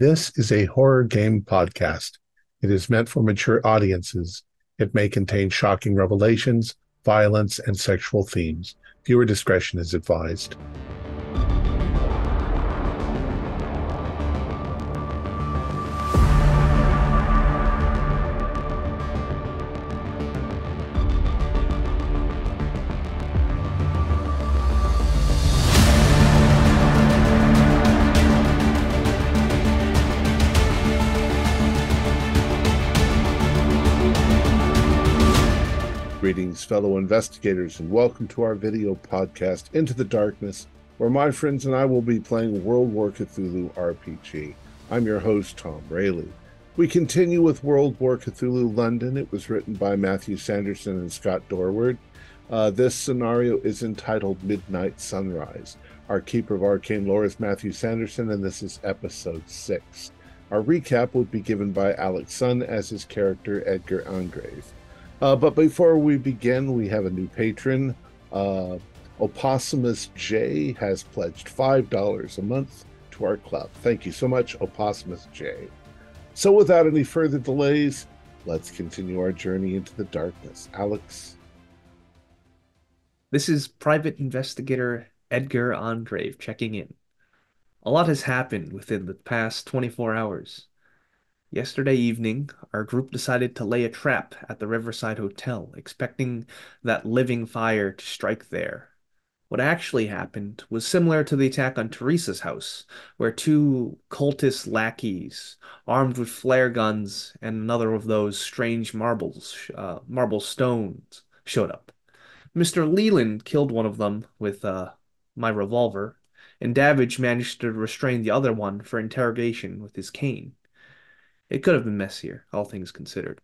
This is a horror game podcast. It is meant for mature audiences. It may contain shocking revelations, violence, and sexual themes. Viewer discretion is advised. Fellow investigators, and welcome to our video podcast, Into the Darkness, where my friends and I will be playing World War Cthulhu RPG. I'm your host, Thom Raley. We continue with World War Cthulhu London. It was written by Matthew Sanderson and Scott Dorward. Uh, this scenario is entitled Midnight Sunrise. Our keeper of arcane lore is Matthew Sanderson, and this is episode six. Our recap will be given by Alex Sun as his character Edgar Angrave. Uh, but before we begin, we have a new patron. Uh, Opossums J has pledged $5 a month to our club. Thank you so much, Opossums J. So, without any further delays, let's continue our journey into the darkness. Alex? This is Private Investigator Edgar Angrave checking in. A lot has happened within the past 24 hours. Yesterday evening, our group decided to lay a trap at the Riverside Hotel, expecting that living fire to strike there. What actually happened was similar to the attack on Teresa's house, where two cultist lackeys, armed with flare guns and another of those strange marbles, uh, marble stones, showed up. Mr. Leland killed one of them with uh, my revolver, and Davidge managed to restrain the other one for interrogation with his cane. It could have been messier, all things considered.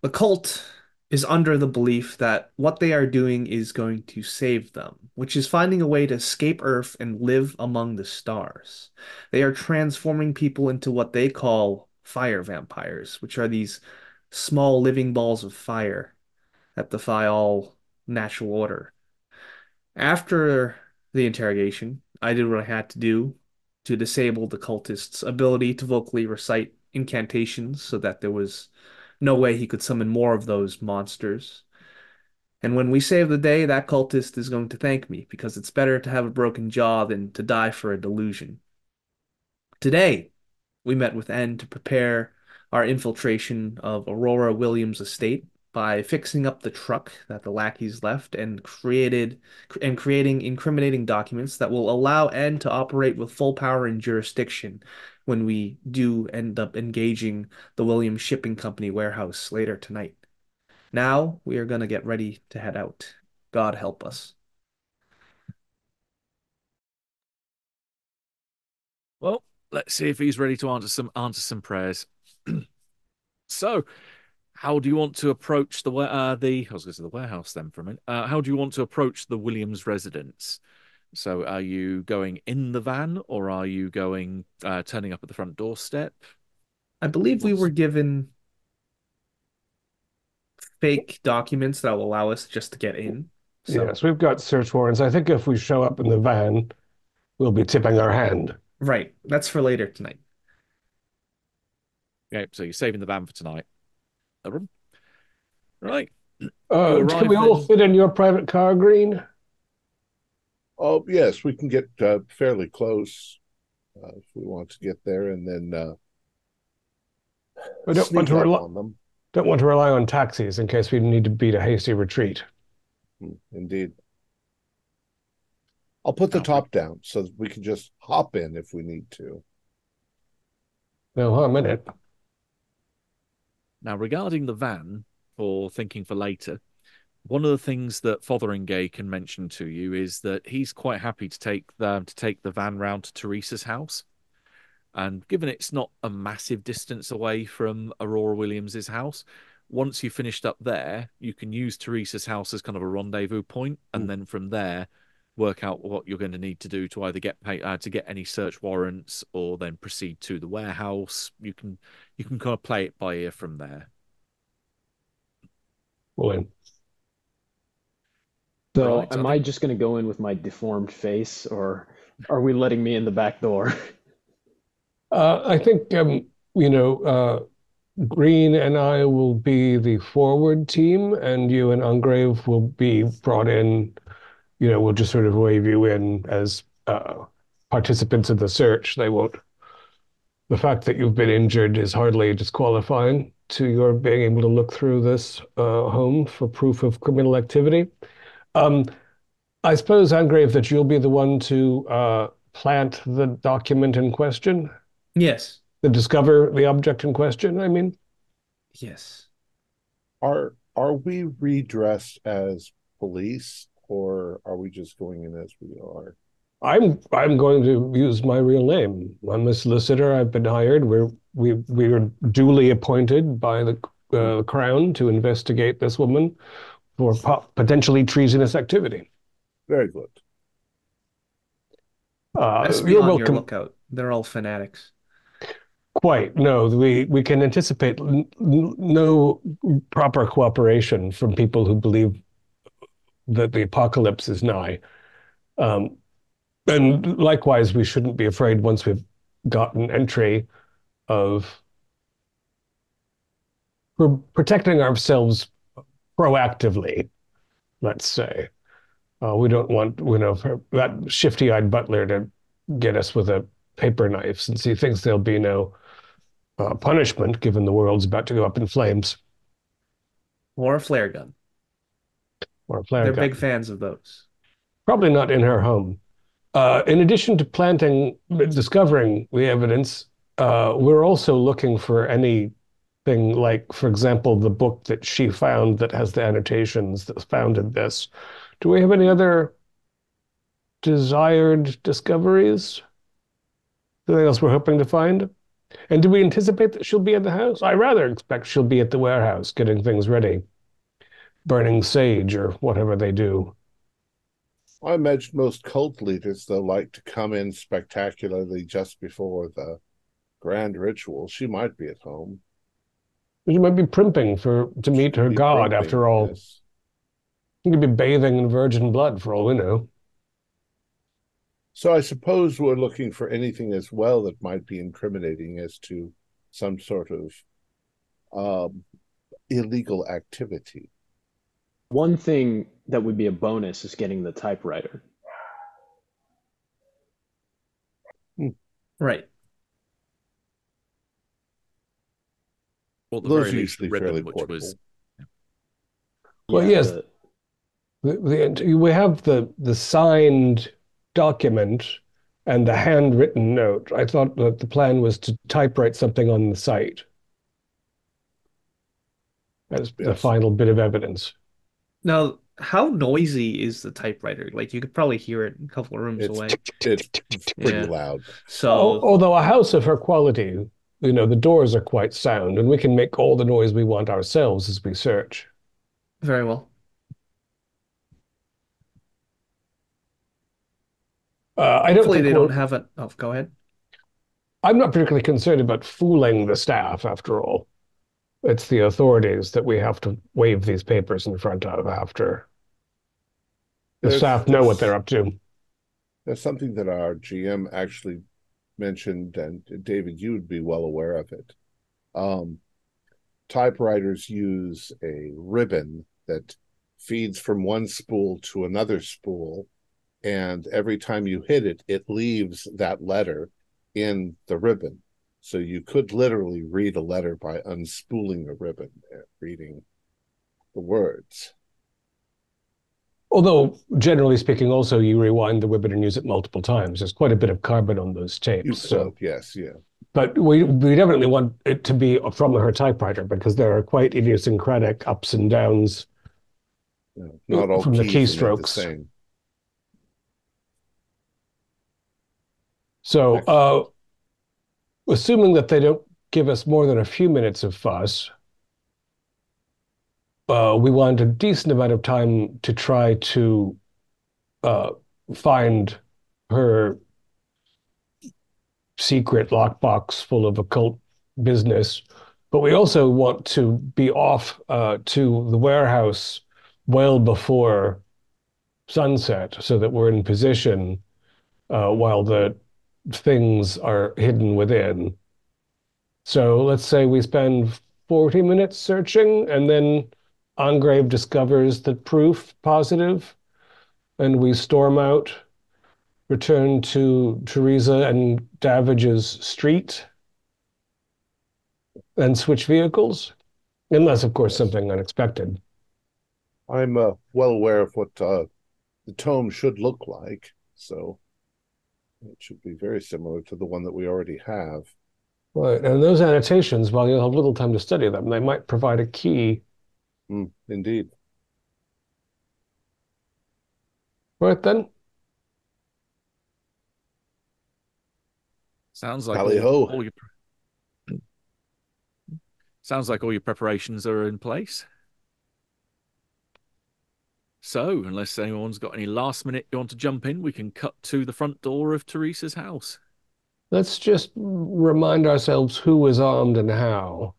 The cult is under the belief that what they are doing is going to save them, which is finding a way to escape Earth and live among the stars. They are transforming people into what they call fire vampires, which are these small living balls of fire that defy all natural order. After the interrogation, I did what I had to do to disable the cultist's ability to vocally recite incantations so that there was no way he could summon more of those monsters. And when we save the day, that cultist is going to thank me because it's better to have a broken jaw than to die for a delusion. Today, we met with N to prepare our infiltration of Aurora Williams' estate by fixing up the truck that the lackeys left and created and creating incriminating documents that will allow N to operate with full power and jurisdiction when we do end up engaging the Williams Shipping Company warehouse later tonight. Now we are going to get ready to head out. God help us. Well, let's see if he's ready to answer some answer some prayers. so, how do you want to approach the uh, the I was going to say the warehouse then for a minute. Uh, how do you want to approach the Williams residence? So, are you going in the van or are you going uh, turning up at the front doorstep? I believe we were given fake documents that will allow us just to get in. So. Yes, we've got search warrants. I think if we show up in the van, we'll be tipping our hand. Right. That's for later tonight. Okay, so you're saving the van for tonight a room. Right. Uh, can we all fit in your private car, Green? Oh, yes, we can get uh, fairly close uh, if we want to get there, and then uh, we don't want to rely on them. Don't want to rely on taxis in case we need to beat a hasty retreat. Hmm, indeed. I'll put the top down so we can just hop in if we need to. No harm in it. Now, regarding the van, for thinking for later, one of the things that Fotheringay can mention to you is that he's quite happy to take the to take the van round to Teresa's house. And given it's not a massive distance away from Aurora Williams's house, once you've finished up there, you can use Teresa's house as kind of a rendezvous point, and mm. then from there, work out what you're going to need to do to either get pay, uh, to get any search warrants or then proceed to the warehouse. You can you can kind of play it by ear from there. Well, so right, am I just going to go in with my deformed face, or are we letting me in the back door? Uh, I think um, you know uh, Green and I will be the forward team, and you and Angrave will be brought in. You know, we'll just sort of wave you in as uh, participants in the search. They won't. The fact that you've been injured is hardly disqualifying to your being able to look through this uh, home for proof of criminal activity. Um, I suppose, Angrave, that you'll be the one to uh, plant the document in question. Yes. To discover the object in question, I mean? Yes. Are are we redressed as police or are we just going in as we are? I'm I'm going to use my real name. I'm a solicitor. I've been hired. We're we we were duly appointed by the uh, crown to investigate this woman for po potentially treasonous activity. Very good. Uh, Best be on your lookout. They're all fanatics. Quite. No, we, we can anticipate no proper cooperation from people who believe that the apocalypse is nigh. Um, and likewise, we shouldn't be afraid once we've gotten entry of protecting ourselves proactively, let's say. Uh, we don't want, you know, that shifty-eyed butler to get us with a paper knife since he thinks there'll be no uh, punishment given the world's about to go up in flames. Or a flare gun. Or a flare gun. They're gun. big fans of those. Probably not in her home. Uh, in addition to planting, discovering the evidence, uh, we're also looking for anything like, for example, the book that she found that has the annotations that founded this. Do we have any other desired discoveries? Anything else we're hoping to find? And do we anticipate that she'll be at the house? I rather expect she'll be at the warehouse getting things ready, burning sage or whatever they do. I imagine most cult leaders, though, like to come in spectacularly just before the grand ritual. She might be at home. She might be primping for to meet her god, primping, after all. Yes. She could be bathing in virgin blood, for all we know. So I suppose we're looking for anything as well that might be incriminating as to some sort of um, illegal activity. One thing that would be a bonus is getting the typewriter. Hmm. Right. Well, the Those very least ribbon, which portable. was. Well, yeah, yes. The, the, we have the the signed document and the handwritten note. I thought that the plan was to typewrite something on the site as yes. the final bit of evidence. Now, how noisy is the typewriter? Like you could probably hear it a couple of rooms it's, away. It's pretty yeah. loud. So, although a house of her quality, you know, the doors are quite sound, and we can make all the noise we want ourselves as we search. Very well. Uh, I don't Hopefully they don't have it. Oh, go ahead. I'm not particularly concerned about fooling the staff, after all. It's the authorities that we have to wave these papers in front of after the there's, staff know what they're up to. There's something that our GM actually mentioned, and David, you would be well aware of it. Um, typewriters use a ribbon that feeds from one spool to another spool and every time you hit it it leaves that letter in the ribbon so you could literally read a letter by unspooling the ribbon and reading the words. Although generally speaking also you rewind the ribbon and use it multiple times. There's quite a bit of carbon on those tapes so. yes yeah. But we we definitely want it to be from her typewriter because there are quite idiosyncratic ups and downs yeah, not all from the keystrokes. the So, uh, assuming that they don't give us more than a few minutes of fuss, uh, we want a decent amount of time to try to uh, find her secret lockbox full of occult business. But we also want to be off uh, to the warehouse well before sunset so that we're in position uh, while the things are hidden within. So let's say we spend 40 minutes searching, and then Angrave discovers the proof positive, and we storm out, return to Teresa and Davidge's street, and switch vehicles, unless, of course, something unexpected. I'm uh, well aware of what uh, the tome should look like, so it should be very similar to the one that we already have. Right, and those annotations, while you'll have little time to study them, they might provide a key. Mm, indeed. Right then. Sounds like Tally all, ho. all your sounds like all your preparations are in place. So, unless anyone's got any last minute you want to jump in, we can cut to the front door of Teresa's house. Let's just remind ourselves who is armed and how.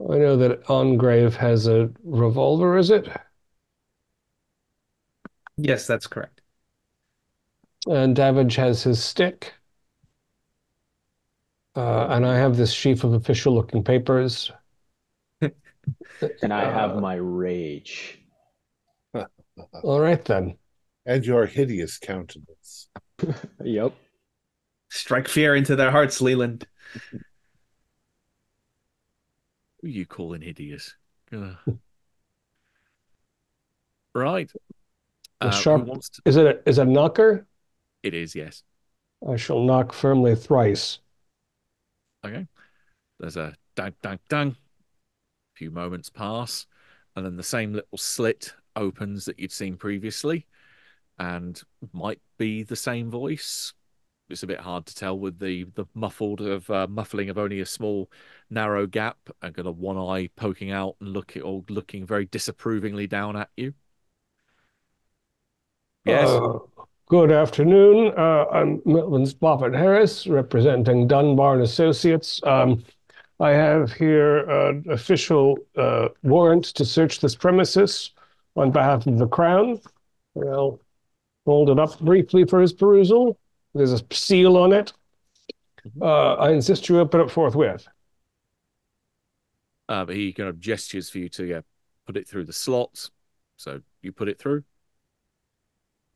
I know that Angrave has a revolver, is it? Yes, that's correct. And Davidge has his stick. Uh, and I have this sheaf of official looking papers. And I have Uh, my rage. All right then. And your hideous countenance. Yep. Strike fear into their hearts, Leland. Who you calling hideous? Ugh. right. The Uh, sharp- wants to... Is it a, is it a knocker? It is, yes. I shall knock firmly thrice. Okay. There's a dang, dang, dang. A few moments pass, and then the same little slit opens that you'd seen previously, and might be the same voice. It's a bit hard to tell with the the muffled of uh, muffling of only a small narrow gap and got a one eye poking out and looking or looking very disapprovingly down at you. Yes. Uh, good afternoon. Uh, I'm Milton Spofford Harris, representing Dunbar and Associates. Um, I have here an official uh, warrant to search this premises on behalf of the Crown. I'll hold it up briefly for his perusal. There's a seal on it. Uh, I insist you open it forthwith. Uh, but he kind of gestures for you to yeah, put it through the slots. So you put it through.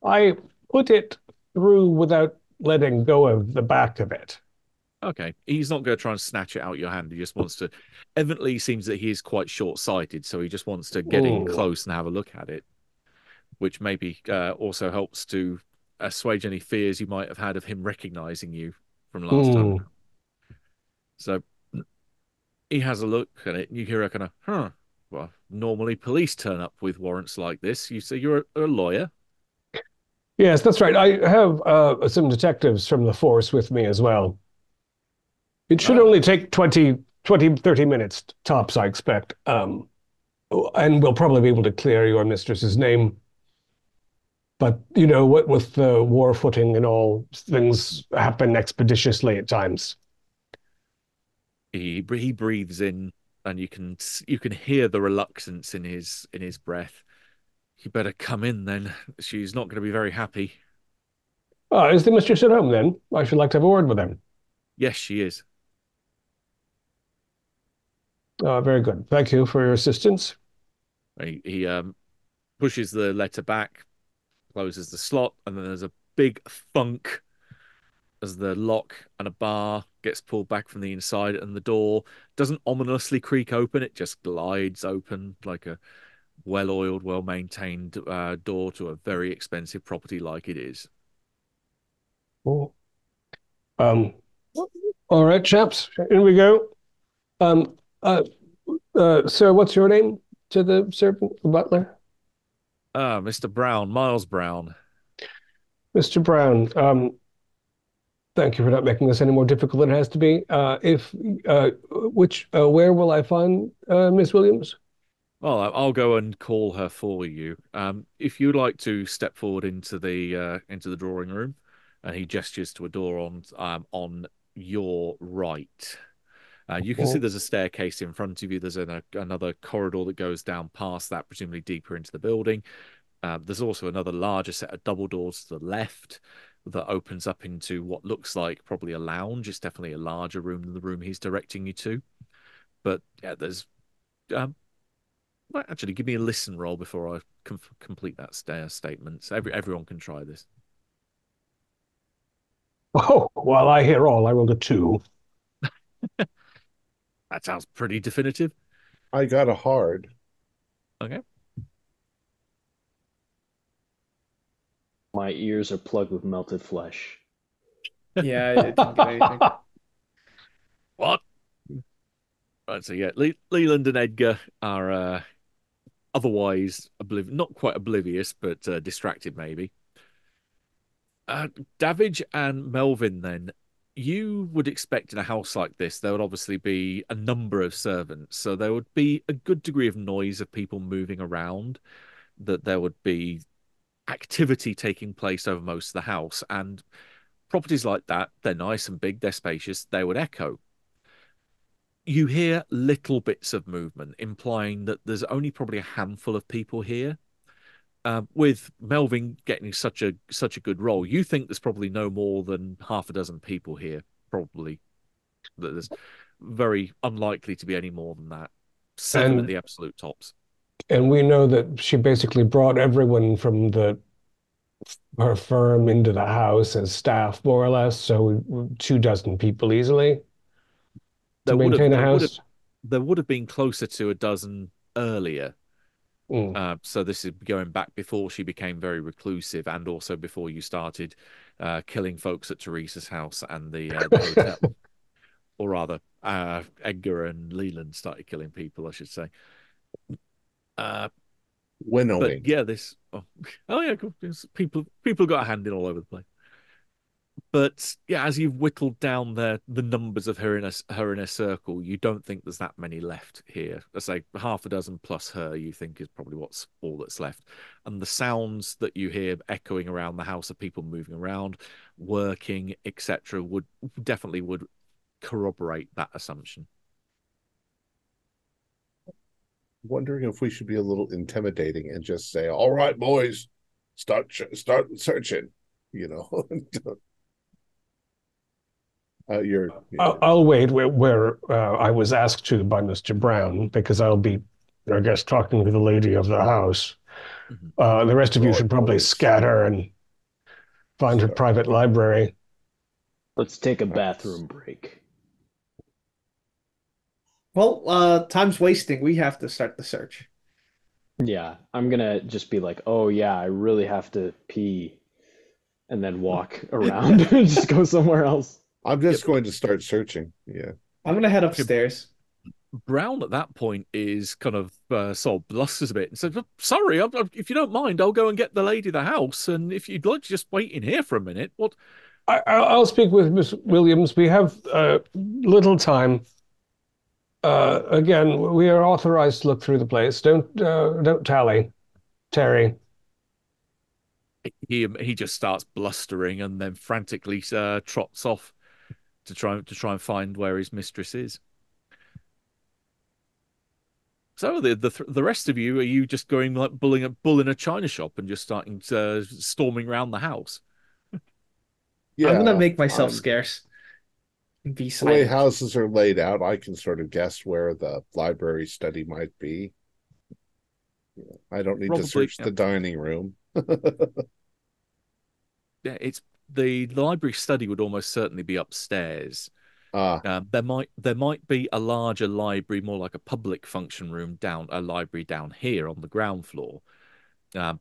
I put it through without letting go of the back of it. Okay, he's not going to try and snatch it out your hand. He just wants to. Evidently, seems that he is quite short-sighted, so he just wants to get in close and have a look at it, which maybe uh, also helps to assuage any fears you might have had of him recognizing you from last time. Hmm. So he has a look at it, and you hear a kind of, huh. Well, normally police turn up with warrants like this. You say you're a, a lawyer. Yes, that's right. I have uh, some detectives from the force with me as well. It should Ah. only take 20, 20, 30 minutes tops, I expect. Um, and we'll probably be able to clear your mistress's name. But, you know, what with the war footing and all, things happen expeditiously at times. He he breathes in, and you can you can hear the reluctance in his in his breath. You better come in then. She's not going to be very happy. Ah, is the mistress at home then? I should like to have a word with him. Yes, she is. Ah, very good. Thank you for your assistance. He, he um pushes the letter back, closes the slot, and then there's a big thunk as the lock and a bar gets pulled back from the inside, and the door doesn't ominously creak open. It just glides open like a well-oiled, well-maintained uh, door to a very expensive property like it is. Oh. Um, all right, chaps, in we go. Um, uh, uh, sir, what's your name to the servant, the butler? Ah, Mr. Brown, Miles Brown. Mr. Brown, um, thank you for not making this any more difficult than it has to be. Uh, if, uh, which, uh, where will I find, uh, Miss Williams? Well, I'll go and call her for you. Um, if you'd like to step forward into the uh, into the drawing room, and he gestures to a door on um, on your right. Uh, you can see there's a staircase in front of you. There's an, a, another corridor that goes down past that, presumably deeper into the building. Uh, there's also another larger set of double doors to the left, that opens up into what looks like probably a lounge. It's definitely a larger room than the room he's directing you to. But yeah, there's. Um, well, actually, give me a listen roll before I com- complete that st- statement. So every everyone can try this. Oh, well, I hear all. I rolled a two. That sounds pretty definitive. I got a hard. Okay. My ears are plugged with melted flesh. Yeah, it didn't get anything. What? Right, so yeah, Le- Leland and Edgar are uh, otherwise obliv- not quite oblivious, but uh, distracted maybe. Uh, Davidge and Melvin, then you would expect in a house like this there would obviously be a number of servants, so there would be a good degree of noise of people moving around. That there would be activity taking place over most of the house, and properties like that they're nice and big, they're spacious, they would echo you hear little bits of movement, implying that there's only probably a handful of people here. Uh, with Melvin getting such a such a good roll, you think there's probably no more than half a dozen people here. Probably, there's very unlikely to be any more than that. Seven And- at the absolute tops. And we know that she basically brought everyone from the her firm into the house as staff, more or less. So two dozen people easily to There have- maintain a there would have- house. There would have been closer to a dozen earlier. Mm. Uh, so this is going back before she became very reclusive, and also before you started uh, killing folks at Teresa's house and the, uh, the hotel, or rather, uh, Edgar and Leland started killing people, I should say. Uh, Winnowing. yeah, this. Oh, oh yeah, people people got a hand in all over the place. But yeah, as you've whittled down the the numbers of her in a her in a circle, you don't think there's that many left here. I say half a dozen plus her, you think is probably what's all that's left. And the sounds that you hear echoing around the house of people moving around, working, etc., would definitely would corroborate that assumption. Wondering if we should be a little intimidating and just say, "All right, boys, start start searching." You know. uh, you're. I'll, I'll wait where, where uh, I was asked to by Mr. Brown because I'll be, I guess, talking to the lady of the house. Mhm. Uh, the rest of you should probably scatter and find her private library. Let's take a bathroom break. Well, uh, time's wasting. We have to start the search. Yeah, I'm gonna just be like, oh yeah, I really have to pee, and then walk around and just go somewhere else. I'm just going to start searching. Yeah. I'm gonna head upstairs. Brown at that point is kind of uh, sort of blusters a bit and says, "Sorry, I'm, I'm- if you don't mind, I'll go and get the lady of the house, and if you'd like to just wait in here for a minute, what?" I, I'll I'll speak with Miss Williams. We have uh, little time. Uh, again, we are authorized to look through the place. Don't uh, don't tally, Terry. He he just starts blustering and then frantically uh, trots off to try to try and find where his mistress is. So the the the rest of you are you just going like bulling a bull in a china shop and just starting to, storming around the house? Yeah. I'm gonna make myself I'm- scarce. and Be The way houses are laid out, I can sort of guess where the library study might be. I don't need Probably, to search yeah. the dining room. Yeah, it's the, library study would almost certainly be upstairs. Ah, Um, there might there might be a larger library, more like a public function room down a library down here on the ground floor, um,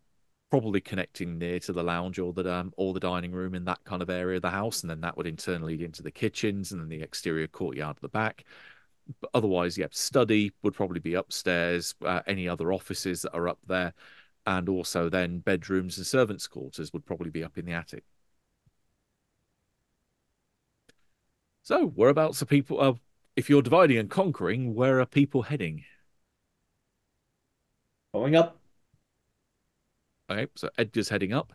probably connecting near to the lounge or the um, or the dining room in that kind of area of the house, and then that would in turn lead into the kitchens and then the exterior courtyard at the back. But otherwise, yeah, study would probably be upstairs. Uh, any other offices that are up there, and also then bedrooms and servants' quarters would probably be up in the attic. So, whereabouts are people? Uh, if you're dividing and conquering, where are people heading? Going up. Okay, so Edgar's heading up.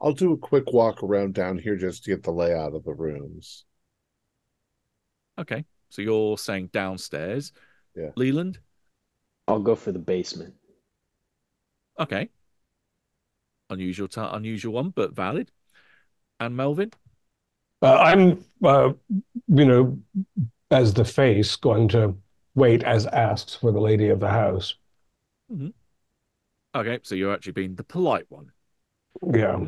I'll do a quick walk around down here just to get the layout of the rooms. Okay, so you're saying downstairs. Yeah. Leland. I'll go for the basement. Okay. unusual, t- unusual one, but valid. And Melvin, Uh, I'm, uh, you know, as the face, going to wait as asked for the lady of the house. okay, so you're actually being the polite one. Yeah.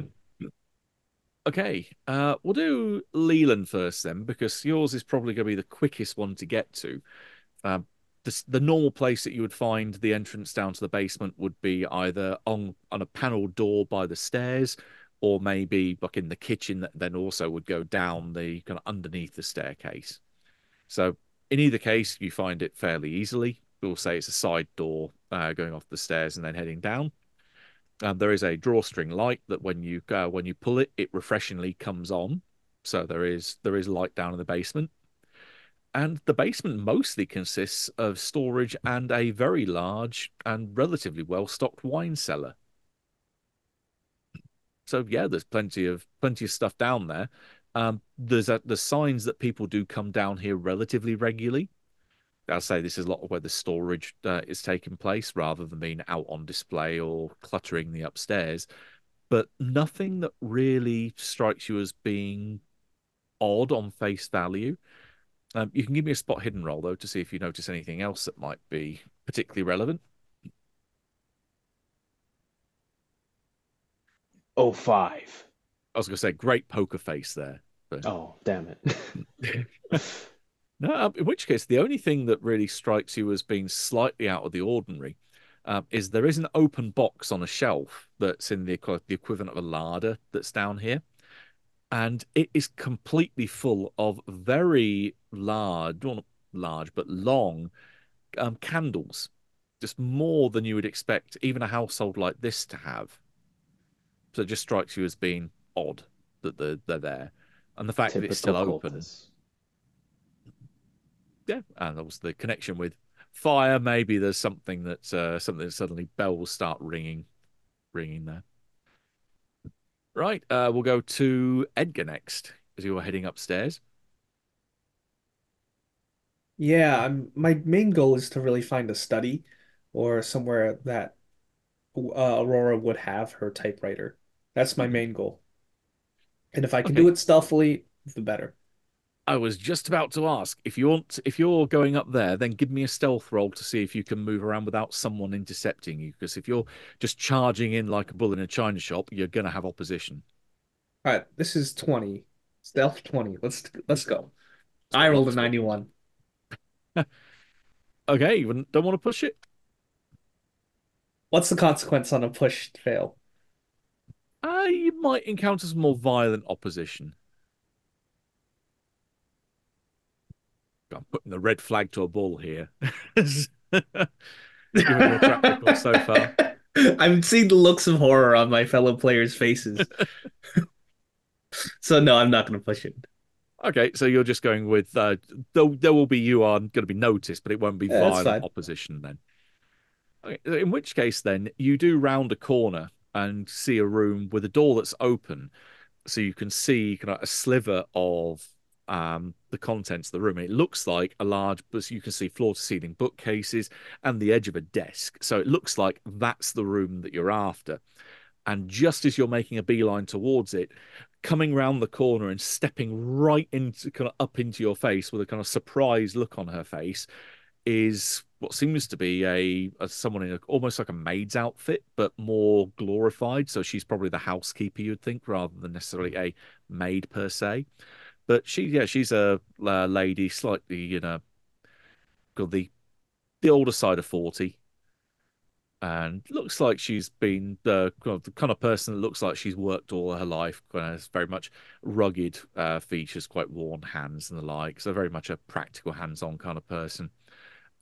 Okay, uh, we'll do Leland first then, because yours is probably going to be the quickest one to get to. Um, the, the normal place that you would find the entrance down to the basement would be either on on a paneled door by the stairs, or maybe like in the kitchen that then also would go down the kind of underneath the staircase. So in either case, you find it fairly easily. We'll say it's a side door uh, going off the stairs and then heading down. Um, there is a drawstring light that when you uh, when you pull it, it refreshingly comes on. So there is there is light down in the basement, and the basement mostly consists of storage and a very large and relatively well stocked wine cellar. So yeah, there's plenty of plenty of stuff down there. Um, there's a, the signs that people do come down here relatively regularly. I'll say this is a lot of where the storage uh, is taking place rather than being out on display or cluttering the upstairs. But nothing that really strikes you as being odd on face value. Um, you can give me a spot hidden roll though to see if you notice anything else that might be particularly relevant. Oh, five. I was going to say, great poker face there. But... Oh, damn it. No, um, in which case, the only thing that really strikes you as being slightly out of the ordinary um, is there is an open box on a shelf that's in the, the equivalent of a larder that's down here. And it is completely full of very large, well, not large, but long um, candles. Just more than you would expect even a household like this to have. So it just strikes you as being odd that they're, they're there. And the fact that it's still Typical open yeah, and obviously the connection with fire. Maybe there's something that uh, something that suddenly bells start ringing, ringing there. Right, uh, we'll go to Edgar next as you're heading upstairs. Yeah, I'm, my main goal is to really find a study or somewhere that uh, Aurora would have her typewriter. That's my main goal. And if I can Okay. do it stealthily, the better. I was just about to ask if you want if you're going up there, then give me a stealth roll to see if you can move around without someone intercepting you. Because if you're just charging in like a bull in a china shop, you're gonna have opposition. All right, this is 20. Stealth 20. Let's let's go. I rolled a 91. Okay, you don't want to push it. What's the consequence on a push fail? Uh, you might encounter some more violent opposition. I'm putting the red flag to a bull here. Given your track record so far. I'm seeing the looks of horror on my fellow players' faces. So no, I'm not going to push it. Okay, so you're just going with uh, there, there will be you are going to be noticed, but it won't be Yeah, violent opposition then. Okay, in which case, then you do round a corner and see a room with a door that's open, so you can see kind of a sliver of um, the contents of the room. It looks like a large, but you can see floor to ceiling bookcases and the edge of a desk. So it looks like that's the room that you're after. And just as you're making a beeline towards it, coming round the corner and stepping right into kind of up into your face with a kind of surprised look on her face is what seems to be a, a someone in a, almost like a maid's outfit, but more glorified. So she's probably the housekeeper, you'd think, rather than necessarily a maid per se. But she, yeah, she's a, uh lady, slightly, you know, got the the older side of forty, and looks like she's been the, kind of- the kind of person that looks like she's worked all her life. Kind of very much rugged uh, features, quite worn hands and the like. So very much a practical, hands-on kind of person.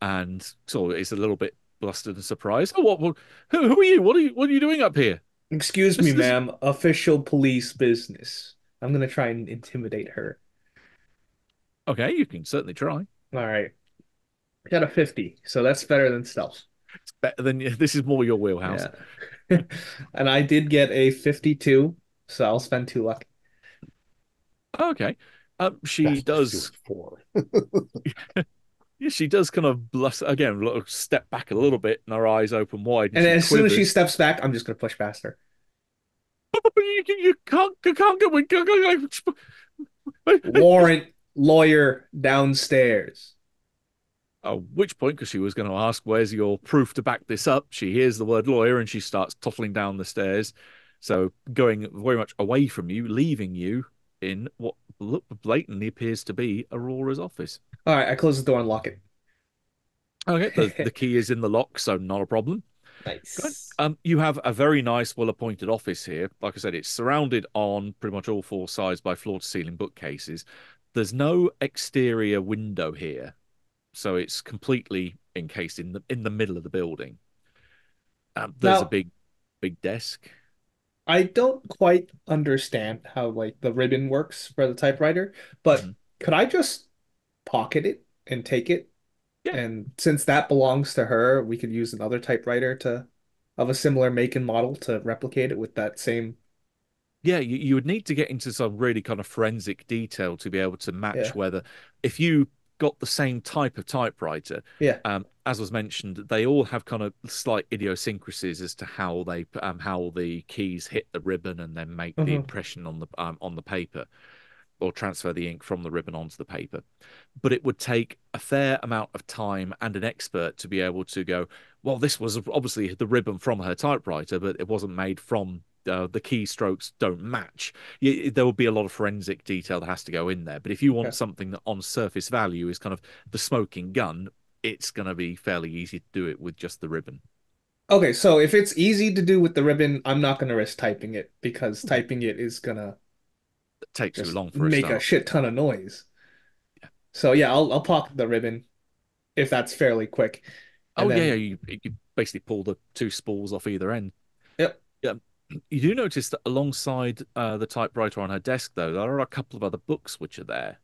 And so it's a little bit blustered and surprised. Oh, what? what who, who are you? What are you? What are you doing up here? Excuse This me, is- ma'am. Official police business. I'm going to try and intimidate her. Okay, you can certainly try. All right. Got a 50, so that's better than stealth. It's better than this is more your wheelhouse. Yeah. And I did get a 52, so I'll spend two luck. Okay. Um, she That's does. four. Yeah, she does kind of bluster again, look, step back a little bit, and her eyes open wide. And she as soon as she steps back, I'm just going to push past her. Oh, you, you can't, you can't go. Warrant lawyer downstairs. At which point, because she was going to ask, "Where's your proof to back this up?" She hears the word lawyer and she starts toppling down the stairs. So going very much away from you, leaving you in what look blatantly appears to be Aurora's office. All right, I close the door and lock it. Okay, the, the key is in the lock, so not a problem. Nice. Um, you have a very nice, well-appointed office here. Like I said, it's surrounded on pretty much all four sides by floor-to-ceiling bookcases. There's no exterior window here, so it's completely encased in the in the middle of the building. Um, there's Now- a big, big desk. I don't quite understand how like the ribbon works for the typewriter, but Mhm. could I just pocket it and take it? Yeah. And since that belongs to her, we could use another typewriter to of a similar make and model to replicate it with that same. Yeah, you, you would need to get into some really kind of forensic detail to be able to match Yeah. whether if you got the same type of typewriter, Yeah. um, as was mentioned, they all have kind of slight idiosyncrasies as to how they um, how the keys hit the ribbon and then make the Mhm. impression on the um, on the paper or transfer the ink from the ribbon onto the paper. But it would take a fair amount of time and an expert to be able to go, well, this was obviously the ribbon from her typewriter, but it wasn't made from uh, the keystrokes don't match. You, there will be a lot of forensic detail that has to go in there. But if you want Okay. something that on surface value is kind of the smoking gun, it's going to be fairly easy to do it with just the ribbon. Okay, so if it's easy to do with the ribbon, I'm not gonna risk typing it because typing it is gonna take takes too long for make a start. shit ton of noise. Yeah. So yeah, I'll I'll pocket the ribbon if that's fairly quick. Oh And yeah, then- yeah, you you basically pull the two spools off either end. Yep. Yeah. You do notice that alongside uh, the typewriter on her desk, though, there are a couple of other books which are there.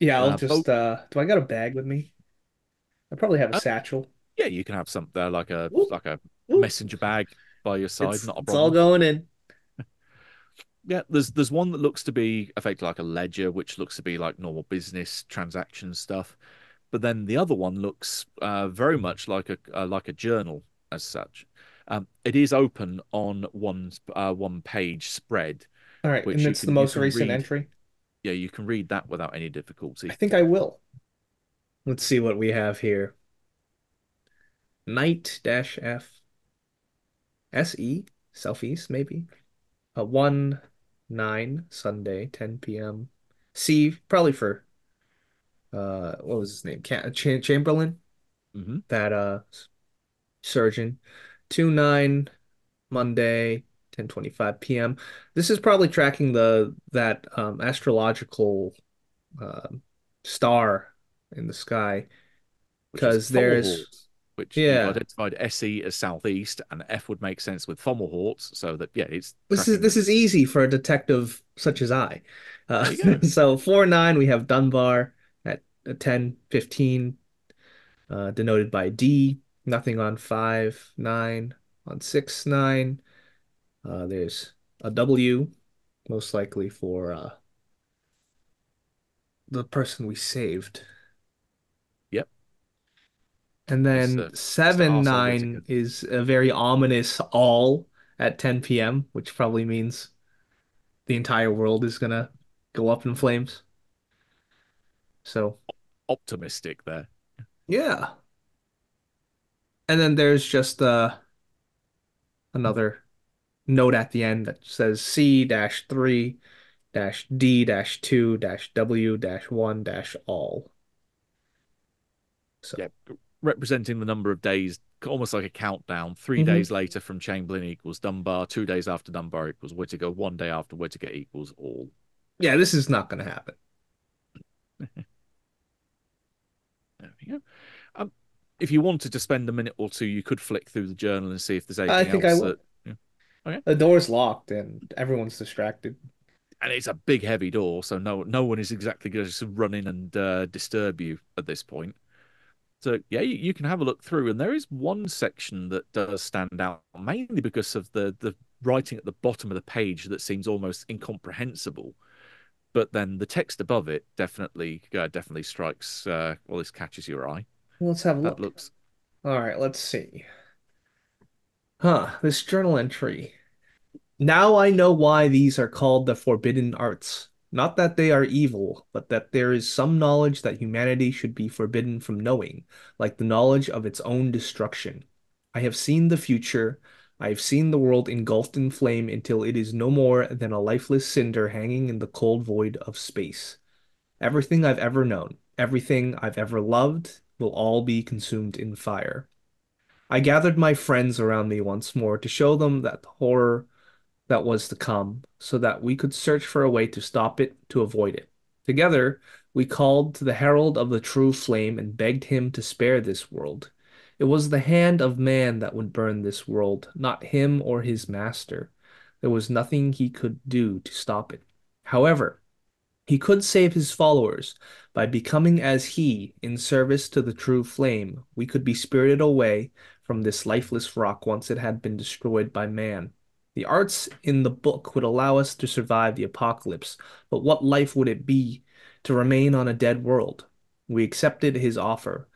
Yeah, I'll Uh, just uh do I got a bag with me? I probably have a Uh, satchel. Yeah, you can have some there, like a Whoop, like a whoop. messenger bag by your side. It's, not a it's all going in. Yeah, there's there's one that looks to be effectively like a ledger, which looks to be like normal business transaction stuff, but then the other one looks uh, very much like a uh, like a journal as such. Um, it is open on one uh, one page spread. All right, Which and it's the can- you most recent read. entry. Yeah, you can read that without any difficulty. I think I will. Let's see what we have here. Night dash F SE Southeast maybe. A one nine Sunday 10 p.m. C probably for uh what was his name? Ca Cha Chamberlain hmm that uh surgeon. Two nine Monday 10:25 p.m. This is probably tracking the that um astrological um star in the sky. because there's- which Yeah. identified SE as southeast, and F would make sense with Fomalhaut, so that yeah, it's This is this is easy for a detective such as I. Uh, There you go. so 4-9 we have Dunbar at 10:15 uh, denoted by D. Nothing on 5-9 on 6-9. Uh, there's a W most likely for uh, the person we saved. And then. Mr. seven nine is a very ominous all at 10 p.m., which probably means the entire world is gonna go up in flames. So, optimistic there. yeah. And then there's just uh another note at the end that says C dash three dash D dash two dash W dash one dash all. So Yeah, representing the number of days, almost like a countdown. 3 Mhm. days later from Chamberlain equals Dunbar. Two days after Dunbar equals Whittaker. One day after Whittaker equals all. yeah, this is not gonna happen. There we go. Um, if you wanted to spend a minute or two, you could flick through the journal and see if there's anything I think I else will. that. The door's locked and everyone's distracted. And it's a big, heavy door, so no, no one is exactly going to run in and uh, disturb you at this point. So yeah, you, you can have a look through, and there is one section that does stand out, mainly because of the the writing at the bottom of the page that seems almost incomprehensible. But then the text above it definitely uh, definitely strikes uh, well, this catches your eye. Well, let's have a That look. looks All right, let's see. Huh, this journal entry. Now I know why these are called the forbidden arts. Not that they are evil, but that there is some knowledge that humanity should be forbidden from knowing, like the knowledge of its own destruction. I have seen the future. I have seen the world engulfed in flame until it is no more than a lifeless cinder hanging in the cold void of space. Everything I've ever known, everything I've ever loved, will all be consumed in fire. I gathered my friends around me once more to show them that the horror that was to come, so that we could search for a way to stop it, to avoid it. Together, we called to the herald of the true flame and begged him to spare this world. It was the hand of man that would burn this world, not him or his master. There was nothing he could do to stop it. However, he could save his followers by becoming as he in service to the true flame. We could be spirited away from this lifeless rock once it had been destroyed by man. The arts in the book would allow us to survive the apocalypse, but what life would it be to remain on a dead world? We accepted his offer.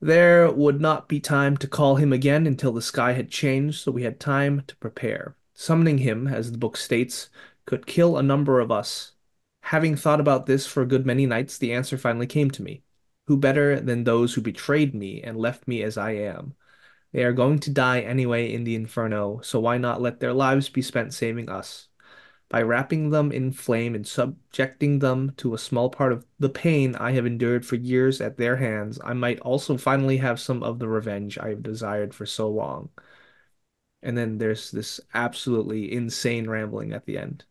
There would not be time to call him again until the sky had changed, so we had time to prepare. Summoning him, as the book states, could kill a number of us. Having thought about this for a good many nights, the answer finally came to me. Who better than those who betrayed me and left me as I am? They are going to die anyway in the inferno, so why not let their lives be spent saving us? By wrapping them in flame and subjecting them to a small part of the pain I have endured for years at their hands, I might also finally have some of the revenge I have desired for so long. And then there's this absolutely insane rambling at the end.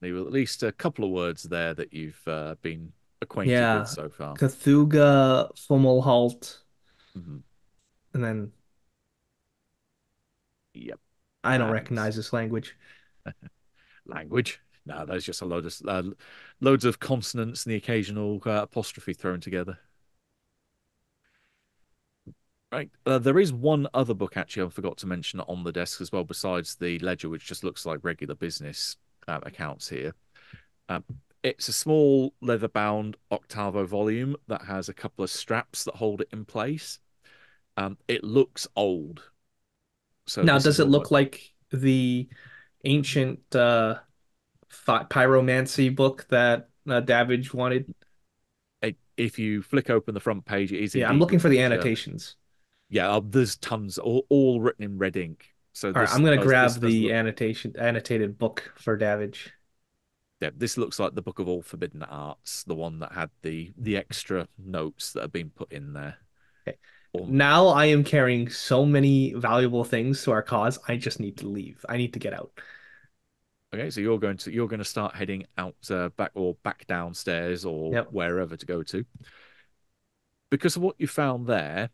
There were at least a couple of words there that you've uh, been acquainted Yeah, with so far. Cthugha Fomalhaut, Mhm. and then Yep. I don't And- recognize this language. Language. No, there's just a load of uh, loads of consonants and the occasional uh, apostrophe thrown together. Right. Uh, there is one other book actually I forgot to mention on the desk as well, besides the ledger, which just looks like regular business uh, accounts here. Um, it's a small leather-bound octavo volume that has a couple of straps that hold it in place. Um, it looks old. So Now, does it look like the ancient uh, pyromancy book that uh, Davidge wanted? if you flick open the front page, it is. Yeah, I'm looking for the annotations. Yeah, uh, there's tons, all, all written in red ink. So All right, this I'm gonna grab this the look- annotation annotated book for Davidge. yeah, this looks like the Book of All Forbidden Arts, the one that had the the extra notes that have been put in there. Okay. Now I am carrying so many valuable things to our cause. I just need to leave. I need to get out. Okay, so you're going to you're going to start heading out uh, back or back downstairs or Yep. wherever to go to. Because of what you found there,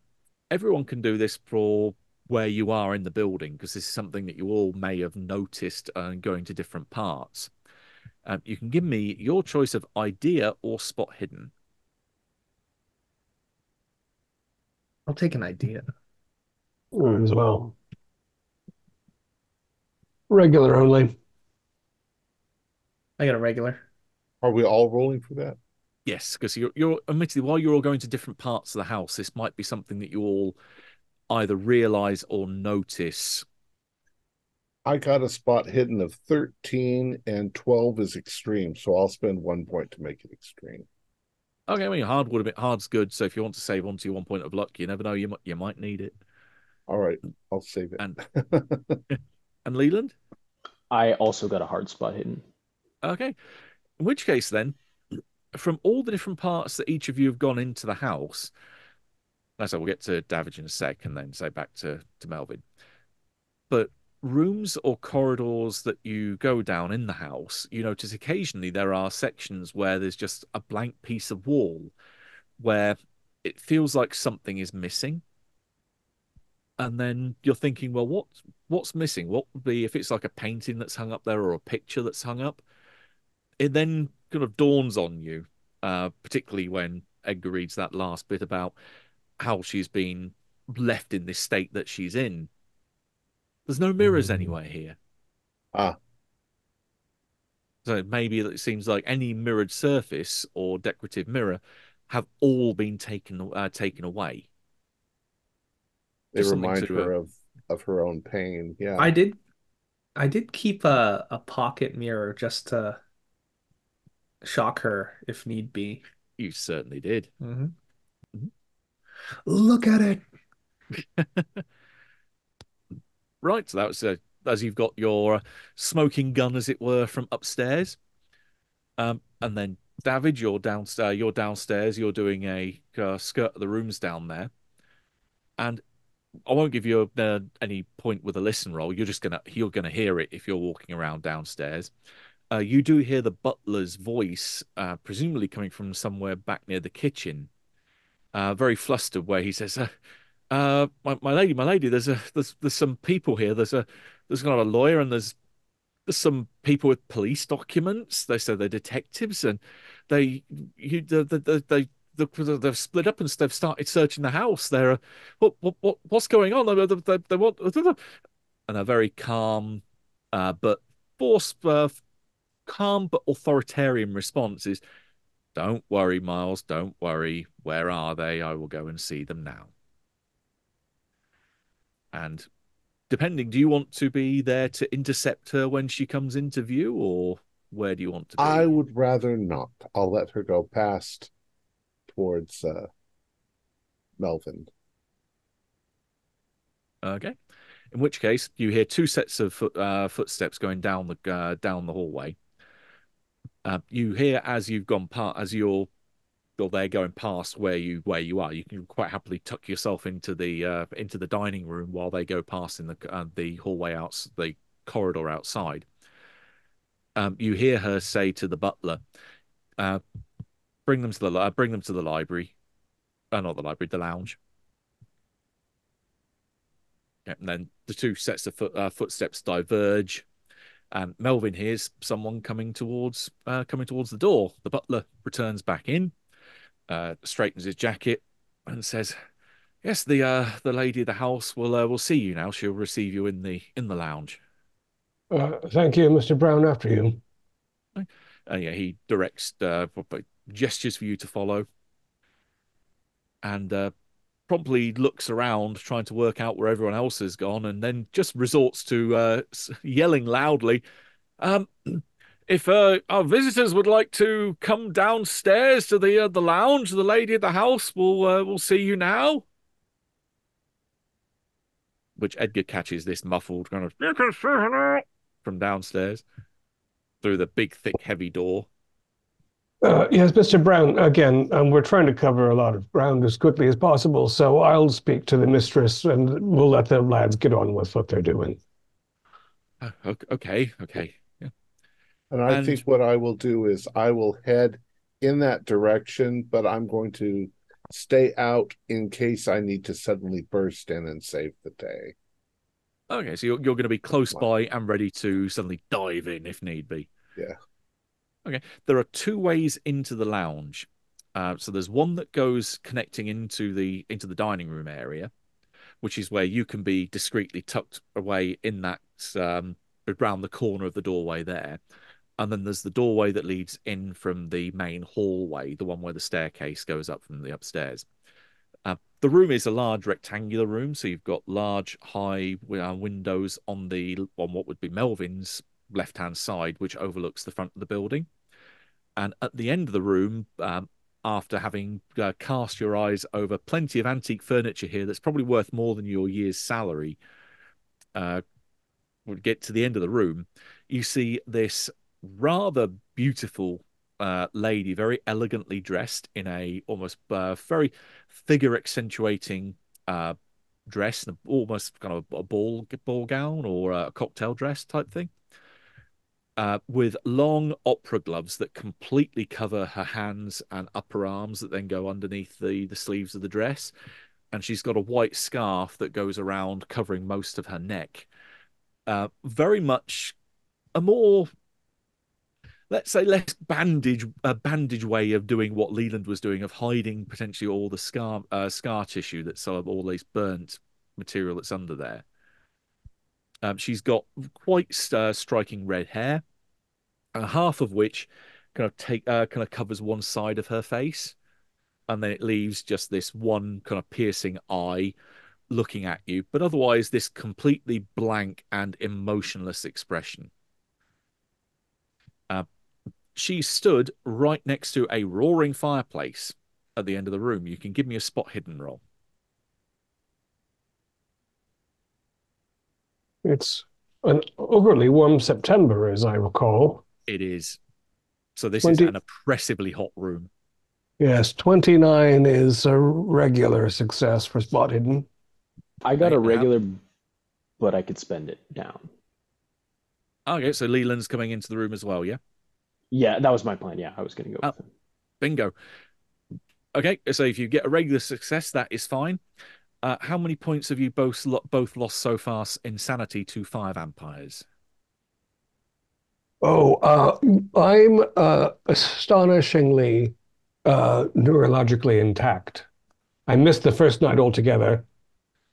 everyone can do this for where you are in the building because this is something that you all may have noticed uh, going to different parts. Um, you can give me your choice of idea or spot hidden. I'll take an idea. Mm, as well. Regular only. I got a regular. Are we all rolling for that? Yes, because you're you're admittedly while you're all going to different parts of the house, this might be something that you all either realize or notice. I got a spot hidden of 13 and 12 is extreme, so I'll spend one point to make it extreme. Okay, I mean hard would have been hard's good. So if you want to save onto your one point of luck, you never know you might you might need it. All right, I'll save it. And- And Leland, I also got a hard spot hidden. okay. In which case, then, from all the different parts that each of you have gone into the house, that's we'll get to Davidge in a sec, and then say back to to Melvin. But rooms or corridors that you go down in the house, you notice occasionally there are sections where there's just a blank piece of wall where it feels like something is missing. And then you're thinking, well, what what's missing? What would be if it's like a painting that's hung up there or a picture that's hung up? It then kind of dawns on you, uh, particularly when Edgar reads that last bit about how she's been left in this state that she's in. There's no mirrors Mhm. anywhere here. Ah. So maybe it seems like any mirrored surface or decorative mirror have all been taken uh, taken away. they Just remind her uh, of of her own pain. Yeah. I did I did keep a, a pocket mirror just to shock her if need be. You certainly did. Mm-hmm. Mhm. Look at it. Right, so that was uh, as you've got your uh, smoking gun, as it were, from upstairs. Um, and then David, you're downstairs. You're downstairs. You're doing a uh, skirt of the rooms down there, and I won't give you uh, any point with a listen roll. You're just gonna you're gonna hear it if you're walking around downstairs. Uh, you do hear the butler's voice, uh, presumably coming from somewhere back near the kitchen, uh, very flustered, where he says, uh, my, my lady, my lady, there's a there's there's some people here. There's a there's got a lawyer and there's there's some people with police documents. They say they're detectives and they you they they, they they they've split up and they've started searching the house. They're what what what what's going on? They, they, they want and a very calm, uh, but force uh, calm but authoritarian response is, "Don't worry, Miles. Don't worry. Where are they? I will go and see them now." And depending, do you want to be there to intercept her when she comes into view, or where do you want to be? I would rather not. I'll let her go past towards uh, Melvin. Okay. In which case, you hear two sets of foot, uh, footsteps going down the uh, down the hallway. Uh, you hear as you've gone past, as you're or they're going past where you where you are. You can quite happily tuck yourself into the uh, into the dining room while they go past in the uh, the hallway out the corridor outside. Um, you hear her say to the butler, uh, "Bring them to the uh, bring them to the library, uh, not the library, the lounge." And then the two sets of foot, uh, footsteps diverge, and Melvin hears someone coming towards uh, coming towards the door. The butler returns back in, uh, straightens his jacket, and says, "Yes, the uh, the lady of the house will uh, will see you now. She'll receive you in the in the lounge." Uh, thank you, Mr. Brown. After you. And yeah, he directs uh, gestures for you to follow, and uh, promptly looks around, trying to work out where everyone else has gone, and then just resorts to uh, yelling loudly, um, "If uh, our visitors would like to come downstairs to the uh, the lounge, the lady of the house will uh, will see you now." Which Edgar catches this muffled kind of "You can see her now," from downstairs through the big, thick, heavy door. Uh, yes, Mr. Brown, again, um, we're trying to cover a lot of ground as quickly as possible, so I'll speak to the mistress and we'll let the lads get on with what they're doing. Uh, okay, okay. And I And- think what I will do is I will head in that direction, but I'm going to stay out in case I need to suddenly burst in and save the day. Okay, so you're, you're going to be close Wow. by and ready to suddenly dive in if need be. Yeah. Okay, there are two ways into the lounge. Uh, so there's one that goes connecting into the into the dining room area, which is where you can be discreetly tucked away in that um, around the corner of the doorway there. And then there's the doorway that leads in from the main hallway, the one where the staircase goes up from the upstairs. Uh, the room is a large rectangular room, so you've got large, high uh, windows on the on what would be Melvin's left hand side, which overlooks the front of the building. And at the end of the room, um, after having uh, cast your eyes over plenty of antique furniture here, that's probably worth more than your year's salary. Uh, would get to the end of the room, you see this rather beautiful uh, lady, very elegantly dressed in a almost uh, very figure accentuating uh, dress, almost kind of a ball ball gown or a cocktail dress type thing, uh, with long opera gloves that completely cover her hands and upper arms that then go underneath the the sleeves of the dress, and she's got a white scarf that goes around covering most of her neck. Uh, very much a more let's say less bandage a bandage way of doing what Leland was doing of hiding potentially all the scar uh, scar tissue that's sort of all this burnt material that's under there. Um, she's got quite uh, striking red hair, uh, half of which kind of take uh, kind of covers one side of her face, and then it leaves just this one kind of piercing eye looking at you, but otherwise this completely blank and emotionless expression. She stood right next to a roaring fireplace at the end of the room. You can give me a spot hidden roll. It's an overly warm September, as I recall. It is. So this 20 is an oppressively hot room. Yes, 29 is a regular success for spot hidden. I got a regular, but I could spend it down. Okay, so Leland's coming into the room as well, yeah? Yeah, that was my plan. Yeah, I was gonna go Oh. with him. Bingo. Okay, so if you get a regular success, that is fine. Uh, how many points have you both lo- both lost so far Insanity to fire vampires? Oh, uh, I'm uh, astonishingly uh, neurologically intact. I missed the first night altogether.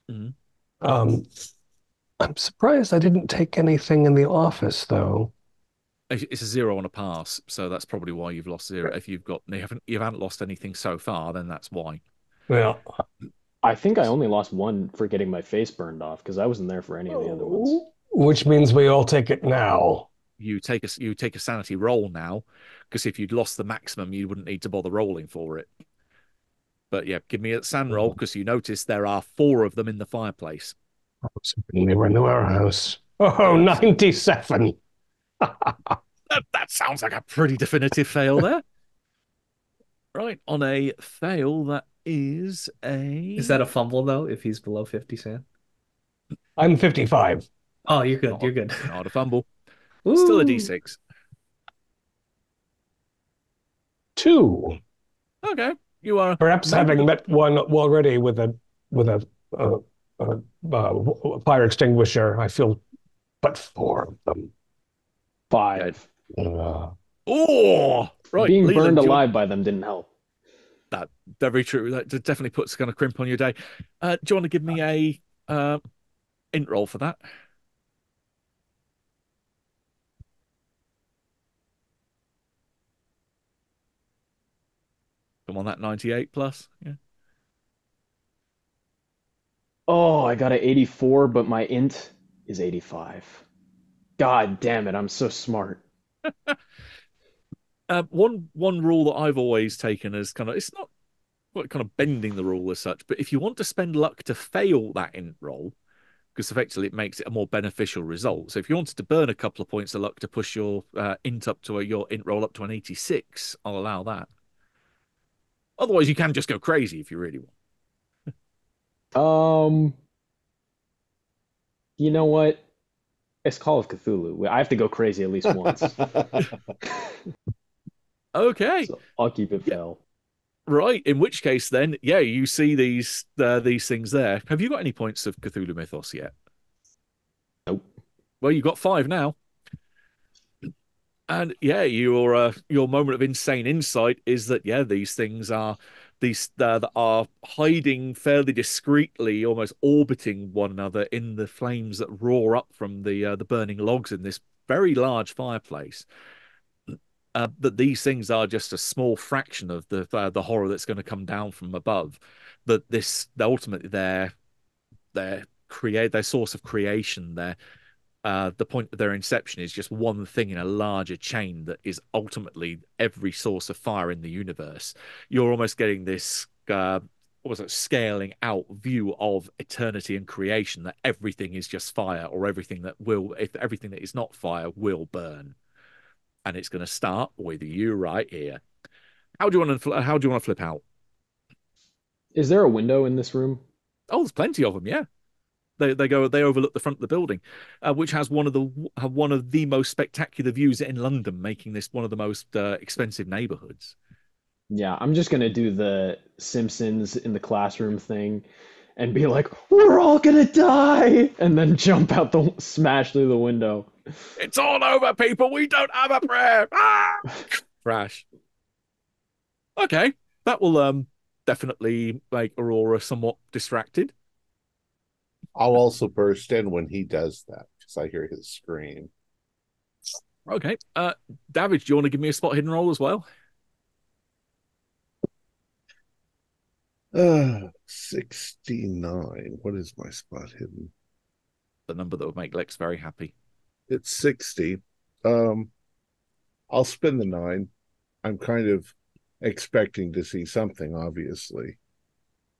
Mhm. Um, I'm surprised I didn't take anything in the office, though. It's it's a zero on a pass, so that's probably why you've lost zero. If you've got you haven't you haven't lost anything so far, then that's why. Well, I think I only lost one for getting my face burned off because I wasn't there for any of the other ones. Oh. which means we all take it now. You take a you take a sanity roll now, because if you'd lost the maximum, you wouldn't need to bother rolling for it. But yeah, give me a san roll mm. because you notice there are four of them in the fireplace. Oh, They were in the warehouse. Oh, 97. That, that sounds like a pretty definitive fail there. Right, on a fail, that is a. Is that a fumble though? If he's below 50 SAN? I'm 55. Oh, you're good. Not- You're good. not a fumble? Still a Ooh. d6. Two. Okay, you are. Perhaps having met one already with a with a, uh uh uh fire extinguisher, I feel but four of them. Five. Uh, Oh, right. Being Leland, burned do you- alive by them didn't help. That very true. That definitely puts kind of crimp on your day. Uh, do you want to give me a uh, int roll for that? Come on, that 98 plus. Yeah. Oh, I got an 84, but my int is 85. God damn it, I'm so smart. Uh, one one rule that I've always taken is kind of it's not well, kind of bending the rule as such, but if you want to spend luck to fail that int roll, because effectively it makes it a more beneficial result. So if you wanted to burn a couple of points of luck to push your uh, int up to a, your int roll up to an 86, I'll allow that. Otherwise, you can just go crazy if you really want. Um, you know what? It's Call of Cthulhu. I have to go crazy at least once. Okay, So I'll keep it Yeah. fail. right. In which case, then, yeah, you see these uh, these things there. Have you got any points of Cthulhu Mythos yet? Nope. Well, you've got five now. And yeah, your uh, your moment of insane insight is that yeah, these things are these uh, that are hiding fairly discreetly, almost orbiting one another in the flames that roar up from the uh, the burning logs in this very large fireplace. Uh, that these things are just a small fraction of the uh, the horror that's going to come down from above. That this ultimately their their create their source of creation, their uh, the point of their inception is just one thing in a larger chain that is ultimately every source of fire in the universe. You're almost getting this uh, what was it scaling out view of eternity and creation that everything is just fire or everything that will if everything that is not fire will burn and it's going to start with you right here how do you want to how do you want to flip out Is there a window in this room? Oh, there's plenty of them. Yeah, they they go they overlook the front of the building, uh, which has one of the have one of the most spectacular views in London, making this one of the most uh, expensive neighborhoods. Yeah, I'm just gonna do the Simpsons in the classroom thing and be like, "We're all gonna die," and then jump out the smash through the window. It's all over, people. We don't have a prayer. Ah! Crash. Okay, that will um definitely make Aurora somewhat distracted. I'll also burst in when he does that because I hear his scream. Okay, uh, David, do you want to give me a spot hidden roll as well? Uh, 69. What is my spot hidden? The number that would make Lex very happy. It's 60. Um, I'll spin the nine. I'm kind of expecting to see something, obviously.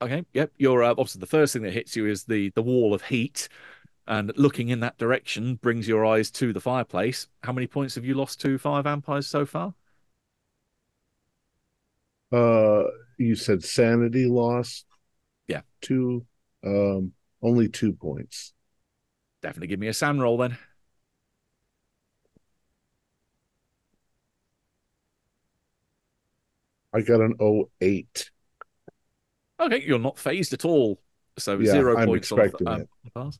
Okay, yep. You're uh, obviously the first thing that hits you is the the wall of heat, and looking in that direction brings your eyes to the fireplace. How many points have you lost to fire vampires so far? Uh, you said sanity loss. Yeah. Two. Um, only two points. Definitely give me a SAN roll then. I got an 08. Okay, you're not phased at all. So Yeah, 0 I'm points on expecting um, pass.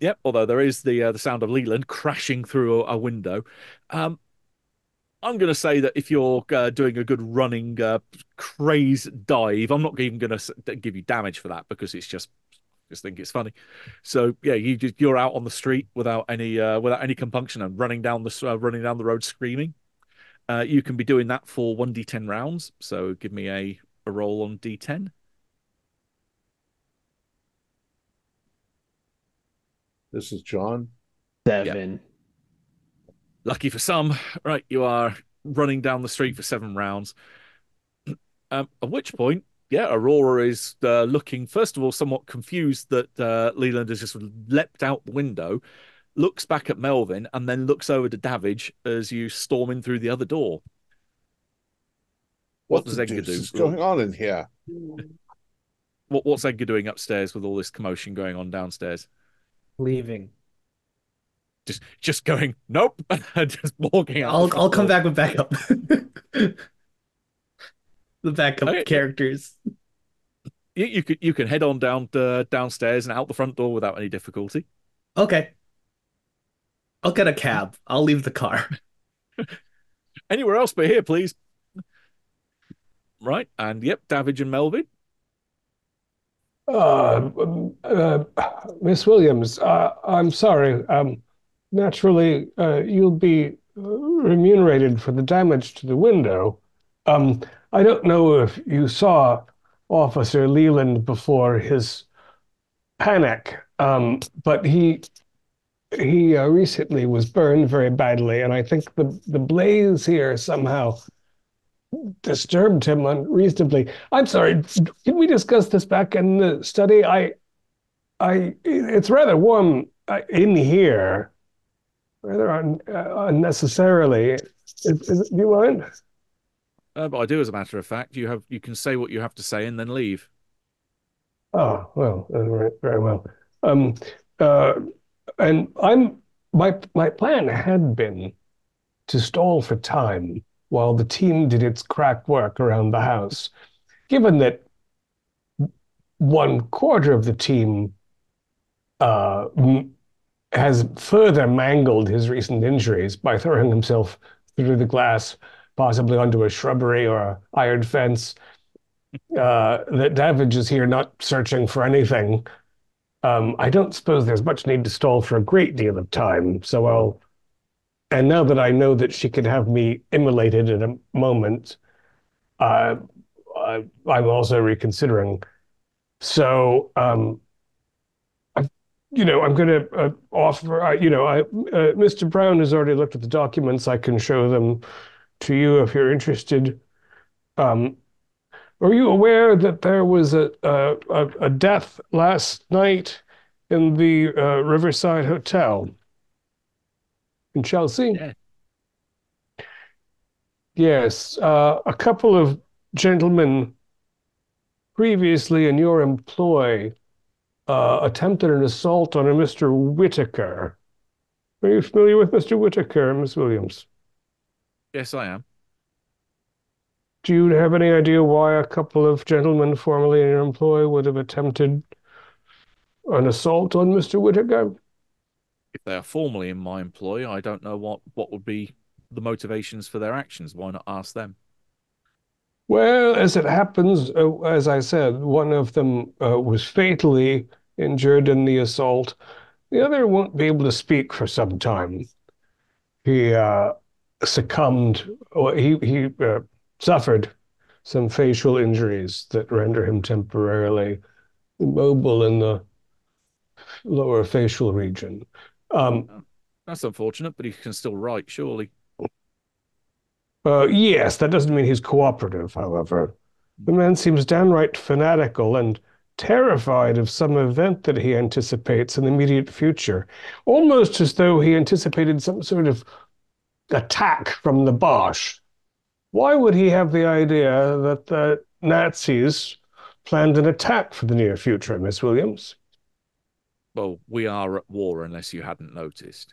Yep. Although there is the uh, the sound of Leland crashing through a, a window. Um, I'm going to say that if you're uh, doing a good running uh, craze dive, I'm not even going to give you damage for that because it's just just think it's funny. So yeah, you just, you're out on the street without any uh, without any compunction and running down the uh, running down the road screaming. Uh, you can be doing that for one d10 rounds. So give me a a roll on d10. This is John. Seven. Lucky for some, right? You are running down the street for seven rounds. Um, at which point, yeah, Aurora is uh, looking, first of all, somewhat confused that uh, Leland has just leapt out the window, looks back at Melvin, and then looks over to Davidge as you storm in through the other door. What does Edgar deuce do? is going on in here? What, what's Edgar doing upstairs with all this commotion going on downstairs? Leaving. Just, just going, nope, just walking out. I'll I'll come back with backup. the backup Okay. characters. You, you could, you can head on down uh, downstairs and out the front door without any difficulty. Okay. I'll get a cab. I'll leave the car. Anywhere else but here, please. Right, and yep, Davidge and Melvin. Uh, um, uh, Miss Williams, uh, I'm sorry. Um, naturally, uh, you'll be remunerated for the damage to the window. Um, I don't know if you saw Officer Leland before his panic, um, but he he uh, recently was burned very badly, and I think the the blaze here somehow disturbed him unreasonably. I'm sorry. Can we discuss this back in the study? I, I, it's rather warm uh, in here, rather un, uh, unnecessarily. Is, is, do you mind? Uh, but I do, as a matter of fact. You have you can say what you have to say and then leave. Oh, well, uh, right, very well. Um, uh, and I'm my my plan had been to stall for time while the team did its crack work around the house. Given that one quarter of the team uh, has further mangled his recent injuries by throwing himself through the glass, possibly onto a shrubbery or a iron fence, uh, that Davidge is here not searching for anything. Um, I don't suppose there's much need to stall for a great deal of time, so I'll. And now that I know that she could have me immolated in a moment, uh, I, I'm also reconsidering. So, um, I, you know, I'm going to uh, offer. Uh, you know, I, uh, Mr. Brown has already looked at the documents. I can show them to you if you're interested. Um, were you aware that there was a a, a, a death last night in the uh, Riverside Hotel in Chelsea? Yeah. Yes, uh, a couple of gentlemen previously in your employ uh, attempted an assault on a Mr. Whitaker. Are you familiar with Mr. Whitaker, Miss Williams? Yes, I am. Do you have any idea why a couple of gentlemen formerly in your employ would have attempted an assault on Mr. Whitaker? If they are formally in my employ, I don't know what what would be the motivations for their actions. Why not ask them? Well, as it happens, uh, as I said, one of them uh, was fatally injured in the assault. The other won't be able to speak for some time. He uh, succumbed, he he uh, suffered some facial injuries that render him temporarily immobile in the lower facial region. Um, That's unfortunate, but he can still write, surely. uh, yes, that doesn't mean he's cooperative, however. The man seems downright fanatical and terrified of some event that he anticipates in the immediate future, almost as though he anticipated some sort of attack from the Boche. Why would he have the idea that the Nazis planned an attack for the near future, Miss Williams? Well, we are at war unless you hadn't noticed.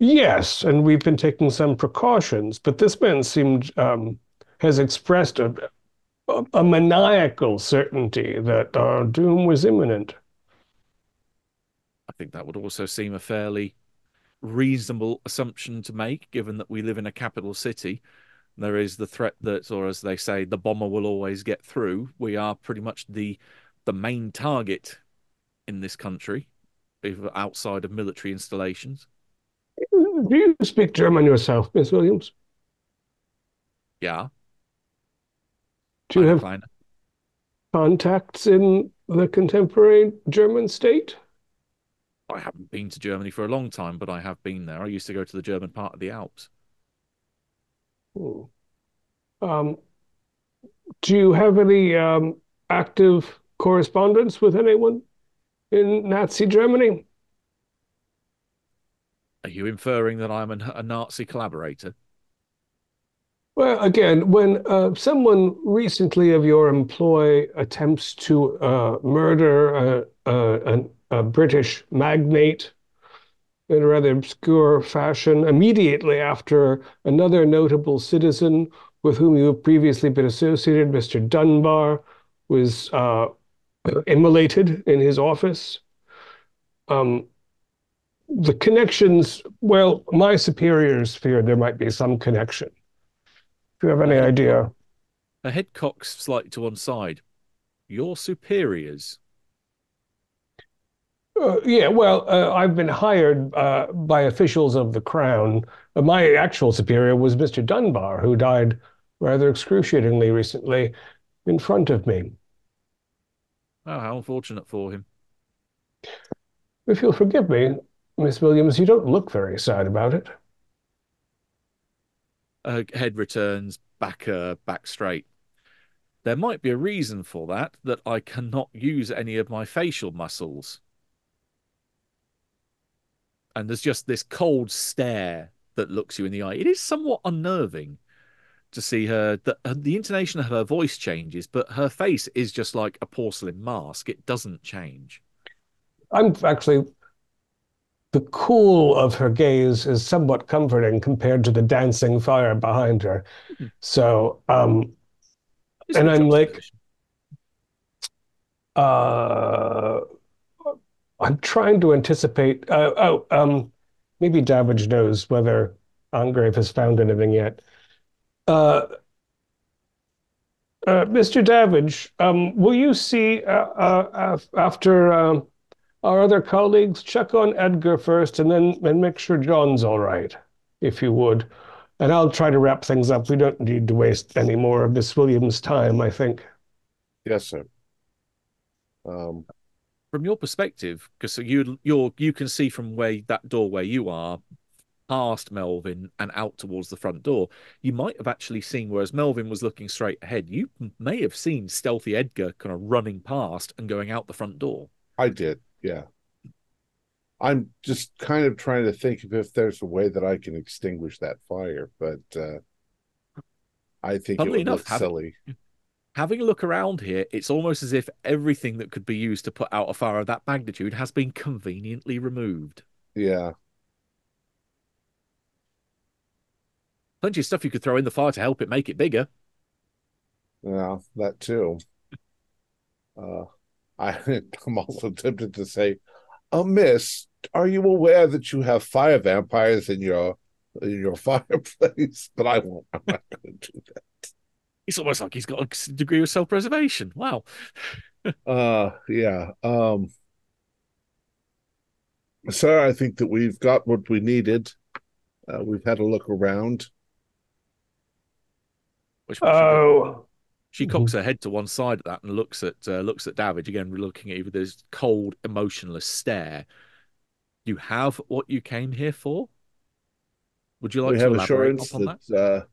Yes, and we've been taking some precautions, but this man seemed um, has expressed a, a, a maniacal certainty that our doom was imminent. I think that would also seem a fairly reasonable assumption to make, given that we live in a capital city. There is the threat that, or as they say, the bomber will always get through. We are pretty much the the main target in this country, outside of military installations. Do you speak German yourself, Miss Williams? Yeah, Do you I'm have fine. contacts in the contemporary German state? I haven't been to Germany for a long time, but I have been there. I used to go to the German part of the Alps. Hmm. Um, do you have any um, active correspondence with anyone in Nazi Germany? Are you inferring that I'm a, a Nazi collaborator? Well, again, when uh, someone recently of your employ attempts to uh, murder a, a, a, a British magnate in a rather obscure fashion, immediately after another notable citizen with whom you have previously been associated, Mr. Dunbar, was uh, immolated in his office. Um, the connections, well, my superiors feared there might be some connection. If you have any idea. Her head cocks slightly to one side. Your superiors. Uh, yeah, well, uh, I've been hired uh, by officials of the Crown. Uh, my actual superior was Mr. Dunbar, who died rather excruciatingly recently in front of me. Oh, how unfortunate for him. If you'll forgive me, Miss Williams, you don't look very sad about it. Her head returns back, uh, back straight. There might be a reason for that, that I cannot use any of my facial muscles. And there's just this cold stare that looks you in the eye. It is somewhat unnerving to see her, the, the intonation of her voice changes, but her face is just like a porcelain mask. It doesn't change. I'm actually, the cool of her gaze is somewhat comforting compared to the dancing fire behind her. Mhm. So, um, It's And I'm like- Uh, I'm trying to anticipate. Uh, oh, um, maybe Davidge knows whether Angrave has found anything yet. Uh, uh, Mr. Davidge, um, will you see uh, uh, after um, our other colleagues check on Edgar first, and then and make sure John's all right, if you would. And I'll try to wrap things up. We don't need to waste any more of Miss Williams' time, I think. Yes, sir. Um, From your perspective, because you you're you can see from where that door where you are past Melvin and out towards the front door, you might have actually seen, whereas Melvin was looking straight ahead, you may have seen stealthy Edgar kind of running past and going out the front door. I did, yeah. I'm just kind of trying to think of if there's a way that I can extinguish that fire, but uh, I think it Funnily would enough, look have- silly. Having a look around here, it's almost as if everything that could be used to put out a fire of that magnitude has been conveniently removed. Yeah, Plenty of stuff you could throw in the fire to help it make it bigger. yeah, that too. Uh, I, I'm also tempted to say, uh, Miss, are you aware that you have fire vampires in your in your fireplace? But I won't. I'm not going to do that. It's almost like he's got a degree of self-preservation. Wow. Uh, yeah. Um, sir, I think that we've got what we needed. Uh, we've had a look around. Which makes you go- Oh, She cocks her head to one side of that and looks at uh, looks at David again, looking at you with this cold, emotionless stare. You have what you came here for. Would you like we to have assurance that? that,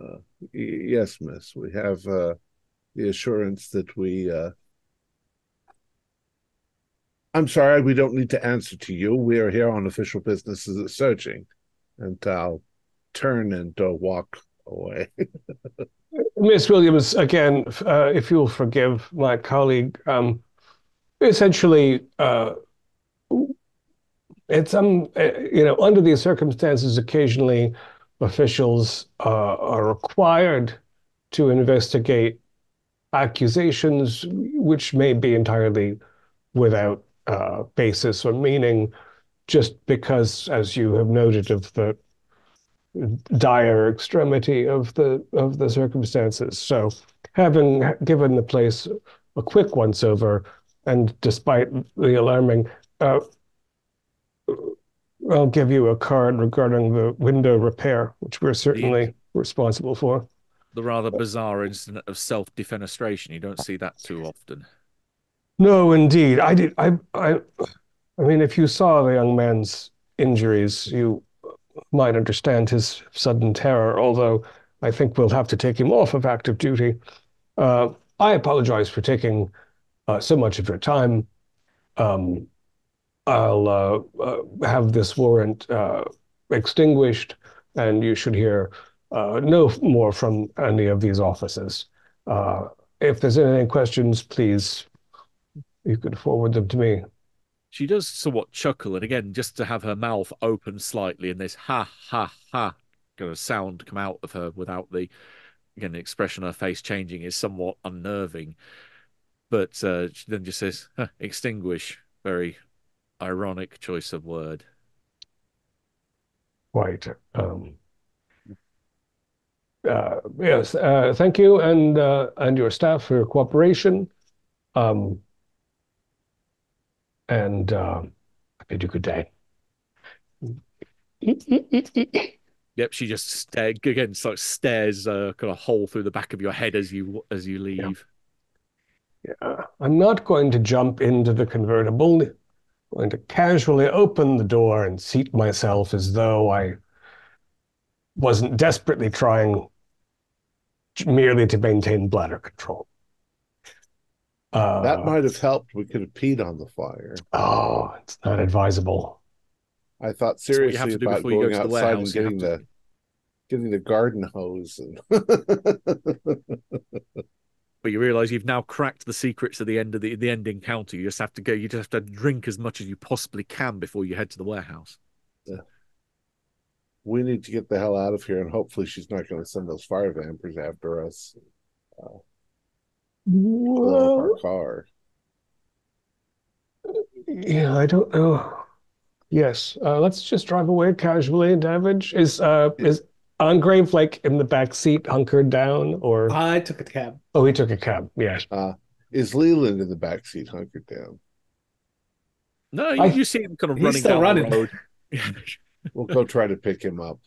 uh, uh, yes, miss, we have uh, the assurance that we. Uh... I'm sorry, we don't need to answer to you. We are here on official business as searching, and I'll turn and uh, walk away. Miss Williams, again, uh, if you'll forgive my colleague, um, essentially, uh, it's um, uh, you know, under these circumstances, occasionally officials uh, are required to investigate accusations which may be entirely without uh, basis or meaning, just because, as you have noted, of the dire extremity of the of the circumstances. So, having given the place a quick once over, and despite the alarming, uh, I'll give you a card regarding the window repair, which we're certainly responsible for. The rather bizarre incident of self defenestration. You don't see that too often. No, indeed, I did. I I I mean, if you saw the young man's injuries, you might understand his sudden terror, although I think we'll have to take him off of active duty. Uh, I apologize for taking uh, so much of your time. Um, I'll uh, uh, have this warrant uh, extinguished, and you should hear uh, no more from any of these offices. If there's any questions, please, you could forward them to me. She does somewhat chuckle, and again, just to have her mouth open slightly and this ha ha ha kind of sound come out of her without the again the expression on her face changing is somewhat unnerving. But uh, she then just says, huh, "Extinguish." Very ironic choice of word. Quite. Um, uh, yes, uh, thank you and uh, and your staff for your cooperation. Um, and uh, I bid you good day. Yep, she just stare again, so stares uh, kind of hole through the back of your head as you as you leave. Yeah, I'm not going to jump into the convertible. I'm going to casually open the door and seat myself as though I wasn't desperately trying merely to maintain bladder control. Uh, that might have helped. We could have peed on the fire. Oh, it's not advisable. I thought That's what you have seriously about before go going to the outside and warehouse. You getting to- the getting the garden hose and But you realise you've now cracked the secrets of the end of the the end encounter. You just have to go. You just have to drink as much as you possibly can before you head to the warehouse. we need to get the hell out of here and hopefully she's not going to send those fire vampires after us blow up our car Yeah, I don't know. Yes, uh, let's just drive away casually. Damage is uh is Angrave like in the back seat, hunkered down, or I took a cab. oh, he took a cab. Yes. uh is leland in the back seat hunkered down No, you, I- you see him kind of He's running still down running. the road. we'll go try to pick him up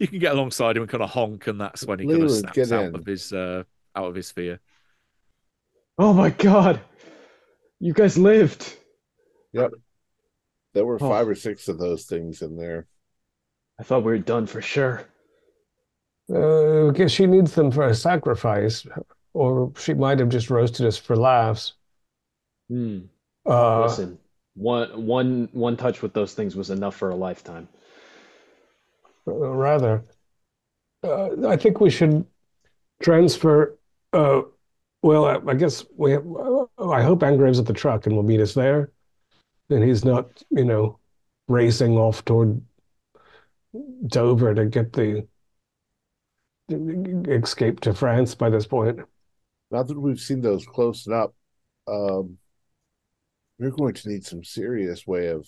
you can get alongside him and kind of honk, and that's when he kind of snaps out in. of his uh, out of his fear. Oh my god. You guys lived. Yep, there were Oh. five or six of those things in there I thought we were done for sure. Uh, I guess she needs them for a sacrifice, or she might have just roasted us for laughs. Hmm. Uh, Listen, one one one touch with those things was enough for a lifetime. uh, rather, uh, I think we should transfer. Uh, well, I, I guess we. Have, I hope Angrave's at the truck and will meet us there, and he's not, you know, racing off toward Dover to get the escape to France by this point. now that we've seen those close up um we're going to need some serious way of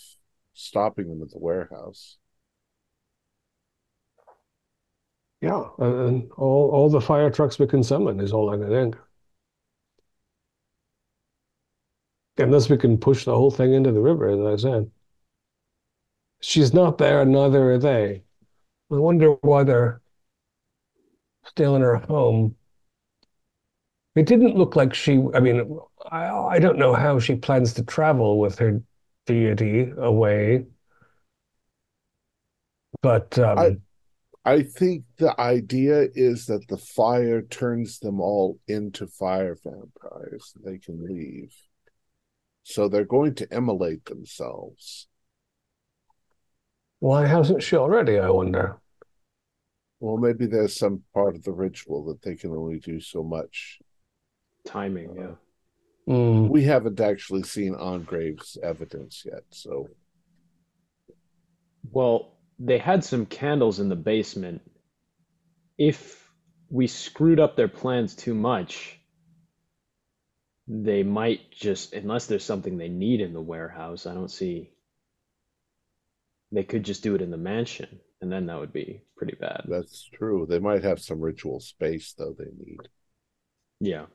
stopping them at the warehouse Yeah, and all all the fire trucks we can summon is all think. Unless we can push the whole thing into the river, as I said. She's not there, and neither are they. I wonder why they're still in her home. It didn't look like she, I mean, I, I don't know how she plans to travel with her deity away, but um, I, I think the idea is that the fire turns them all into fire vampires. They can leave. So they're going to immolate themselves. why hasn't she already, I wonder? Well, maybe there's some part of the ritual that they can only do so much. Timing, yeah. Hmm. We haven't actually seen Ongrave's evidence yet, so Well, they had some candles in the basement. If we screwed up their plans too much, they might just, unless there's something they need in the warehouse, I don't see. They could just do it in the mansion, and then that would be pretty bad. that's true. They might have some ritual space though they need. Yeah.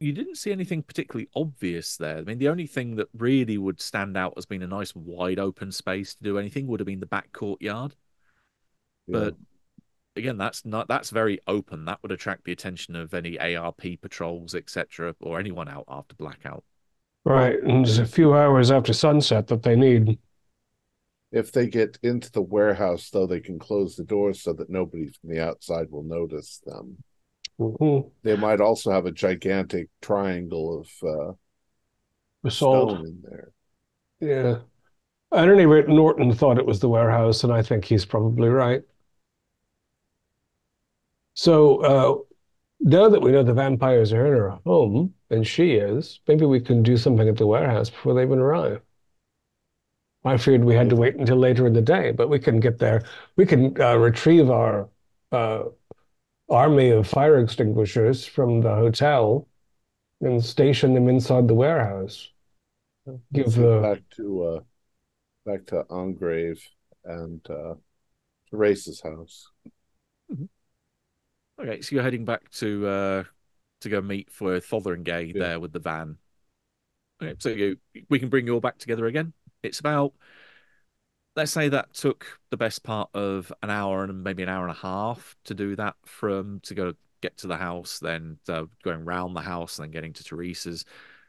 You didn't see anything particularly obvious there. I mean, the only thing that really would stand out as being a nice wide open space to do anything would have been the back courtyard. Yeah. But again, that's not that's very open. That would attract the attention of any ARP patrols, etc., or anyone out after blackout. Right, and there's a few hours after sunset that they need. If they get into the warehouse, though, they can close the doors so that nobody from the outside will notice them. Mhm. They might also have a gigantic triangle of uh, Assault. stone in there. Yeah. At any rate, Norton thought it was the warehouse, and I think he's probably right. So, uh, now that we know the vampires are in her home, and she is, maybe we can do something at the warehouse before they even arrive. I feared we had to wait until later in the day, but we can get there. We can uh, retrieve our uh, army of fire extinguishers from the hotel and station them inside the warehouse. Give Let's get the back to uh, back to Ongrave and uh, Teresa's house. Okay, so you're heading back to uh to go meet for Fotheringay Yeah. there with the van. Okay, so you we can bring you all back together again. It's about let's say that took the best part of an hour and maybe an hour and a half to do that from to go get to the house, then uh, going round the house and then getting to Teresa's.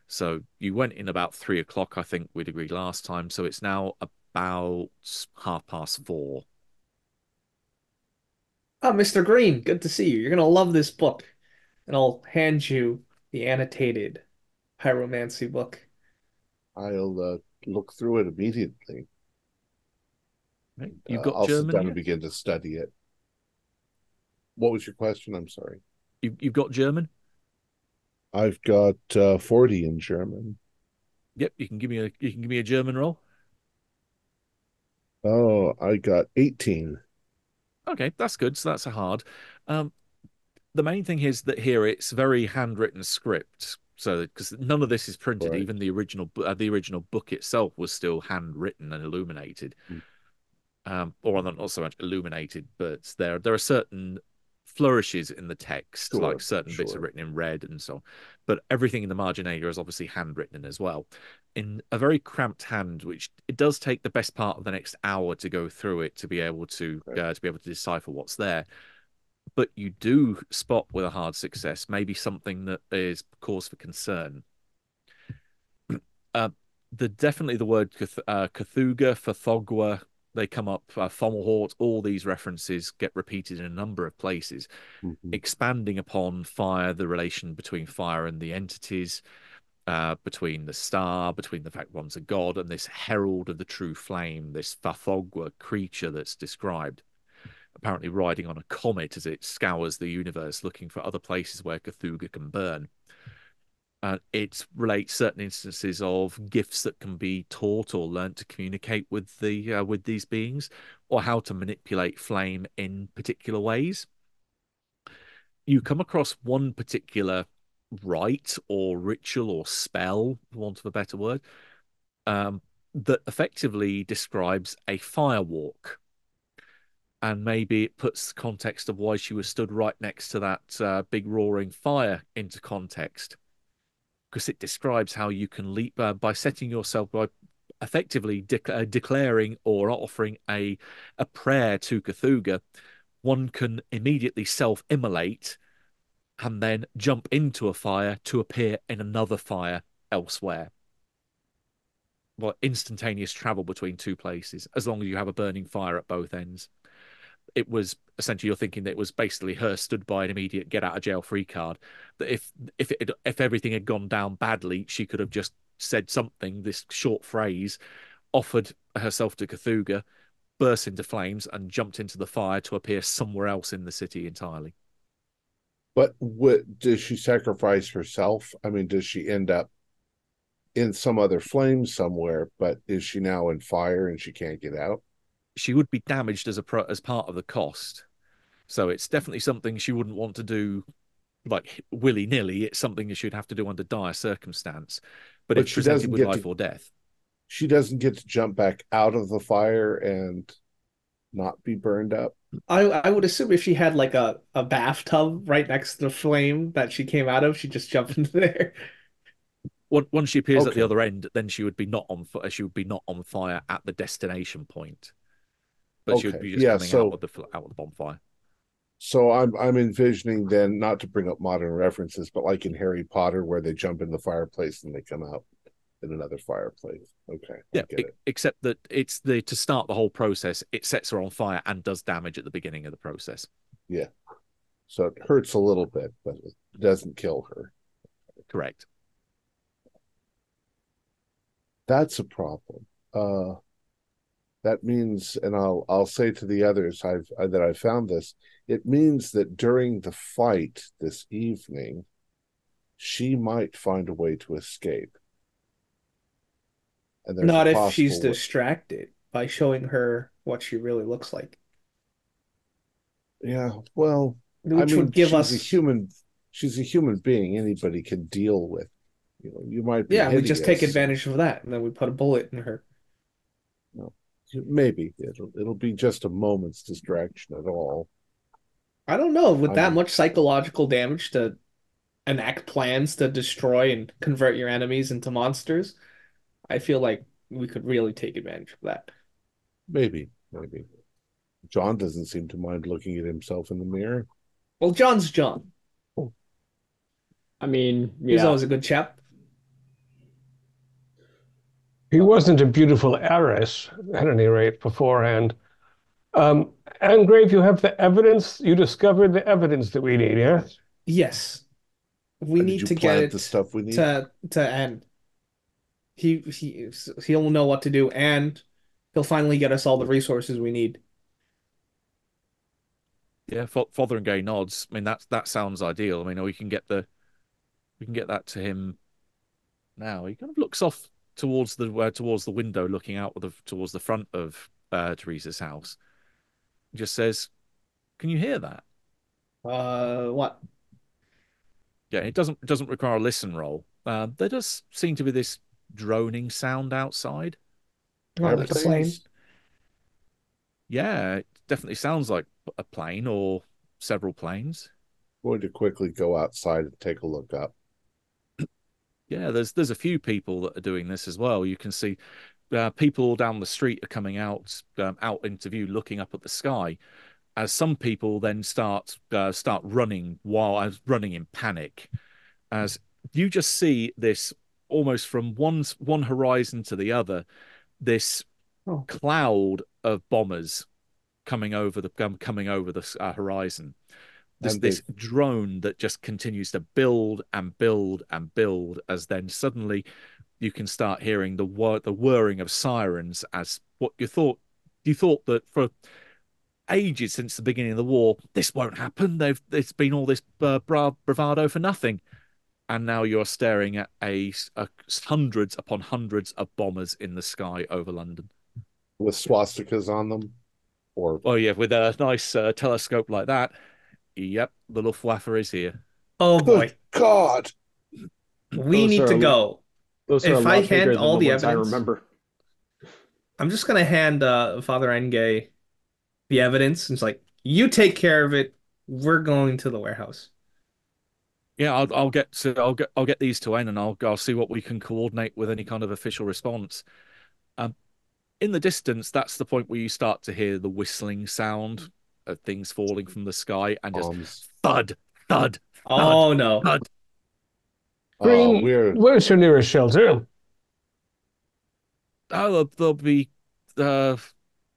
So you went in about three o'clock, I think we'd agreed last time. So it's now about half past four. Oh, Mr. Green, good to see you. You're gonna love this book. And I'll hand you the annotated pyromancy book. I'll uh, look through it immediately. Right? You've Uh, got I'll sit German down yet? and begin to study it. What was your question? I'm sorry. You, you've got German? I've got uh, 40 in German. Yep, you can give me a you can give me a German roll. Oh, I got 18. Okay, that's good. So that's a hard. Um, the main thing is that here it's very handwritten script. So because none of this is printed, Right. even the original uh, the original book itself was still handwritten and illuminated. Mm. Um, or not not so much illuminated, but there there are certain flourishes in the text, Sure, like certain bits are written in red and so on. But everything in the marginalia is obviously handwritten as well. In a very cramped hand, which it does take the best part of the next hour to go through it to be able to Right. uh, to be able to decipher what's there. But you do spot with a hard success maybe something that is cause for concern. Uh, the definitely the word Cth- uh, Cthugha, Fthaggua, they come up. Uh, Fomalhaut, all these references get repeated in a number of places Mhm. expanding upon fire, the relation between fire and the entities, uh, between the star, between the fact one's a god, and this herald of the true flame, this Fthaggua creature that's described, apparently riding on a comet as it scours the universe looking for other places where Cthugha can burn. Uh, it relates certain instances of gifts that can be taught or learnt to communicate with the uh, with these beings, or how to manipulate flame in particular ways you come across one particular rite or ritual or spell, for want of a better word, um, that effectively describes a fire walk. And maybe it puts the context of why she was stood right next to that uh, big roaring fire into context. Because it describes how you can leap uh, by setting yourself by effectively de- uh, declaring or offering a a prayer to Cthulhu. one can immediately self-immolate and then jump into a fire to appear in another fire elsewhere. Well, instantaneous travel between two places, as long as you have a burning fire at both ends. It was essentially you're thinking that it was basically her stood by an immediate get out of jail free card. That if if it if everything had gone down badly, she could have just said something, this short phrase, offered herself to Cthugha, burst into flames, and jumped into the fire to appear somewhere else in the city entirely. But what does she sacrifice herself? I mean, does she end up in some other flame somewhere? But is she now in fire and she can't get out? She would be damaged as a pro- as part of the cost. So it's definitely something she wouldn't want to do like willy nilly. It's something she'd have to do under dire circumstance. But, But it's she presented doesn't with get life to- or death. She doesn't get to jump back out of the fire and not be burned up. I I would assume if she had like a, a bathtub right next to the flame that she came out of, she'd just jump into there. Once once she appears at the other end, then she would be not on fi- she would be not on fire at the destination point. But she would Okay. be just Yeah, coming so- out of the out of the bonfire. So I'm I'm envisioning then not to bring up modern references, but like in Harry Potter where they jump in the fireplace and they come out in another fireplace. Okay. Yeah, e- it. except that it's the to start the whole process, it sets her on fire and does damage at the beginning of the process. Yeah, so it hurts a little bit, but it doesn't kill her. Correct. That's a problem. Uh that means and I'll I'll say to the others I've I, that I found this, it means that during the fight this evening she might find a way to escape. And there's Not if she's way- distracted by showing her what she really looks like, Yeah, well, which I mean, would give she's us a human. She's a human being. Anybody can deal with. You know, you might be. yeah, we just take advantage of that, and then we put a bullet in her. Maybe it'll it'll be just a moment's distraction at all. I don't know, with I that mean- much psychological damage to enact plans to destroy and convert your enemies into monsters, I feel like we could really take advantage of that. Maybe, maybe. John doesn't seem to mind looking at himself in the mirror. Well, John's John. I mean, He's always a good chap. He wasn't a beautiful heiress, at any rate, beforehand. Um, Angrave, you have the evidence. You discovered the evidence that we need, yeah? Yes. We Did need to get the stuff we need? to to end. He he he'll know what to do, and he'll finally get us all the resources we need. Yeah, Fo- Fotheringay nods. I mean, that that sounds ideal. I mean, we can get the we can get that to him now. He kind of looks off towards the uh, towards the window, looking out the, towards the front of uh, Teresa's house. Just says, "Can you hear that?" Uh, what? Yeah, it doesn't it doesn't require a listen roll. Uh, there does seem to be this droning sound outside. That's a plane. Yeah, it definitely sounds like a plane or several planes. Going to quickly go outside and take a look up. Yeah, there's there's a few people that are doing this as well. You can see uh, people all down the street are coming out um, out into view, looking up at the sky. As some people then start uh, start running while I was running in panic, as you just see this almost from one one horizon to the other, this Oh. cloud of bombers coming over the coming over the uh, horizon. This And this drone that just continues to build and build and build, as then suddenly you can start hearing the whir- the whirring of sirens. As what you thought you thought that for ages since the beginning of the war, this won't happen. They've it's been all this uh, bra- bravado for nothing, and now you're staring at a, a hundreds upon hundreds of bombers in the sky over London. with swastikas on them, or Oh yeah, with a nice uh, telescope like that. Yep, the Luftwaffe is here. Oh boy, good God! we Those need to a- go. Those If I hand all the the ones I remember. I'm just gonna hand uh, Fotheringay the evidence. and It's like you take care of it. We're going to the warehouse. Yeah, I'll, I'll get to, I'll get I'll get these to N and I'll I'll see what we can coordinate with any kind of official response. Um, in the distance, that's the point where you start to hear the whistling sound uh, things falling from the sky and just Bombs. thud, thud. Oh no. thud. Oh, Green, we're where's your nearest shelter? Oh, there'll, there'll be. Uh,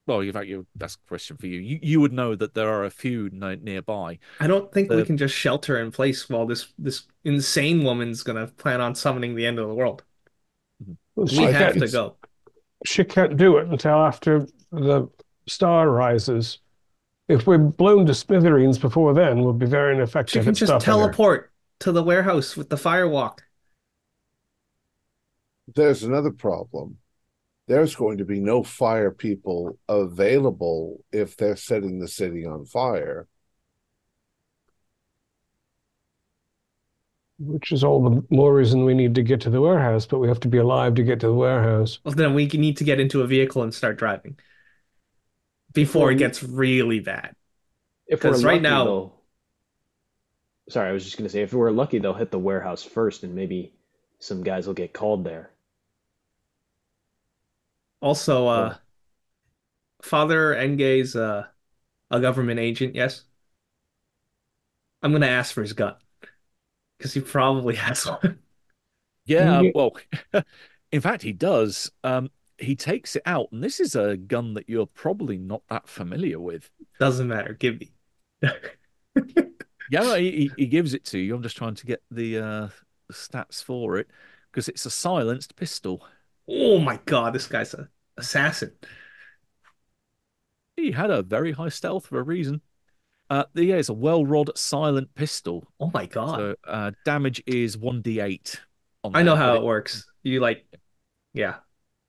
well, in fact, you, that's a question for you. You you would know that there are a few no, nearby. I don't think we can just shelter in place while this this insane woman's gonna plan on summoning the end of the world. Well, We have to go. she can't do it until after the star rises. If we're blown to smithereens before then, we'll be very She ineffective can at just stopping her. teleport to the warehouse with the firewalk. there's another problem. There's going to be no fire people available if they're setting the city on fire. Which is all the more reason we need to get to the warehouse, but we have to be alive to get to the warehouse. Well, then we need to get into a vehicle and start driving before it gets really bad. If we're 'Cause right now- they'll... Sorry, I was just gonna say if we're lucky, they'll hit the warehouse first, and maybe some guys will get called there. Also, uh, Yeah. Fotheringay's uh, a government agent, yes? I'm gonna ask for his gun because he probably has one. Yeah, Yeah. well, in fact, he does. Um, he takes it out, and this is a gun that you're probably not that familiar with. Doesn't matter. Give me. Yeah, he, he- gives it to you. I'm just trying to get the uh, stats for it because it's a silenced pistol. Oh my God, this guy's a assassin. He had a very high stealth for a reason. Uh, yeah, it's a Welrod silent pistol. Oh my God. So uh, damage is one d8. On I know how it works. You like, yeah,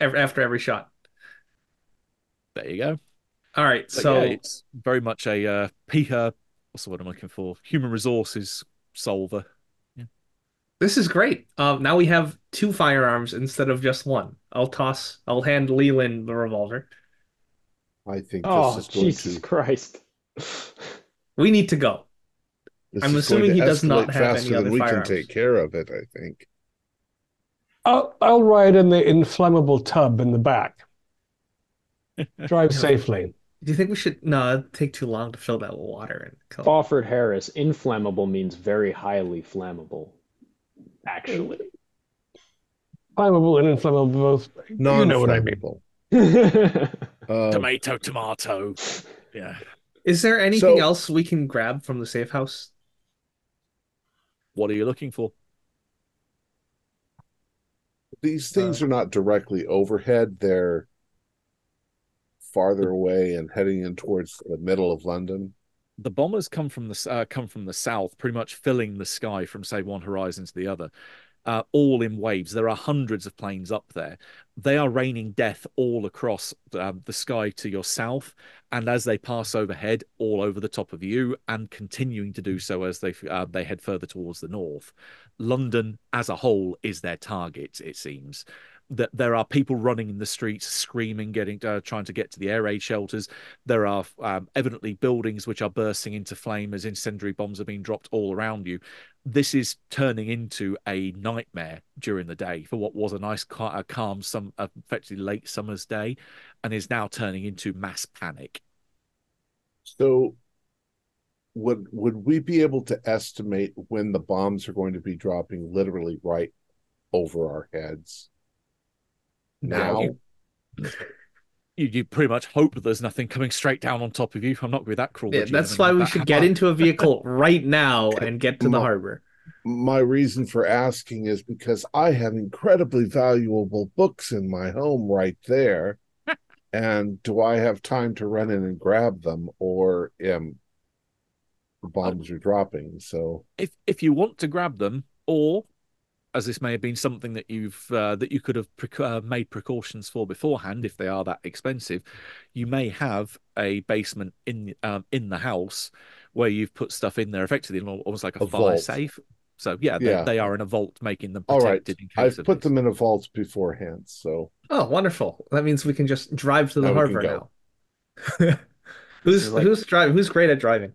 after every shot. There you go. All right, But so yeah, it's very much a uh, P- uh, what's the word I'm looking for? Human resources solver. Yeah. this is great. Um, now we have two firearms instead of just one. I'll toss. I'll hand Leland the revolver. I think Oh, this is going Jesus to Christ! We need to go. this I'm assuming he does not have any other than we firearms. can take care of it, I think. I'll, I'll ride in the inflammable tub in the back. Drive safely. Do you think we should? No, it'd take too long to fill that with water and kill. Fawford Harris, inflammable means very highly flammable. Actually, Flammable and inflammable both. You know what I mean. Non-flammable. Uh, Tomato, tomato. Yeah. Is there anything So- else we can grab from the safe house? What are you looking for? These things Uh, are not directly overhead. They're farther away and heading in towards the middle of London. The bombers come from the uh, come from the south, pretty much filling the sky from say one horizon to the other, uh, all in waves. There are hundreds of planes up there. They are raining death all across uh, the sky to your south, and as they pass overhead, all over the top of you, and continuing to do so as they uh, they head further towards the north. London as a whole is their target. It seems that there are people running in the streets, screaming, getting uh, trying to get to the air raid shelters. There are um, evidently buildings which are bursting into flame as incendiary bombs are being dropped all around you. This is turning into a nightmare during the day for what was a nice, calm, some effectively late summer's day, and is now turning into mass panic. So would would we be able to estimate when the bombs are going to be dropping literally right over our heads? Now, you- You, you pretty much hope that there's nothing coming straight down on top of you. I'm not going to be that cruel. Yeah, that's why we but- should get into a vehicle right now and get to the harbor. my reason for asking is because I have incredibly valuable books in my home right there. and do I have time to run in and grab them or am the bombs are dropping? So if if you want to grab them, or as this may have been something that you've uh, that you could have prec- uh, made precautions for beforehand, if they are that expensive, you may have a basement in um, in the house where you've put stuff in there, effectively almost like a, A fire vault. safe. So yeah, they, Yeah. they are in a vault, making them all right. protected in case I've of put this. them in a vault beforehand. So Oh, wonderful. That means we can just drive to the Now harbor now. who's like- who's driving? Who's great at driving?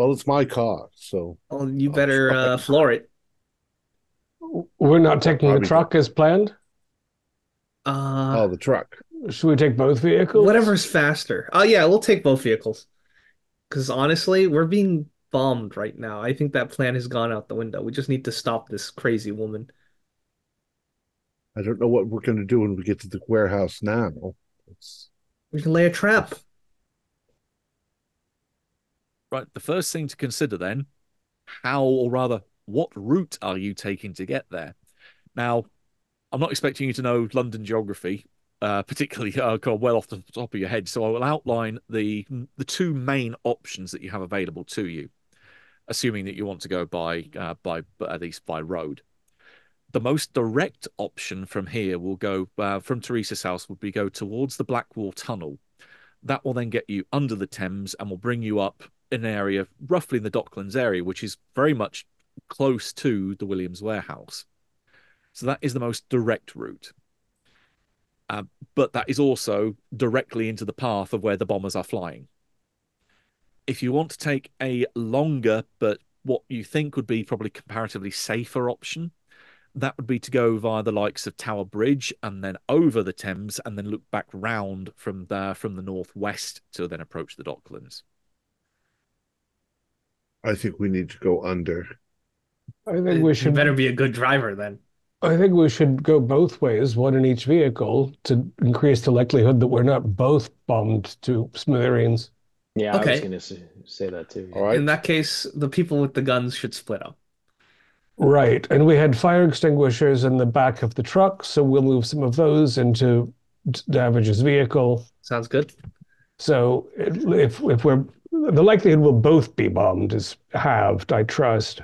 Well it's my car. So Well, you I'll better uh, floor it. We're not taking the Probably truck as planned. Uh, oh the truck. Should we take both vehicles? Whatever's faster. Oh yeah, we'll take both vehicles. Because honestly, we're being bombed right now. I think that plan has gone out the window. We just need to stop this crazy woman. I don't know what we're going to do when we get to the warehouse now. It's... We can lay a trap. Right. The first thing to consider then, how or rather, what route are you taking to get there? Now, I'm not expecting you to know London geography, uh, particularly uh, well off the top of your head. So I will outline the the two main options that you have available to you, assuming that you want to go by uh, by at least by road. The most direct option from here will go uh, from Teresa's house would be go towards the Blackwall Tunnel. That will then get you under the Thames and will bring you up an area roughly in the Docklands area, which is very much close to the Williams warehouse. So that is the most direct route. Uh, but that is also directly into the path of where the bombers are flying. If you want to take a longer, but what you think would be probably comparatively safer option, that would be to go via the likes of Tower Bridge and then over the Thames and then look back round from there from the northwest to then approach the Docklands. I think we need to go under. I think we should. You better be a good driver then. I think we should go both ways, one in each vehicle, to increase the likelihood that we're not both bombed to smithereens. Yeah, I was gonna say, say that too. All right. In that case, the people with the guns should split up. Right. And we had fire extinguishers in the back of the truck, so we'll move some of those into D- Davage's vehicle. Sounds good. So if if we're the likelihood we'll both be bombed is halved, I trust.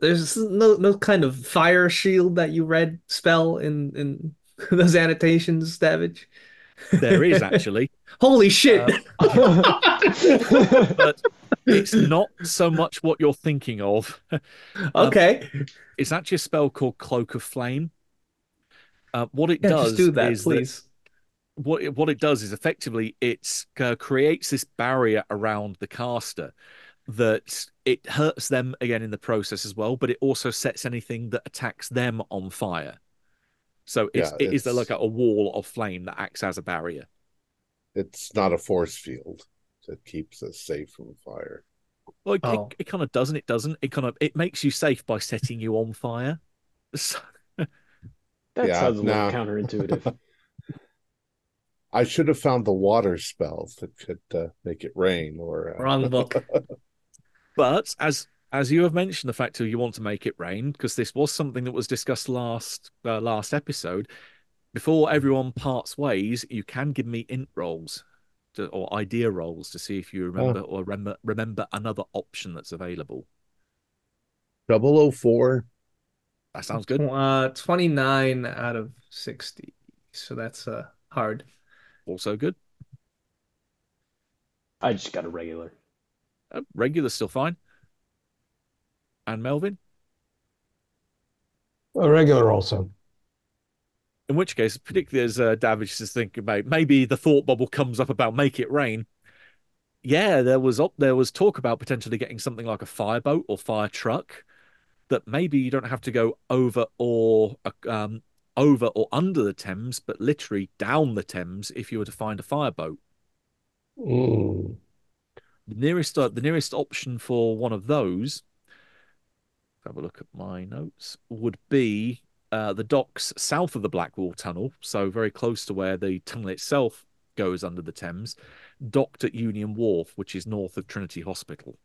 There's no no kind of fire shield that you read spell in in those annotations, Savage. There is actually, Holy shit! but it's not so much what you're thinking of. okay, It's actually a spell called Cloak of Flame. Uh, what it yeah, does just do that, is please. What it, what it does is effectively it uh, creates this barrier around the caster that it hurts them again in the process as well, but it also sets anything that attacks them on fire. So it's, Yeah, it is it's- like a, a wall of flame that acts as a barrier. It's not a force field that keeps us safe from fire. Well, it, Oh. it, it kind of doesn't. It doesn't. It kind of it makes you safe by setting you on fire. So, That Yeah, sounds a little nah. counterintuitive. I should have found the water spells that could uh, make it rain or uh, Wrong book. But as as you have mentioned, the fact that you want to make it rain, because this was something that was discussed last uh, last episode. Before everyone parts ways, you can give me int rolls to, or idea rolls to see if you remember or remember remember another option that's available. 004. That sounds good. Uh, 29 out of 60. So that's uh hard. Also good. I just got a regular. Uh, regular still fine. And Melvin. A regular also. In which case, particularly as uh, Davidge is thinking about, maybe the thought bubble comes up about make it rain. Yeah, there was up there was talk about potentially getting something like a fireboat or fire truck that maybe you don't have to go over or um, over or under the Thames, but literally down the Thames if you were to find a fireboat. Mm. The nearest uh, the nearest option for one of those, have a look at my notes, would be uh, the docks south of the Blackwall Tunnel, so very close to where the tunnel itself goes under the Thames, docked at Union Wharf, which is north of Trinity Hospital.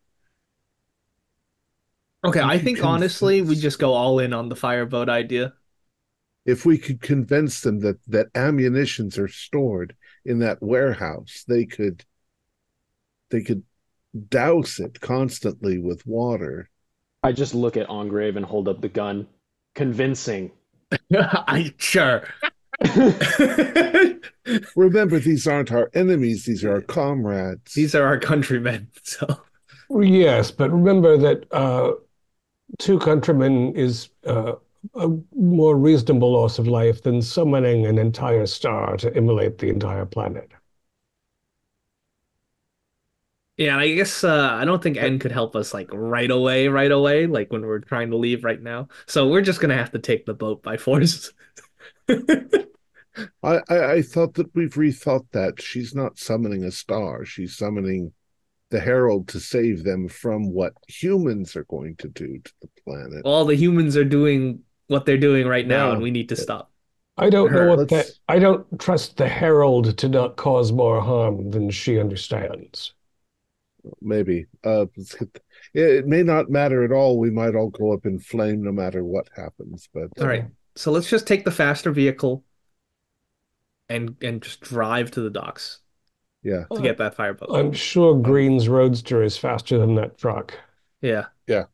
Okay, I think honestly we just go all in on the fireboat idea. If we could convince them that that ammunitions are stored in that warehouse, they could they could douse it constantly with water. I just look at Engrave and hold up the gun. Convincing. I sure. Remember, these aren't our enemies; these are our comrades. These are our countrymen. So Yes, but remember that uh, two countrymen is uh, a more reasonable loss of life than summoning an entire star to immolate the entire planet. yeah, and I guess uh, I don't think N could help us like right away, right away, like when we're trying to leave right now. So we're just gonna have to take the boat by force. I, I I thought that we've rethought that. She's not summoning a star. She's summoning the Herald to save them from what humans are going to do to the planet. All the humans are doing what they're doing right now, No. and we need to stop. I don't know what that. let's- I don't trust the Herald to not cause more harm than she understands. Maybe. Uh, let's get it, it may not matter at all. We might all go up in flame no matter what happens. But All right. So let's just take the faster vehicle and and just drive to the docks yeah, to get that fireboat. I'm sure Green's Roadster is faster than that truck. Yeah.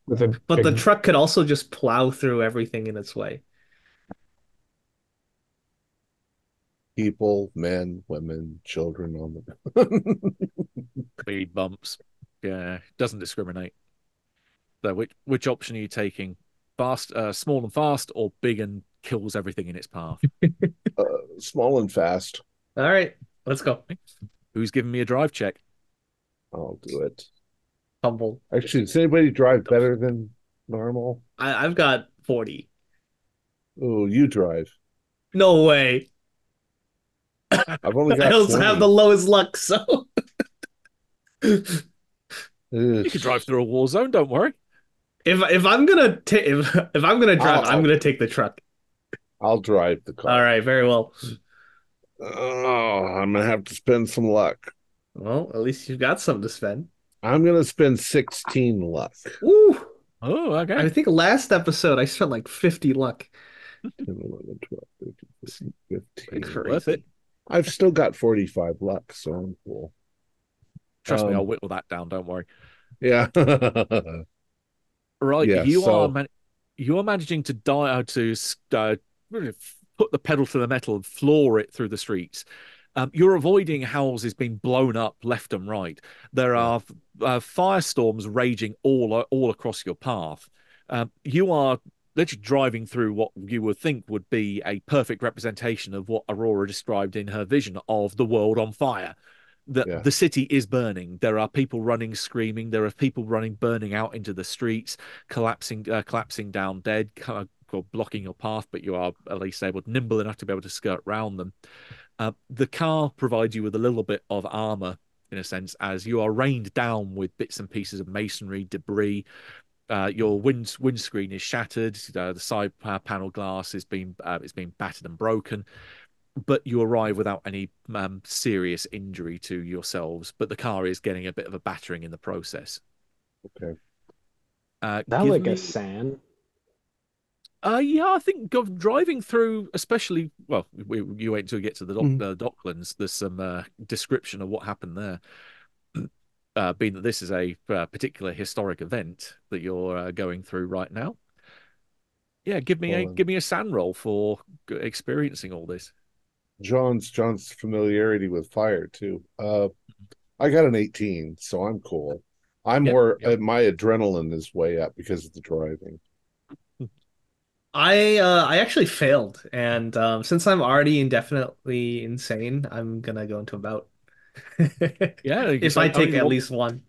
With a But the truck could also just plow through everything in its way. people, men, women, children on the. Speed bumps. Yeah, doesn't discriminate. So which which option are you taking? Fast, uh, small and fast, or big and kills everything in its path? uh, small and fast. All right, let's go. Who's giving me a drive check? I'll do it. Fumble. Actually, does anybody drive better than normal? I, I've got 40. Oh, you drive. No way. I've only got I also have the lowest luck, so You can drive through a war zone. Don't worry. if if I'm gonna take if, if I'm gonna drive, I'll- I'm gonna take the truck. I'll drive the car. All right, very well. Oh, I'm gonna have to spend some luck. Well, at least you've got something to spend. I'm gonna spend 16 luck. Ooh, Oh, okay. I think last episode I spent like 50 luck. 10, 11, 12, 13, 14, 15. It's worth it. I've still got 45 luck, so I'm cool. Trust me, Um, I'll whittle that down. Don't worry. Yeah. Right, Yeah, you so- are man- you are managing to die uh, to uh, put the pedal to the metal and floor it through the streets. Um, you're avoiding houses being blown up left and right. There are uh, firestorms raging all all across your path. Um, you are literally driving through what you would think would be a perfect representation of what Aurora described in her vision of the world on fire. The, Yeah. the city is burning. There are people running, screaming. There are people running, burning out into the streets, collapsing, uh, collapsing down dead, kind of or blocking your path. But you are at least able, nimble enough to be able to skirt round them. Uh, the car provides you with a little bit of armor, in a sense, as you are rained down with bits and pieces of masonry, debris. Uh, your wind windscreen is shattered. Uh, the side panel glass is being uh, it's being battered and broken. But you arrive without any um, serious injury to yourselves. But the car is getting a bit of a battering in the process. Okay. Uh, That like me- a SAN. Uh, yeah, I think go, driving through, especially well, we, you wait until you get to the dock, Mhm. uh, Docklands. There's some uh, description of what happened there. Uh, being that this is a uh, particular historic event that you're uh, going through right now. Yeah, give me a Well, um, give me a SAN roll for g- experiencing all this. John's John's familiarity with fire too. Uh I got an 18, so I'm cool. I'm Yep, more yep. uh, my adrenaline is way up because of the driving. I uh I actually failed, and um, since I'm already indefinitely insane, I'm gonna go into a bout. Yeah, If say I take at one- least one.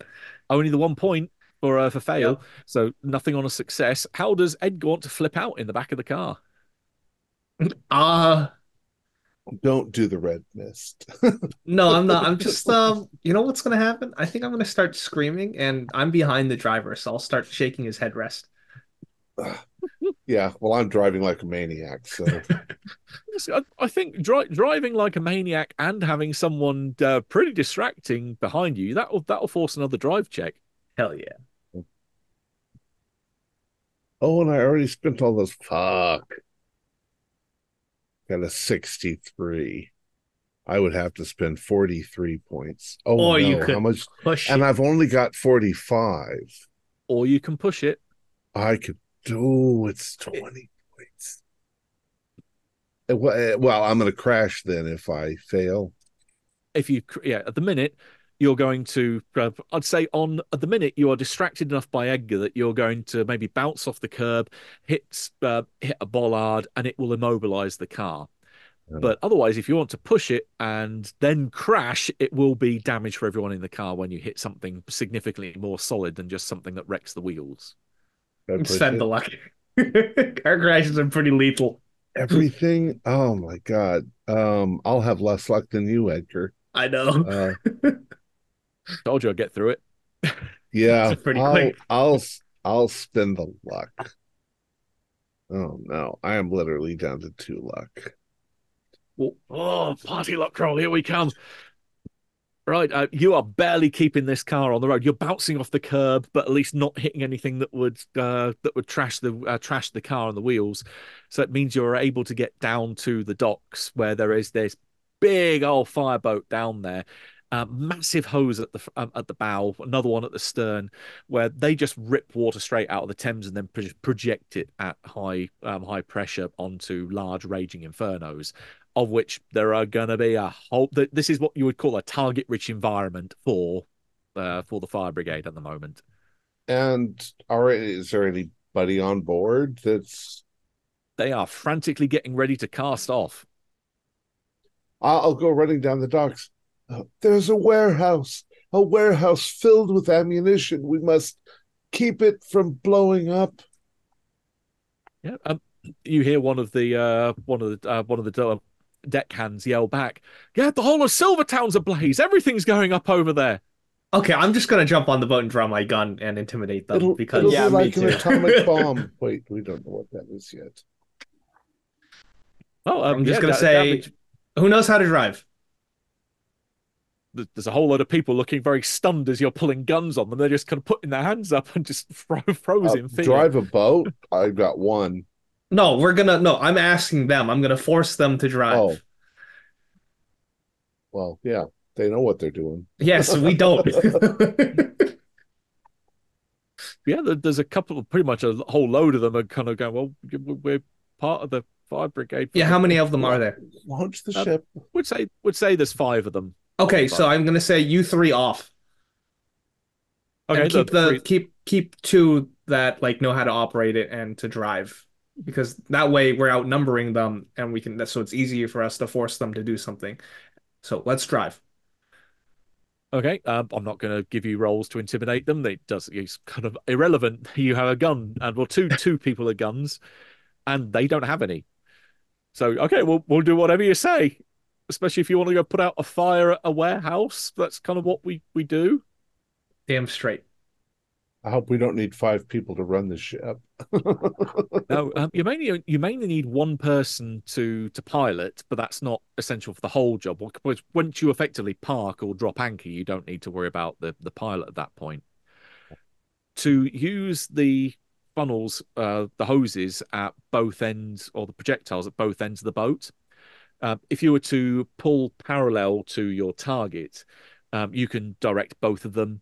I only the one point for uh, for fail, Yep. so nothing on a success. How does Edgar want to flip out in the back of the car? Uh Don't do the red mist. no, I'm not. I'm just um you know what's gonna happen? I think I'm gonna start screaming and I'm behind the driver, so I'll start shaking his headrest. Yeah, well I'm driving like a maniac, so I, I think dri- driving like a maniac and having someone uh, pretty distracting behind you that'll that'll force another drive check. Hell yeah. Oh, and I already spent all those fuck. Got a 63. I would have to spend 43 points. Oh Or no, you could how much? Push And it. I've only got 45. Or you can push it. I could do it's 20 points. Uh, Well, uh, I'm going to crash then if I fail. If you yeah, at the minute you're going to uh, I'd say on at the minute you are distracted enough by Edgar that you're going to maybe bounce off the curb, hit uh, hit a bollard, and it will immobilize the car. But otherwise, if you want to push it and then crash, it will be damage for everyone in the car when you hit something significantly more solid than just something that wrecks the wheels. Did I push Spend it? the luck. Car crashes are pretty lethal. Everything. Oh my God. Um, I'll have less luck than you, Edgar. I know. Uh, Told you I'd get through it. yeah, pretty I'll, quick. I'll I'll spend the luck. Oh no, I am literally down to two luck. Well, oh, party luck roll, here we come. Right, uh, you are barely keeping this car on the road. You're bouncing off the curb, but at least not hitting anything that would uh, that would trash the uh, trash the car and the wheels. So it means you're able to get down to the docks where there is this big old fireboat down there, uh, massive hose at the um, at the bow, another one at the stern, where they just rip water straight out of the Thames and then pro- project it at high um, high pressure onto large raging infernos of which there are going to be a whole. This is what you would call a target-rich environment for uh, for the fire brigade at the moment. And are is there anybody on board that's? They are frantically getting ready to cast off. I'll, go running down the docks. Oh, there's a warehouse, a warehouse filled with ammunition. We must keep it from blowing up. Yeah, um, you hear one of the uh, one of the uh, one of the deckhands yell back, "Yeah, the whole of Silvertown's ablaze. Everything's going up over there." Okay, I'm just gonna jump on the boat and draw my gun and intimidate them It'll, because it'll Yeah, be me like an too. atomic bomb. Wait, we don't know what that is yet. Oh, um, I'm just yeah, gonna that- say, damage- who knows how to drive? there's a whole lot of people looking very stunned as you're pulling guns on them. They're just kind of putting their hands up and just fro- froze Uh, in fear. drive a boat. I've got one. No, we're gonna no. I'm asking them. I'm gonna force them to drive. Oh. Well, yeah, they know what they're doing. Yes, we don't. yeah, there's a couple, pretty much a whole load of them are kind of going, well, we're part of the fire brigade. yeah, how many of them are there? Launch the Uh, ship. Would say would say there's five of them. Okay, so I'm gonna say you three off. Okay, and keep the three- keep keep two that like know how to operate it and to drive. Because that way we're outnumbering them and we can so it's easier for us to force them to do something. So let's drive. Okay, um, I'm not going to give you roles to intimidate them. It does. It's kind of irrelevant. You have a gun, and well, two two people are guns, and they don't have any. So okay, we'll we'll do whatever you say. Especially if you want to go put out a fire at a warehouse. That's kind of what we we do. Damn straight. I hope we don't need five people to run the ship. No, um, you mainly you mainly need one person to to pilot, but that's not essential for the whole job. Once you effectively park or drop anchor, you don't need to worry about the the pilot at that point. To use the funnels, uh, the hoses at both ends, or the projectiles at both ends of the boat, um, if you were to pull parallel to your target, um, you can direct both of them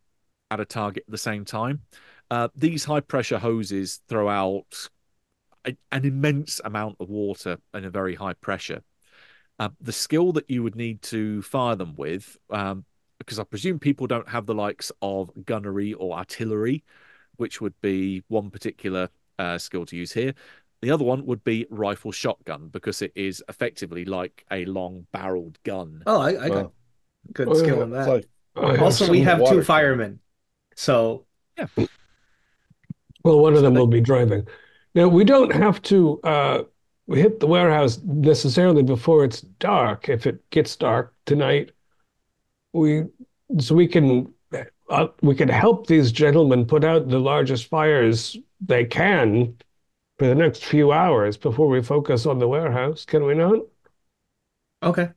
at a target at the same time. Uh, these high pressure hoses throw out a, an immense amount of water and a very high pressure. Uh, the skill that you would need to fire them with, um, because I presume people don't have the likes of gunnery or artillery, which would be one particular uh, skill to use here. The other one would be rifle shotgun because it is effectively like a long barreled gun. Oh, I, I got Well, good Oh, skill yeah, in that. like I Also, we have water two firemen. So yeah. Well, one of them they- will be driving. Now, we don't have to uh, hit the warehouse necessarily before it's dark. If it gets dark tonight, we so we can uh, we can help these gentlemen put out the largest fires they can for the next few hours before we focus on the warehouse. Can we not? okay.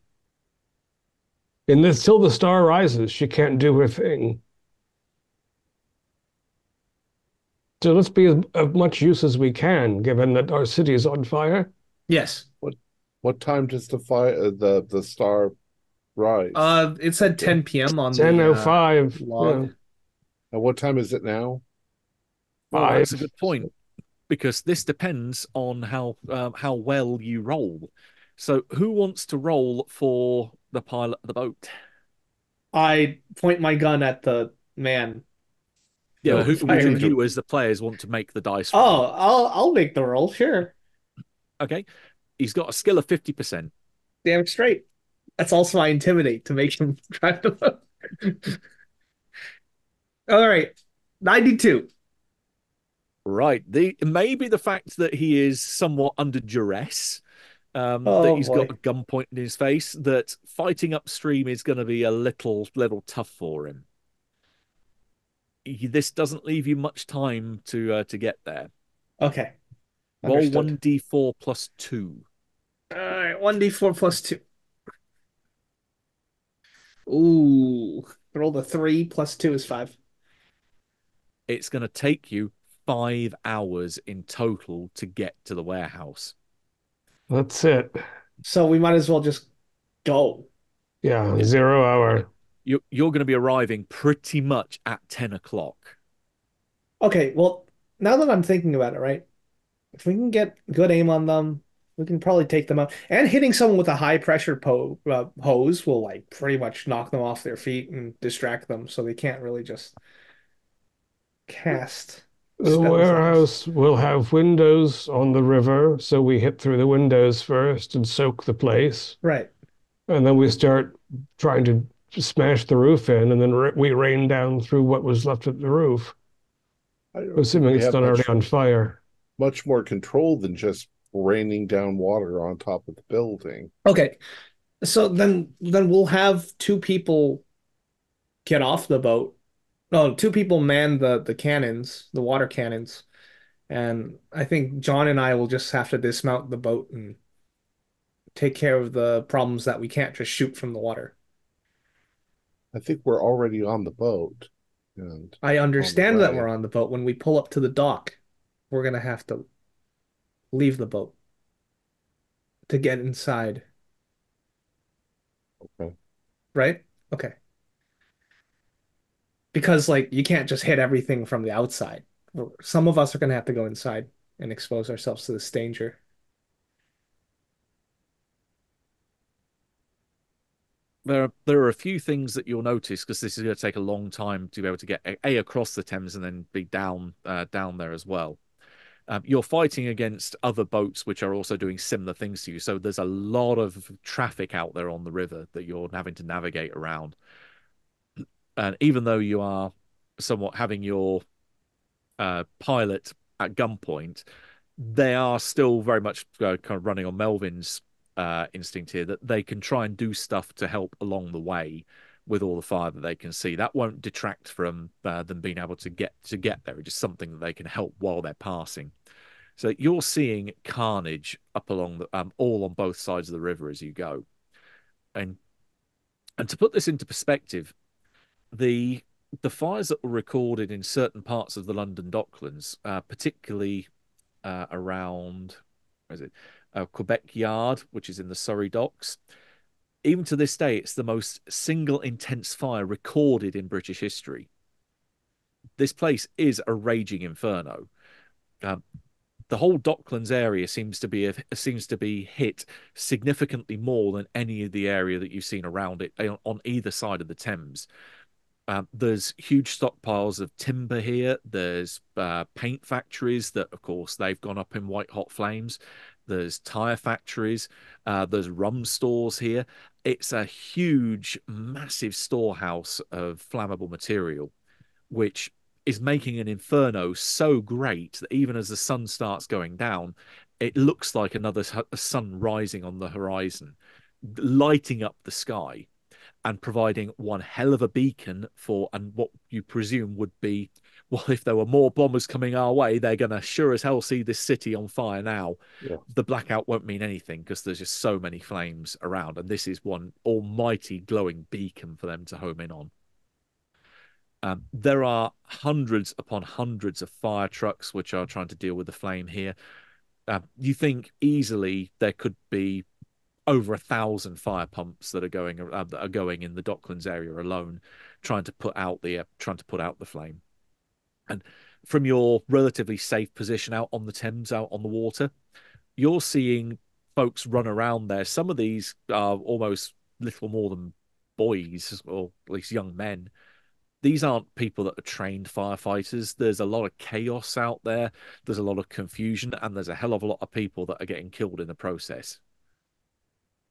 And this till the star rises, she can't do her thing. So let's be as, of much use as we can, given that our city is on fire. Yes. what what time does the fire uh, the the star rise? Uh it said 10 p.m. on the Ten oh uh, five. log. and what time is it now? Well, that's a Five. good point because this depends on how um, how well you roll. So, who wants to roll for the pilot of the boat? I point my gun at the man. Yeah, No, who, which fireman. of you, as the players, want to make the dice? Oh. I'll I'll make the roll, sure. okay. He's got a skill of fifty percent. Damn straight. That's also my intimidate to make him try to. boat. All right. 92. Right. The maybe the fact that he is somewhat under duress um, Oh, that he's boy. got a gun pointed in his face. That fighting upstream is going to be a little little tough for him. He- this doesn't leave you much time to uh, to get there. Okay. Roll one d four plus two. All right, one d four plus two. Ooh, roll the three plus two is five. It's going to take you five hours in total to get to the warehouse. That's it. So we might as well just go. Yeah, zero hour. You you're going to be arriving pretty much at ten o'clock. Okay, well, now that I'm thinking about it, right? If we can get good aim on them, we can probably take them out. And hitting someone with a high pressure po uh, hose will like pretty much knock them off their feet and distract them, so they can't really just cast. The spells on warehouse will have windows on the river, so we hit through the windows first and soak the place. Right. And then we start trying to smash the roof in, and then ra- we rained down through what was left of the roof, I don't assuming it's not already much, on fire. much more control than just raining down water on top of the building. Okay. So then then we'll have two people get off the boat. No, two people man the the cannons, the water cannons. And I think John and I will just have to dismount the boat and take care of the problems that we can't just shoot from the water. I think we're already on the boat. And I understand that we're on the boat. When we pull up to the dock, we're gonna have to leave the boat to get inside, okay. right? Okay. Because like you can't just hit everything from the outside. Some of us are gonna have to go inside and expose ourselves to this danger. There are there are a few things that you'll notice because this is going to take a long time to be able to get a, across the Thames and then be down uh, down there as well. Um, you're fighting against other boats which are also doing similar things to you, so there's a lot of traffic out there on the river that you're having to navigate around. And even though you are somewhat having your uh, pilot at gunpoint, they are still very much uh, kind of running on Melvin's uh, instinct here that they can try and do stuff to help along the way with all the fire that they can see. That won't detract from uh, them being able to get to get there. It's just something that they can help while they're passing. So you're seeing carnage up along the um, all on both sides of the river as you go, and and to put this into perspective, the the fires that were recorded in certain parts of the London Docklands, uh, particularly uh, around, where is it, uh, Quebec Yard, which is in the Surrey docks. Even to this day, it's the most single intense fire recorded in British history. This place is a raging inferno. Um, the whole Docklands area seems to be seems to be hit significantly more than any of the area that you've seen around it on- either side of the Thames. Um, there's huge stockpiles of timber here. There's uh, paint factories that, of course, they've gone up in white hot flames. There's tire factories. Uh, there's rum stores here. It's a huge, massive storehouse of flammable material, which is making an inferno so great that even as the sun starts going down, it looks like another sun rising on the horizon, lighting up the sky and providing one hell of a beacon for and what you presume would be well if there were more bombers coming our way they're going to sure as hell see this city on fire now Yeah. the blackout won't mean anything because there's just so many flames around and this is one almighty glowing beacon for them to home in on um, there are hundreds upon hundreds of fire trucks which are trying to deal with the flame here uh, you think easily there could be over a thousand fire pumps that are going uh, that are going in the Docklands area alone, trying to put out the uh, trying to put out the flame. And from your relatively safe position out on the Thames, out on the water, you're seeing folks run around there. Some of these are almost little more than boys, or at least young men. These aren't people that are trained firefighters. There's a lot of chaos out there. There's a lot of confusion, and there's a hell of a lot of people that are getting killed in the process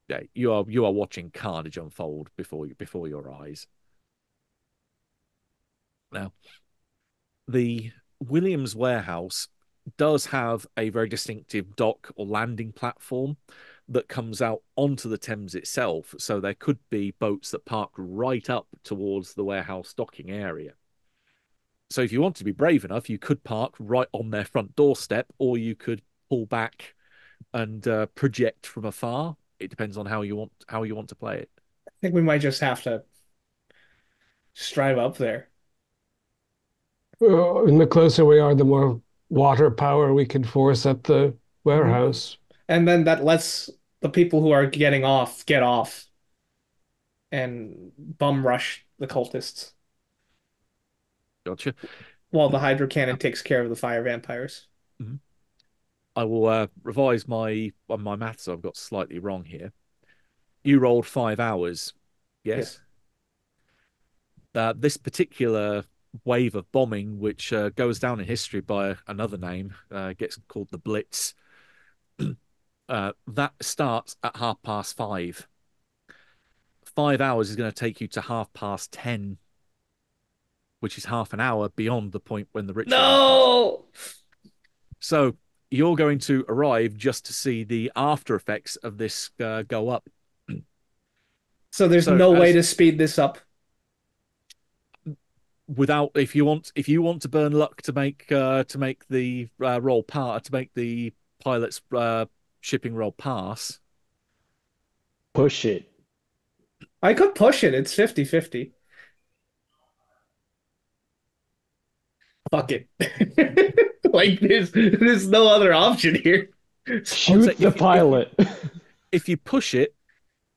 yeah, you are you are watching carnage unfold before you before your eyes. Now, the Williams warehouse does have a very distinctive dock or landing platform that comes out onto the Thames itself. So there could be boats that park right up towards the warehouse docking area. So if you want to be brave enough, you could park right on their front doorstep, or you could pull back and uh, project from afar. It depends on how you want how you want to play it. I think we might just have to strive up there. Uh, and the closer we are, the more water power we can force at the warehouse. And then that lets the people who are getting off get off and bum rush the cultists Gotcha. while the hydro cannon takes care of the fire vampires. I will uh, revise my on my maths. I've got slightly wrong here. You rolled five hours. Yes. Uh, this particular wave of bombing, which uh, goes down in history by another name, uh, gets called the Blitz. uh, that starts at half past five. Five hours is going to take you to half past ten, which is half an hour beyond the point when the ritual. happens. No! So you're going to arrive just to see the after effects of this uh, go up. So there's So no way to speed this up. Without, if you want, if you want to burn luck to make uh, to make the uh, roll part to make the pilot's uh, shipping roll pass, Push it. I could push it. It's 50-50. Fuck it. Like there's there's no other option here. Shoot the if- if- pilot. if you push it,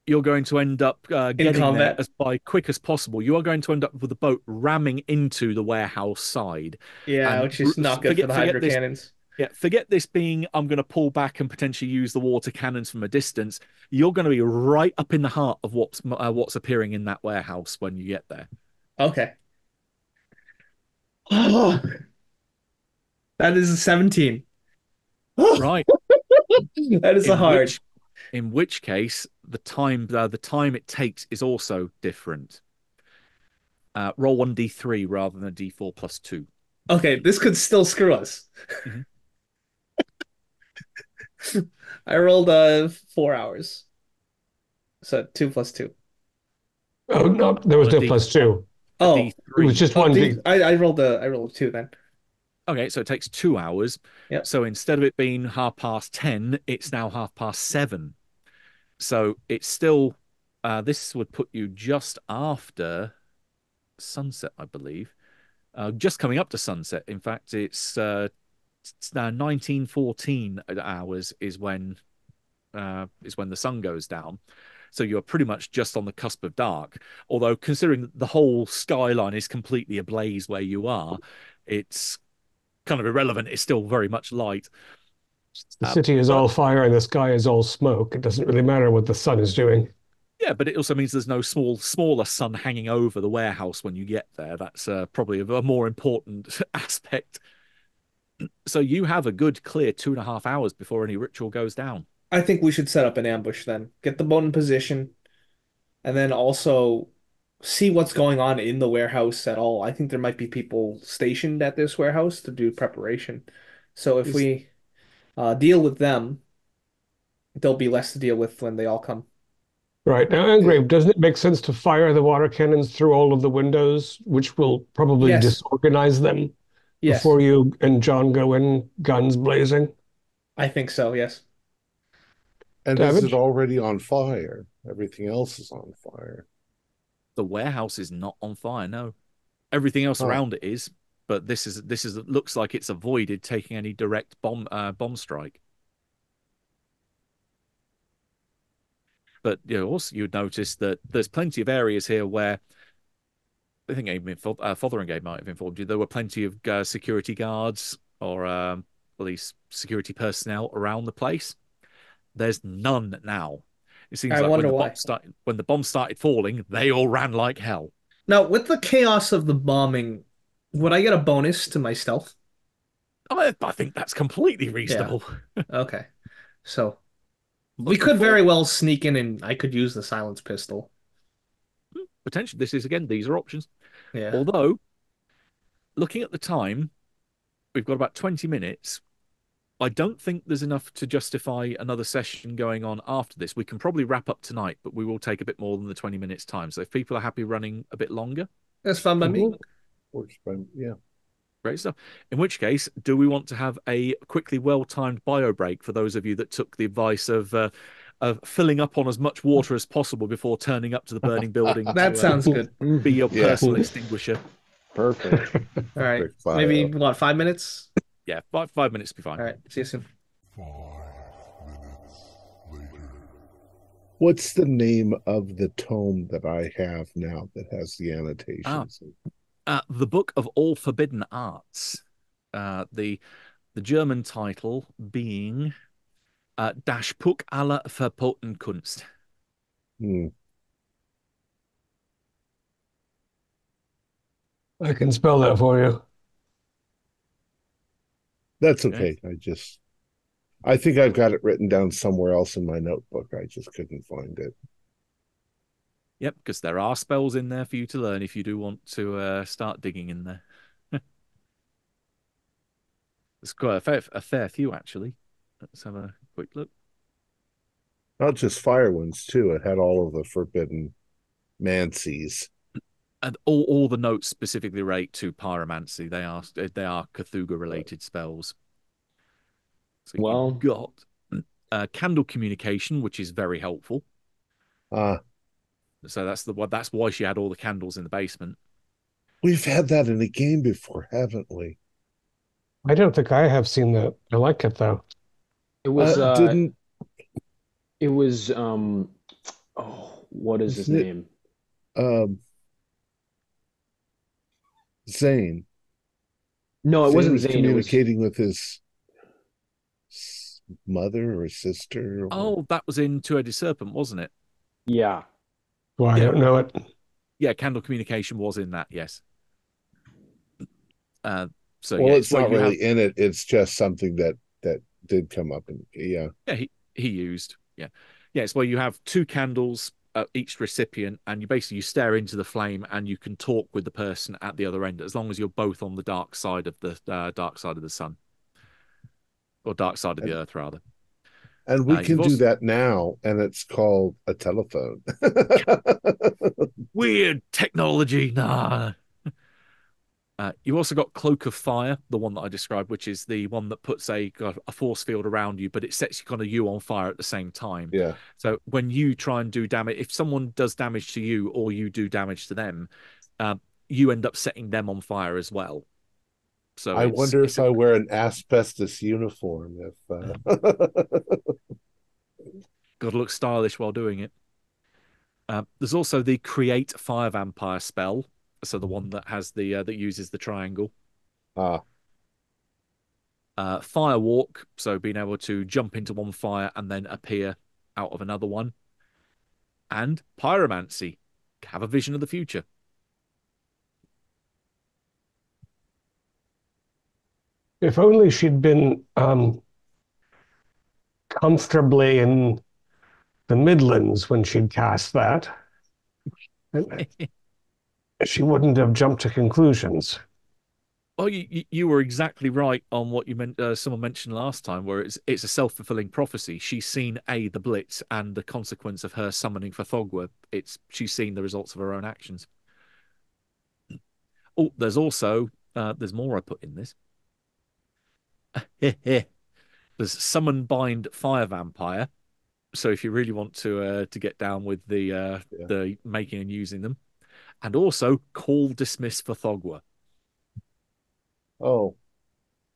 you're going to end up uh, getting there as by quick as possible. You are going to end up with the boat ramming into the warehouse side. Yeah, And which is not good forget- for the hydro this- cannons. Yeah, forget this being I'm going to pull back and potentially use the water cannons from a distance. You're going to be right up in the heart of what's uh, what's appearing in that warehouse when you get there. Okay. Oh, That is a 17. Right. That is a hard. Which, in which case, the time uh, the time it takes is also different. Uh, roll one d3 rather than a d4 plus two. Okay, this could still screw us. Mhm. I rolled uh four hours. So two plus two. Oh, no, there was Well, no a D- plus two. Oh, It D3. was just oh, one D- D. I, I rolled a I rolled a two then. Okay, so it takes two hours. Yep. So instead of it being half past 10, it's now half past seven. So it's still, uh, this would put you just after sunset, I believe. Uh, just coming up to sunset. In fact, it's, uh, it's now 1914 hours is when, uh, is when the sun goes down. So you're pretty much just on the cusp of dark. Although considering the whole skyline is completely ablaze where you are, it's kind of irrelevant. It's still very much light. The Uh, city is but- all fire and the sky is all smoke. It doesn't really matter what the sun is doing. Yeah, but it also means there's no small, smaller sun hanging over the warehouse when you get there. That's uh, probably a, a more important aspect. So you have a good, clear two and a half hours before any ritual goes down. I think we should set up an ambush then. Get the boat in position, and then also see what's going on in the warehouse at all. I think there might be people stationed at this warehouse to do preparation. So if Is- we uh, deal with them, there'll be less to deal with when they all come. Right. Now, Angrave, doesn't it make sense to fire the water cannons through all of the windows, which will probably Yes. disorganize them Yes, before you and John go in, guns blazing? I think so. Yes. And this is it already on fire? Everything else is on fire. The warehouse is not on fire. No, everything else Oh. around it is. But this is this is looks like it's avoided taking any direct bomb uh, bomb strike. But you know, also you'd notice that there's plenty of areas here where I think even uh, Fotheringay might have informed you there were plenty of uh, security guards or um, police security personnel around the place. There's none now. It seems I like when the bomb started when the bomb started falling, they all ran like hell. Now, with the chaos of the bombing, would I get a bonus to my stealth? I, I think that's completely reasonable. Okay. So we could very well sneak in and I could use the silence pistol. Hmm, potentially this is again these are options. Yeah. Although, looking at the time, we've got about 20 minutes. I don't think there's enough to justify another session going on after this. We can probably wrap up tonight, but we will take a bit more than the 20 minutes time. So if people are happy running a bit longer, That's fine by me. Works yeah. great stuff. In which case, do we want to have a quickly well-timed bio break for those of you that took the advice of uh, of filling up on as much water as possible before turning up to the burning building? to, That uh, sounds good. be your Yeah. personal extinguisher. Perfect. All right. Quick fire Maybe up. what, five minutes? Yeah, five five minutes be fine. All right. See you soon. What's the name of the tome that I have now that has the annotations? Uh, the Book of All Forbidden Arts. Uh, the the German title being uh, Das Buch aller verboten Kunst. Hmm. I can spell that for you. That's Okay. okay. I just, I think I've got it written down somewhere else in my notebook. I just couldn't find it. Yep, because there are spells in there for you to learn if you do want to uh, start digging in there. There's quite a fair, a fair few actually. Let's have a quick look. Not just fire ones too. It had all of the forbidden mancies. And all, all the notes specifically relate to pyromancy. They are they are Cthulhu related spells. So Well- you've got uh, candle communication, which is very helpful. Ah, So that's the that's why she had all the candles in the basement. we've had that in a game before, haven't we? I don't think I have seen that. I like it though. It was Uh, uh, didn't it was um oh what is his Isn't it- name? um Zane? No, it Zane wasn't was Zane. It was communicating with his mother or sister. or- Oh, that was in Two-Headed Serpent, wasn't it? yeah. Well, I Yeah. don't know it. Yeah, candle communication was in that. Yes. Uh, so well, yeah, it's what not you have- really in it. It's just something that that did come up. And yeah, Yeah, he, he used. Yeah. Yeah, it's where you have two candles at each recipient and you basically you stare into the flame and you can talk with the person at the other end as long as you're both on the dark side of the uh, dark side of the sun. Or dark side of the earth rather. And we Uh, can do also- that now, and it's called a telephone. Weird technology. Nah. Uh, you also got Cloak of Fire, the one that I described, which is the one that puts a a force field around you, but it sets you kind of you on fire at the same time. yeah, So when you try and do damage, if someone does damage to you or you do damage to them, uh, you end up setting them on fire as well. So I wonder if I wear an asbestos uniform. If uh... got to look stylish while doing it. Uh, there's also the create fire vampire spell, so the one that has the uh, that uses the triangle. ah, Uh, fire walk, so being able to jump into one fire and then appear out of another one. And pyromancy, have a vision of the future. If only she'd been um, comfortably in the Midlands when she'd cast that. She wouldn't have jumped to conclusions. Well, you, you- were exactly right on what you meant. Uh, someone mentioned last time, where it's it's a self fulfilling prophecy. She's seen a the blitz and the consequence of her summoning Fthaggua. It's she's seen the results of her own actions. Oh, there's also uh, there's more I put in this. there's summon bind fire vampire. So if you really want to uh, to get down with the uh, Yeah. the making and using them, and also call dismiss Fthaggua. oh,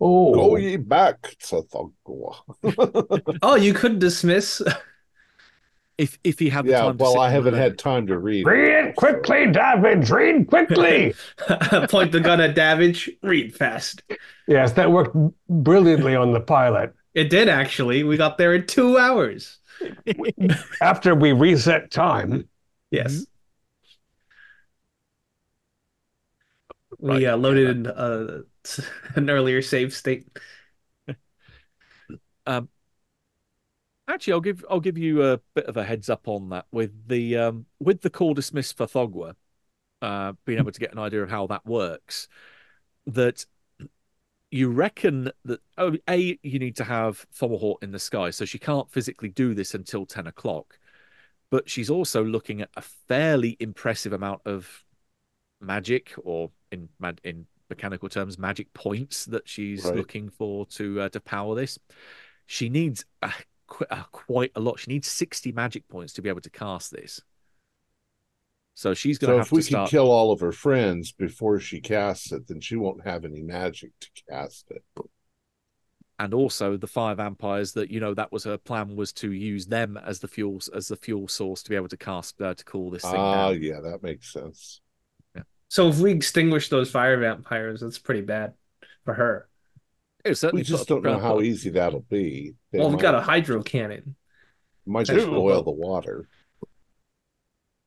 Oh, go ye back to Fthaggua. Oh, you could dismiss. If if he had the yeah, time to well, sit I haven't had time to read. read it quickly, David. Read quickly. Point the gun at Davidge. Read fast. yes, that worked brilliantly on the pilot. It did actually. We got there in two hours. After we reset time, Yes. Right, We yeah, uh, loaded in uh, an earlier save state. Actually, I'll give I'll give you a bit of a heads up on that with the um with the call dismiss Fthaggua, uh, being able to get an idea of how that works. That you reckon that oh, a you need to have Fomalhaut in the sky, so she can't physically do this until ten o'clock. But she's also looking at a fairly impressive amount of magic, or in in mechanical terms, magic points that she's Right. looking for to uh, to power this. She needs a, qu- a, quite a lot. She needs sixty magic points to be able to cast this. So she's going So to have if we to can kill all of her friends before she casts it, then she won't have any magic to cast it. and also the fire vampires that you know that was her plan was to use them as the fuels as the fuel source to be able to cast uh, to cool this thing Ah, down. yeah, that makes sense. So if we extinguish those fire vampires, that's pretty bad for her. It certainly We just don't know how put- easy that'll be. They well, we've got a hydro cannon. might just boil the water.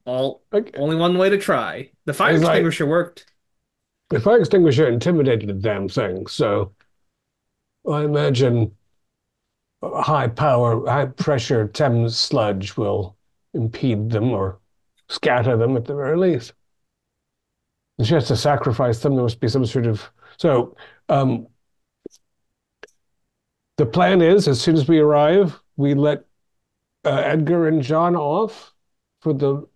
Well, Like, only one way to try. The fire It's like- extinguisher worked. the fire extinguisher intimidated the damn thing, so I imagine high power, high pressure Thames sludge will impede them or scatter them at the very least. If she has to sacrifice them, there must be some sort of so um the plan is as soon as we arrive, we let uh, Edgar and John off for the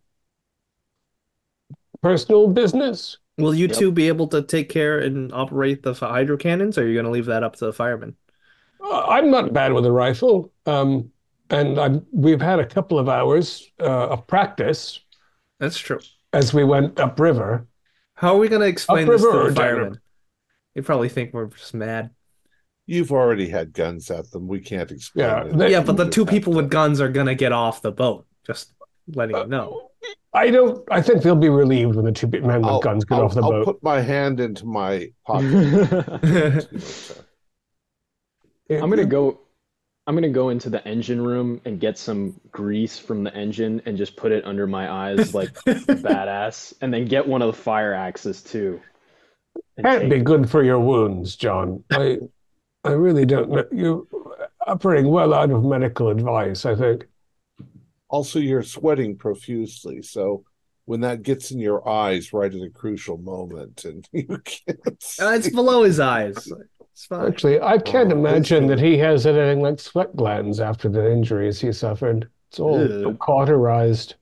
personal business. Will you Yep. two be able to take care and operate the fi- hydro cannons, or are you going to leave that up to the firemen? Uh, I'm not bad with a rifle, um, and I'm, we've had a couple of hours uh, of practice That's true. as we went upriver. How are we going to explain this to the downriver? firemen? They probably think we're just mad. You've already had guns at them. We can't explain Yeah, it. they- Yeah, but the two people with guns are going to get off the boat. Just letting you know. I don't. I think they'll be relieved when the two men with I'll, guns get I'll- off the I'll boat. put my hand into my pocket. I'm gonna go. I'm gonna go into the engine room and get some grease from the engine and just put it under my eyes like badass, and then get one of the fire axes too. and Can't be good for your wounds, John. I, I really don't know. You're operating well out of medical advice. I think. Also, you're sweating profusely, so when that gets in your eyes right at a crucial moment, and you can't. Uh, it's below his eyes. It's fine. Actually, I can't Oh, imagine that he has anything like sweat glands after the injuries he suffered. It's all Ew. cauterized.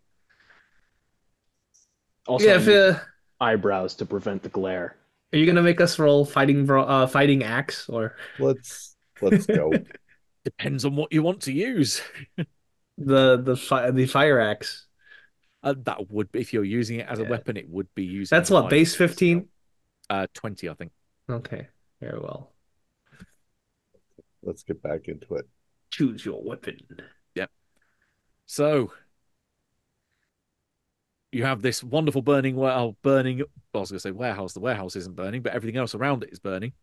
Also, yeah, if, uh, eyebrows to prevent the glare. Are you going to make us roll fighting uh, fighting axe or Let's let's go. Depends on what you want to use. the the fi- the fire axe? Uh, that would be if you're using it as a Yeah. weapon, it would be using. That's what base fifteen. Uh, twenty, I think. Okay, very well. Let's get back into it. Choose your weapon. Yep. So you have this wonderful burning well, burning. Well, I was going to say warehouse. The warehouse isn't burning, but everything else around it is burning.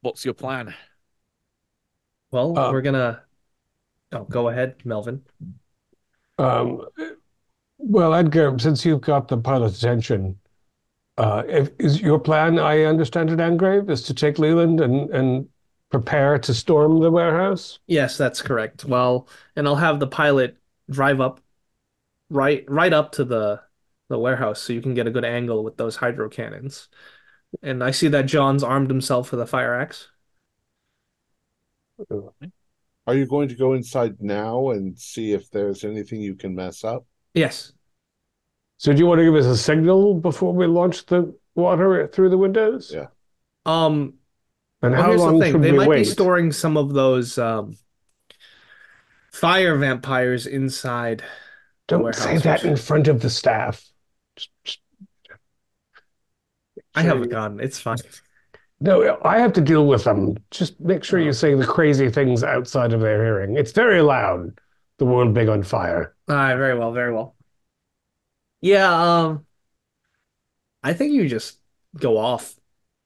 What's your plan? Well, Uh, we're gonna. Oh, go ahead, Melvin. Um, well, Edgar, since you've got the pilot's attention, uh, if, is your plan, I understand it, Angrave, is to take Leland and, and prepare to storm the warehouse? Yes, that's correct. Well, and I'll have the pilot drive up, right, right up to the the warehouse, so you can get a good angle with those hydro cannons. And I see that John's armed himself with a fire axe. Are you going to go inside now and see if there's anything you can mess up? Yes. So do you want to give us a signal before we launch the water through the windows? Yeah. Um. And Well, how here's the long thing. should They we might be storing some of those um, fire vampires inside. Don't say that in front of the staff. I have a gun. It's fine. No, I have to deal with them. Just make sure Oh. you say the crazy things outside of their hearing. It's very loud. The world big on fire. All right, very well, very well. Yeah, um, I think you just go off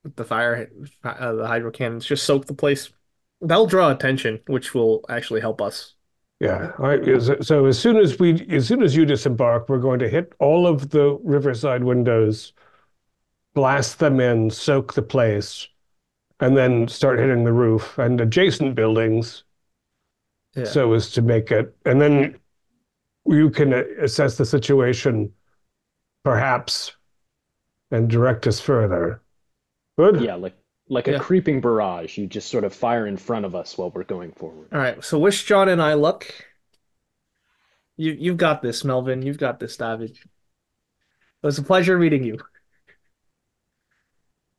with the fire, uh, the hydro cannons. Just soak the place. That'll draw attention, which will actually help us. Yeah. All right. So, as soon as we, as soon as you disembark, we're going to hit all of the riverside windows, blast them in, soak the place, and then start hitting the roof and adjacent buildings Yeah. so as to make it. And then you can assess the situation, perhaps, and direct us further. Good. Yeah, like like a Yeah. creeping barrage. You just sort of fire in front of us while we're going forward. All right, so wish John and I luck. You you've got this, Melvin. You've got this, David. It was a pleasure meeting you.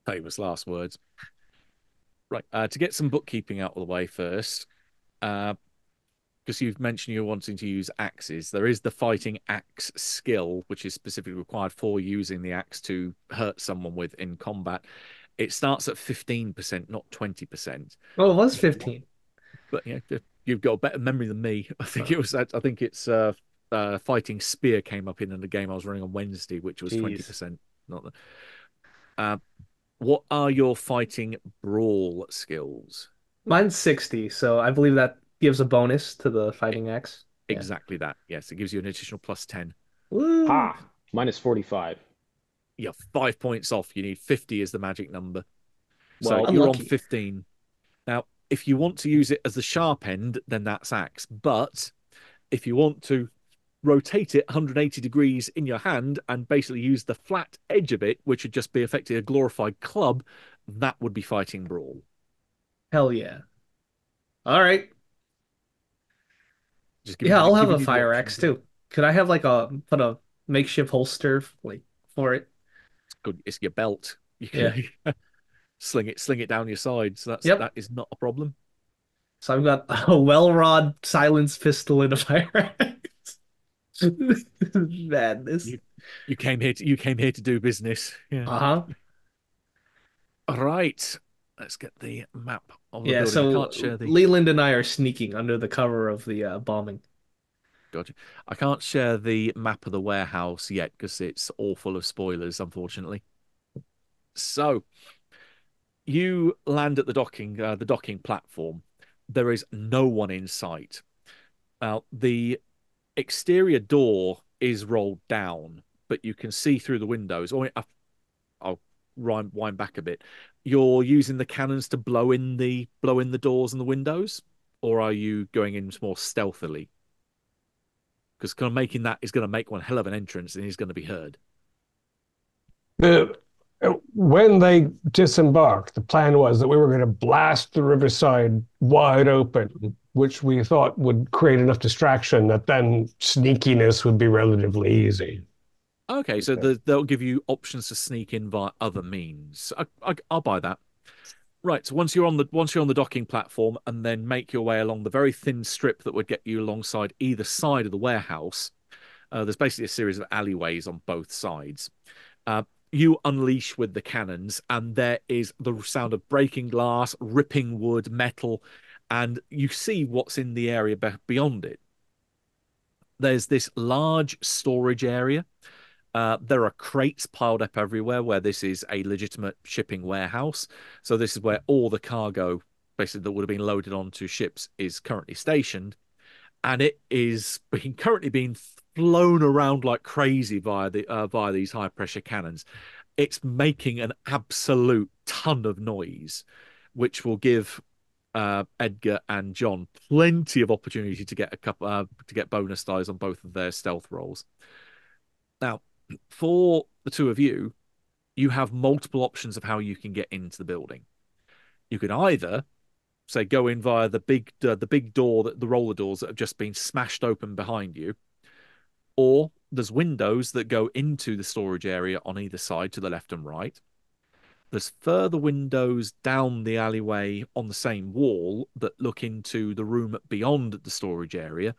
Famous last words. Right. Uh, to get some bookkeeping out of the way first, uh, because you've mentioned you're wanting to use axes, there is the fighting axe skill, which is specifically required for using the axe to hurt someone with in combat. It starts at 15%, not 20%. Oh, it was 15. But yeah, you've got a better memory than me. I think it was I think it's uh, uh fighting spear came up in the game I was running on Wednesday, which was Jeez. 20%. Not the uh what are your fighting brawl skills? Mine's 60, so I believe that gives a bonus to the fighting axe. Yeah. Exactly that. Yes, it gives you an additional plus 10. Woo! Ha! Minus 45. You're five points off. You need 50 as the magic number. So Well, you're on 15. Now, if you want to use it as the sharp end, then that's axe. But if you want to rotate it 180 degrees in your hand and basically use the flat edge of it, which would just be effectively a glorified club, that would be fighting brawl. Hell yeah. All right. Just Yeah, you- I'll have a fire axe too. Could I have like a put a makeshift holster like for it? Good. It's your belt. You can sling it, sling it down your side. So that's Yep. that is not a problem. So I've got a Welrod silence pistol and a fire axe. Madness. You- You came here to you came here to do business. Yeah. Uh-huh. All right. Let's get the map of the Yeah, building. So can't share the Leland and I are sneaking under the cover of the uh, bombing. Gotcha. I can't share the map of the warehouse yet because it's all full of spoilers, unfortunately. So, you land at the docking, uh, the docking platform. There is no one in sight. Now, the exterior door is rolled down, but you can see through the windows. Or I- I'll wind back a bit. You're using the cannons to blow in the blow in the doors and the windows, or are you going in more stealthily? Because kind of making that is going to make one hell of an entrance and he's going to be heard. The uh, when they disembarked, the plan was that we were going to blast the riverside wide open, which we thought would create enough distraction that then sneakiness would be relatively easy. Okay, so the, they'll give you options to sneak in via other means. I, I, I'll buy that. Right, so once you're on the once you're on the docking platform, and then make your way along the very thin strip that would get you alongside either side of the warehouse. Uh, there's basically a series of alleyways on both sides. Uh, you unleash with the cannons, and there is the sound of breaking glass, ripping wood, metal, and you see what's in the area be- beyond it. There's this large storage area. Uh, there are crates piled up everywhere where this is a legitimate shipping warehouse. So this is where all the cargo, basically that would have been loaded onto ships, is currently stationed, and it is being currently being flown around like crazy via the uh, via these high pressure cannons. It's making an absolute ton of noise, which will give uh, Edgar and John plenty of opportunity to get a couple uh, to get bonus dice on both of their stealth rolls. Now, for the two of you, you have multiple options of how you can get into the building. You can either say go in via the big uh, the big door that the roller doors that have just been smashed open behind you, or there's windows that go into the storage area on either side to the left and right. There's further windows down the alleyway on the same wall that look into the room beyond the storage area.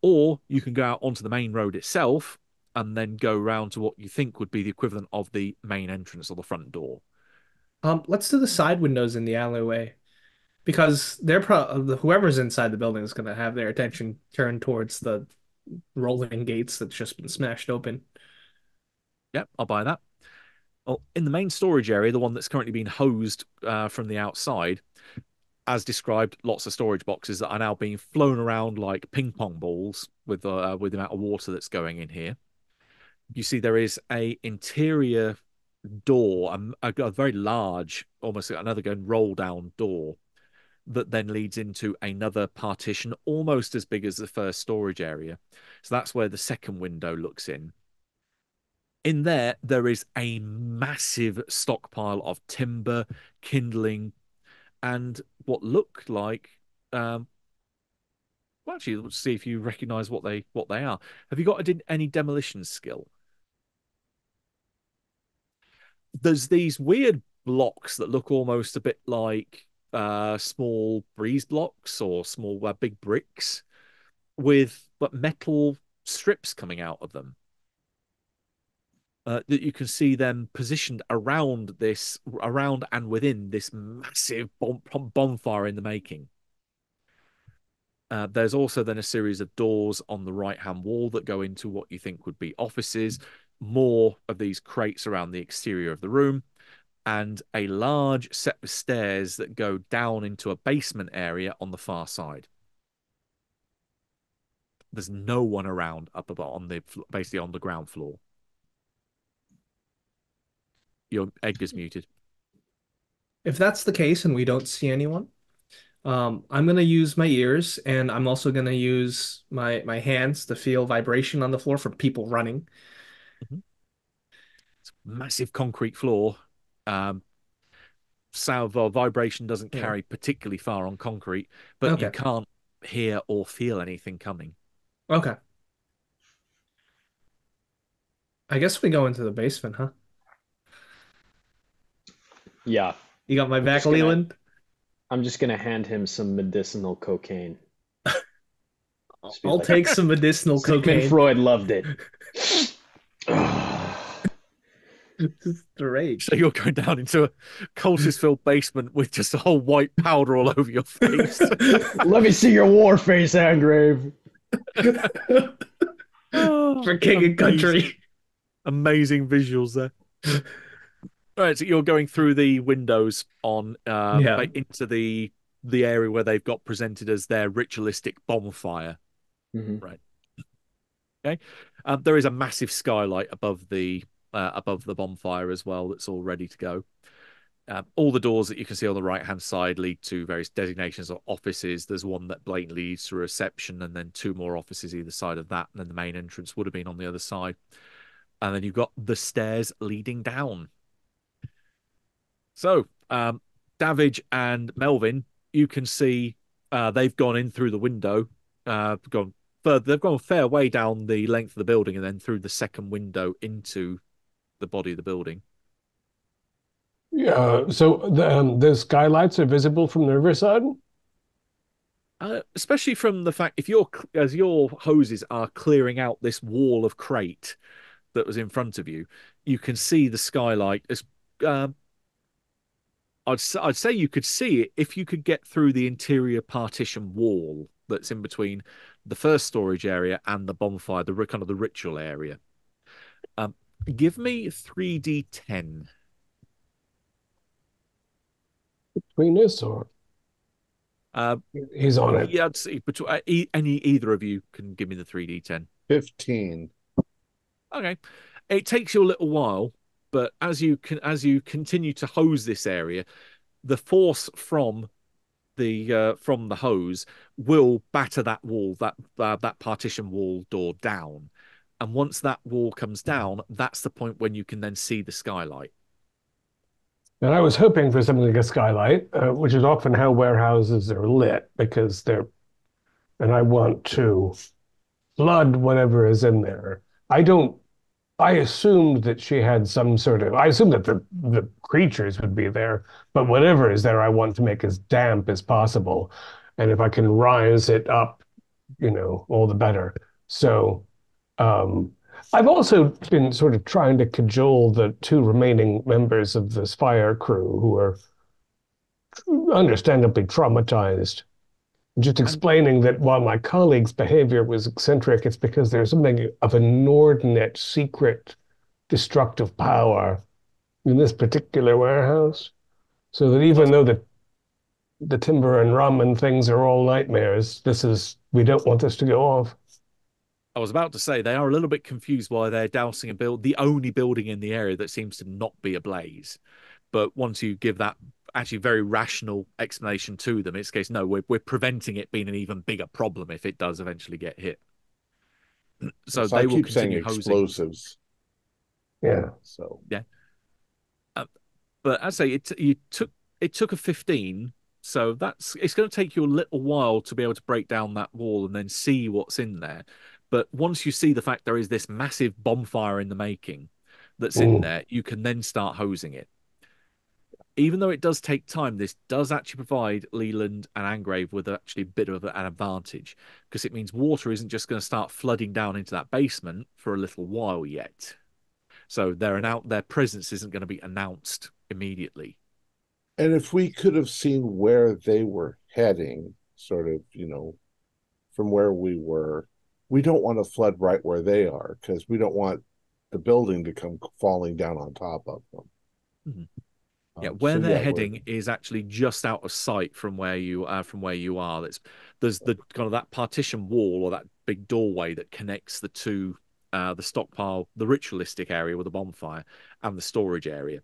Or you can go out onto the main road itself and then go round to what you think would be the equivalent of the main entrance or the front door. Um, let's do the side windows in the alleyway because they're pro whoever's inside the building is going to have their attention turned towards the rolling gates that's just been smashed open. Yep, I'll buy that. Well, in the main storage area, the one that's currently being hosed uh, from the outside, as described, lots of storage boxes that are now being flown around like ping pong balls with uh, with the amount of water that's going in here. You see, there is a interior door, a, a, very large, almost another going roll down door that then leads into another partition, almost as big as the first storage area. So that's where the second window looks in. In there, there is a massive stockpile of timber, kindling, and what looked like. Um, well, actually, let's see if you recognise what they what they are. Have you got any demolition skill? There's these weird blocks that look almost a bit like uh, small breeze blocks or small uh, big bricks with but metal strips coming out of them. Uh, that you can see them positioned around this, around and within this massive bonfire in the making. Uh, there's also then a series of doors on the right hand wall that go into what you think would be offices, more of these crates around the exterior of the room, and a large set of stairs that go down into a basement area on the far side. There's no one around up above on the basically on the ground floor. Your Edgar's muted. If that's the case and we don't see anyone, um, I'm gonna use my ears and I'm also gonna use my my hands to feel vibration on the floor from people running. It's massive concrete floor um, sound or vibration doesn't carry yeah. particularly far on concrete, but okay. you can't hear or feel anything coming. Okay. I guess we go into the basement, huh? Yeah. You got my I'm back, Leland? Gonna, I'm just gonna hand him some medicinal cocaine. I'll like, take some medicinal cocaine. Freud loved it. Great. So you're going down into a cultist filled basement with just a whole white powder all over your face. Let me see your war face, Angrave. oh, For king amazing, and country. Amazing visuals there. All right, so you're going through the windows on uh, yeah. into the the area where they've got presented as their ritualistic bonfire. Mm-hmm. Right. Okay. Um, there is a massive skylight above the uh, above the bonfire as well that's all ready to go. Um, all the doors that you can see on the right hand side lead to various designations of offices. There's one that blatantly leads to reception, and then two more offices either side of that. And then the main entrance would have been on the other side. And then you've got the stairs leading down. So, um, Davidge and Melvin, you can see uh, they've gone in through the window, uh, gone further. They've gone a fair way down the length of the building, and then through the second window into the body of the building. Yeah. So the, um, the skylights are visible from the riverside. Uh, especially from the fact if your as your hoses are clearing out this wall of crate that was in front of you, you can see the skylight. As uh, I'd I'd say you could see it if you could get through the interior partition wall that's in between the first storage area and the bonfire, the kind of the ritual area. Um, Give me 3d10. Between us or? Uh, He's on it. Yeah, I'd say between, uh, any either of you can give me the 3d10. 15. Okay. It takes you a little while, but as you can as you continue to hose this area, the force from the uh, from the hose will batter that wall that uh, that partition wall door down and once that wall comes down, that's the point when you can then see the skylight. And I was hoping for something like a skylight, uh, which is often how warehouses are lit because they're, and I want to flood whatever is in there. I don't, I assumed that she had some sort of, I assumed that the, the creatures would be there, but whatever is there, I want to make as damp as possible. And if I can rise it up, you know, all the better. So um, I've also been sort of trying to cajole the two remaining members of this fire crew who are understandably traumatized. Just explaining that while my colleague's behavior was eccentric, it's because there's something of an inordinate, secret, destructive power in this particular warehouse. So that even though the the timber and rum and things are all nightmares, this is we don't want this to go off. I was about to say they are a little bit confused why they're dousing a build, the only building in the area that seems to not be ablaze. But once you give that actually very rational explanation to them, it's case no, we're we're preventing it being an even bigger problem if it does eventually get hit. So, so they I will continue hosing. explosives. Yeah. So yeah. Uh, but I say it you took it took a 15 so that's it's going to take you a little while to be able to break down that wall and then see what's in there but once you see the fact there is this massive bonfire in the making that's in there you can then start hosing it. Even though it does take time this does actually provide leland and angrave with actually a bit of an advantage because it means water isn't just going to start flooding down into that basement for a little while yet. So their annou- their presence isn't going to be announced immediately. And if we could have seen where they were heading, sort of, you know, from where we were, we don't want to flood right where they are because we don't want the building to come falling down on top of them. Mhm. Yeah, Um, where so they're yeah, heading is actually just out of sight from where you are. From where you are, there's there's the kind of that partition wall or that big doorway that connects the two, uh, the stockpile, the ritualistic area with the bonfire, and the storage area.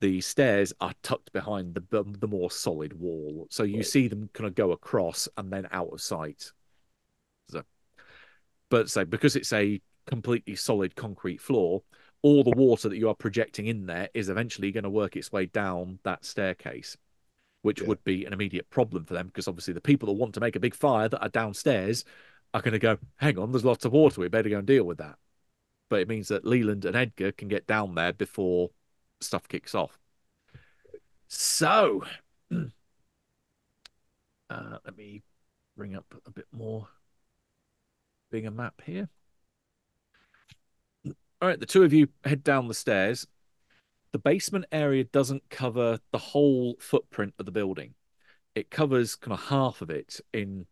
The stairs are tucked behind the the, the more solid wall, so you Right. see them kind of go across and then out of sight. But so because it's a completely solid concrete floor, all the water that you are projecting in there is eventually going to work its way down that staircase, which Yeah. would be an immediate problem for them because obviously the people that want to make a big fire that are downstairs are going to go, hang on, there's lots of water, we better go and deal with that. But it means that Leland and Edgar can get down there before stuff kicks off. So, uh, let me bring up a bit more bigger map here. All right, the two of you head down the stairs. The basement area doesn't cover the whole footprint of the building. It covers kind of half of it in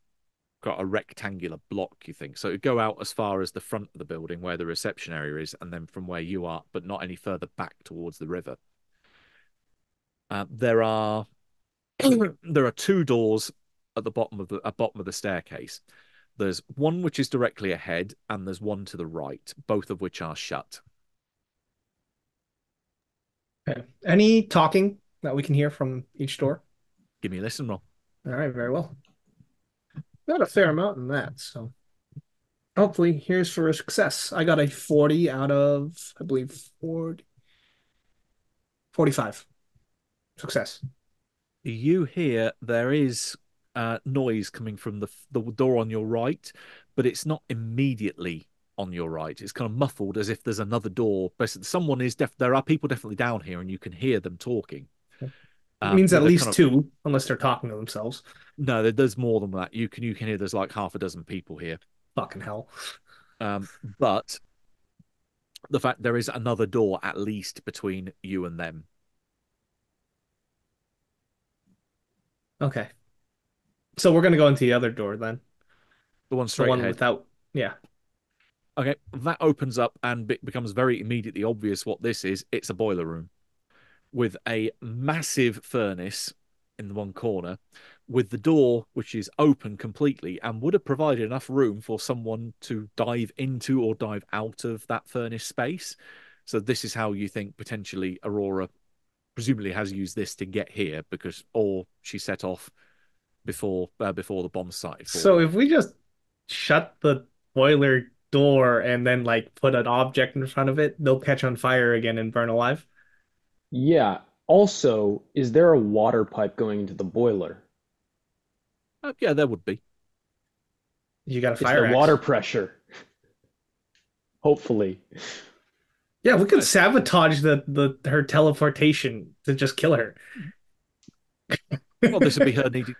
got a rectangular block, you think. So it'd go out as far as the front of the building where the reception area is, and then from where you are, but not any further back towards the river. Uh, there are there are two doors at the bottom of the at bottom of the staircase. There's one which is directly ahead, and there's one to the right, both of which are shut. Okay. Any talking that we can hear from each door? Give me a listen roll. All right, very well. Got a fair amount in that, so hopefully here's for a success. I got a 40 out of, I believe, 40, 45. Success. You hear there is uh, noise coming from the the door on your right, but it's not immediately on your right. It's kind of muffled as if there's another door. Basically, someone is def. There are people definitely down here, and you can hear them talking. It Uh, means at least kind of- two, unless they're talking to themselves. No, there's more than that. You can you can hear there's like half a dozen people here. Fucking hell. Um, but the fact there is another door at least between you and them. Okay. So we're gonna go into the other door then. The one The straight one ahead. without, yeah. Okay, that opens up and it becomes very immediately obvious what this is. It's a boiler room with a massive furnace in the one corner, with the door which is open completely and would have provided enough room for someone to dive into or dive out of that furnace space. So this is how you think potentially Aurora presumably has used this to get here because or she set off before uh, before the bomb started. So if we just shut the boiler door and then like put an object in front of it, they'll catch on fire again and burn alive. Yeah. Also, is there a water pipe going into the boiler? Uh, yeah, there would be. You got a It's fire the water pressure. Hopefully. Yeah, we could sabotage the, the her teleportation to just kill her. Well, this would be her needing.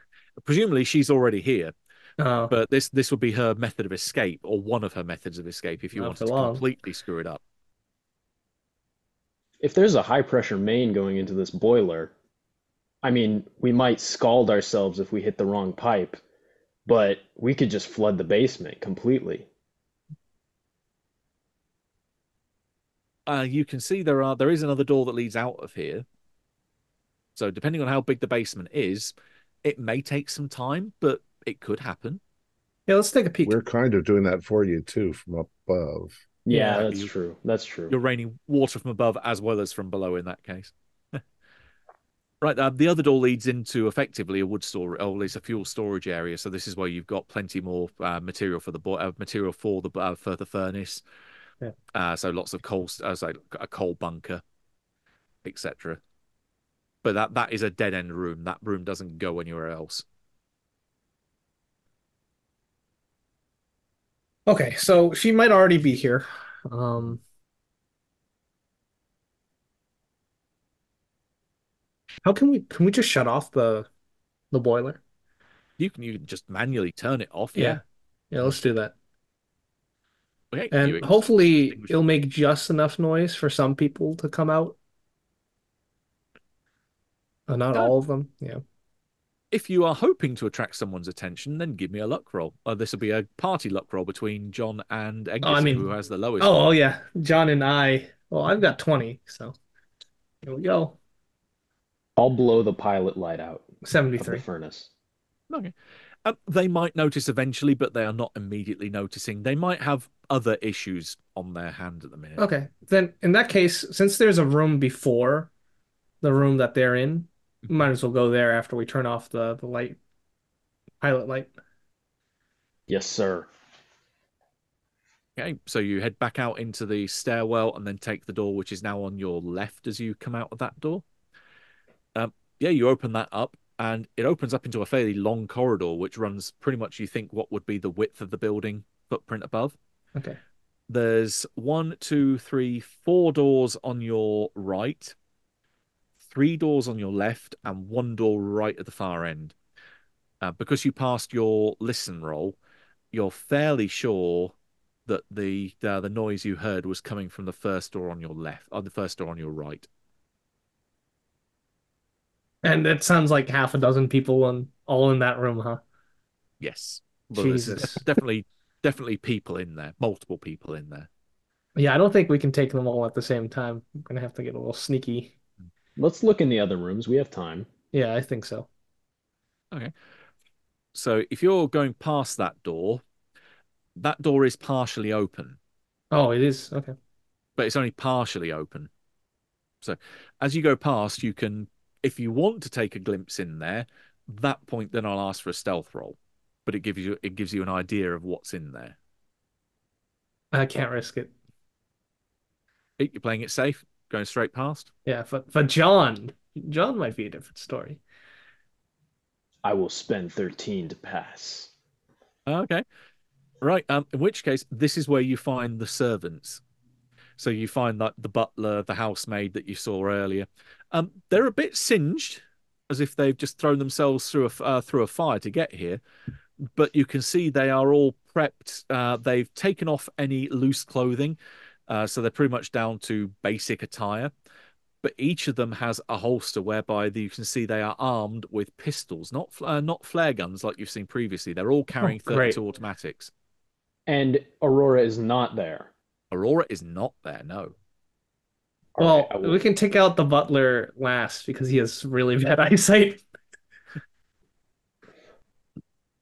Presumably, she's already here, Oh, but this this would be her method of escape, or one of her methods of escape, if you Not wanted to long. completely screw it up. If there's a high pressure main going into this boiler, I mean, we might scald ourselves if we hit the wrong pipe, but we could just flood the basement completely. Uh, you can see there are there is another door that leads out of here. So depending on how big the basement is, it may take some time, but it could happen. yeah, let's take a peek. We're kind of doing that for you too from above. Yeah, Yeah, that's you- true. That's true. You're raining water from above as well as from below in that case. right, uh, the other door leads into effectively a wood store, or at least a fuel storage area. So this is where you've got plenty more uh, material for the bo- uh, material for the uh, for the furnace. Yeah. Uh, so lots of coal, uh, so a coal bunker, etc. But that that is a dead end room. That room doesn't go anywhere else. Okay, so she might already be here. Um, how can we can we just shut off the the boiler? You can you can just manually turn it off. Yeah. Yeah. Yeah, let's do that. Okay. And hopefully it'll make just enough noise for some people to come out. Uh, not Yeah. all of them. Yeah. if you are hoping to attract someone's attention, then give me a luck roll. Uh, this will be a party luck roll between John and Eggus, I mean- who has the lowest. Oh, oh yeah. John and I. Well, I've got 20, so here we go. I'll blow the pilot light out of the 73. furnace. Okay. Uh, they might notice eventually, but they are not immediately noticing. They might have other issues on their hand at the minute. Okay. Then in that case, since there's a room before the room that they're in, we might as well go there after we turn off the, the light, pilot light. Yes, sir. Okay, so you head back out into the stairwell and then take the door, which is now on your left as you come out of that door. Um, yeah, you open that up and it opens up into a fairly long corridor, which runs pretty much, you think, what would be the width of the building footprint above. Okay. There's one, two, three, four doors on your right, three doors on your left, and one door right at the far end. Uh, because you passed your listen roll, you're fairly sure that the uh, the noise you heard was coming from the first door on your left, or the first door on your right. And it sounds like half a dozen people in, all in that room, huh? Yes, Well, Jesus. definitely definitely people in there, multiple people in there. Yeah, I don't think we can take them all at the same time. I'm gonna have to get a little sneaky. Let's look in the other rooms. We have time. Yeah, I think so. Okay. So if you're going past that door, that door is partially open. Oh, it is. Okay. but it's only partially open. So as you go past, you can, if you want to take a glimpse in there, that point then I'll ask for a stealth roll. But it gives you it gives you an idea of what's in there. I can't risk it. You're playing it safe, going straight past. Yeah, for, but John, John might be a different story. I will spend 13 to pass. Okay. Right. Um, in which case, this is where you find the servants. So you find that the butler, the housemaid that you saw earlier. Um, they're a bit singed, as if they've just thrown themselves through a uh, through a fire to get here. But you can see they are all prepped. Uh, they've taken off any loose clothing, uh, so they're pretty much down to basic attire. But each of them has a holster whereby you can see they are armed with pistols, not fl- uh, not flare guns like you've seen previously. They're all carrying Oh, 32 automatics. And Aurora is not there. Aurora is not there, no. All Well, right, we can take out the butler last because he has really bad eyesight.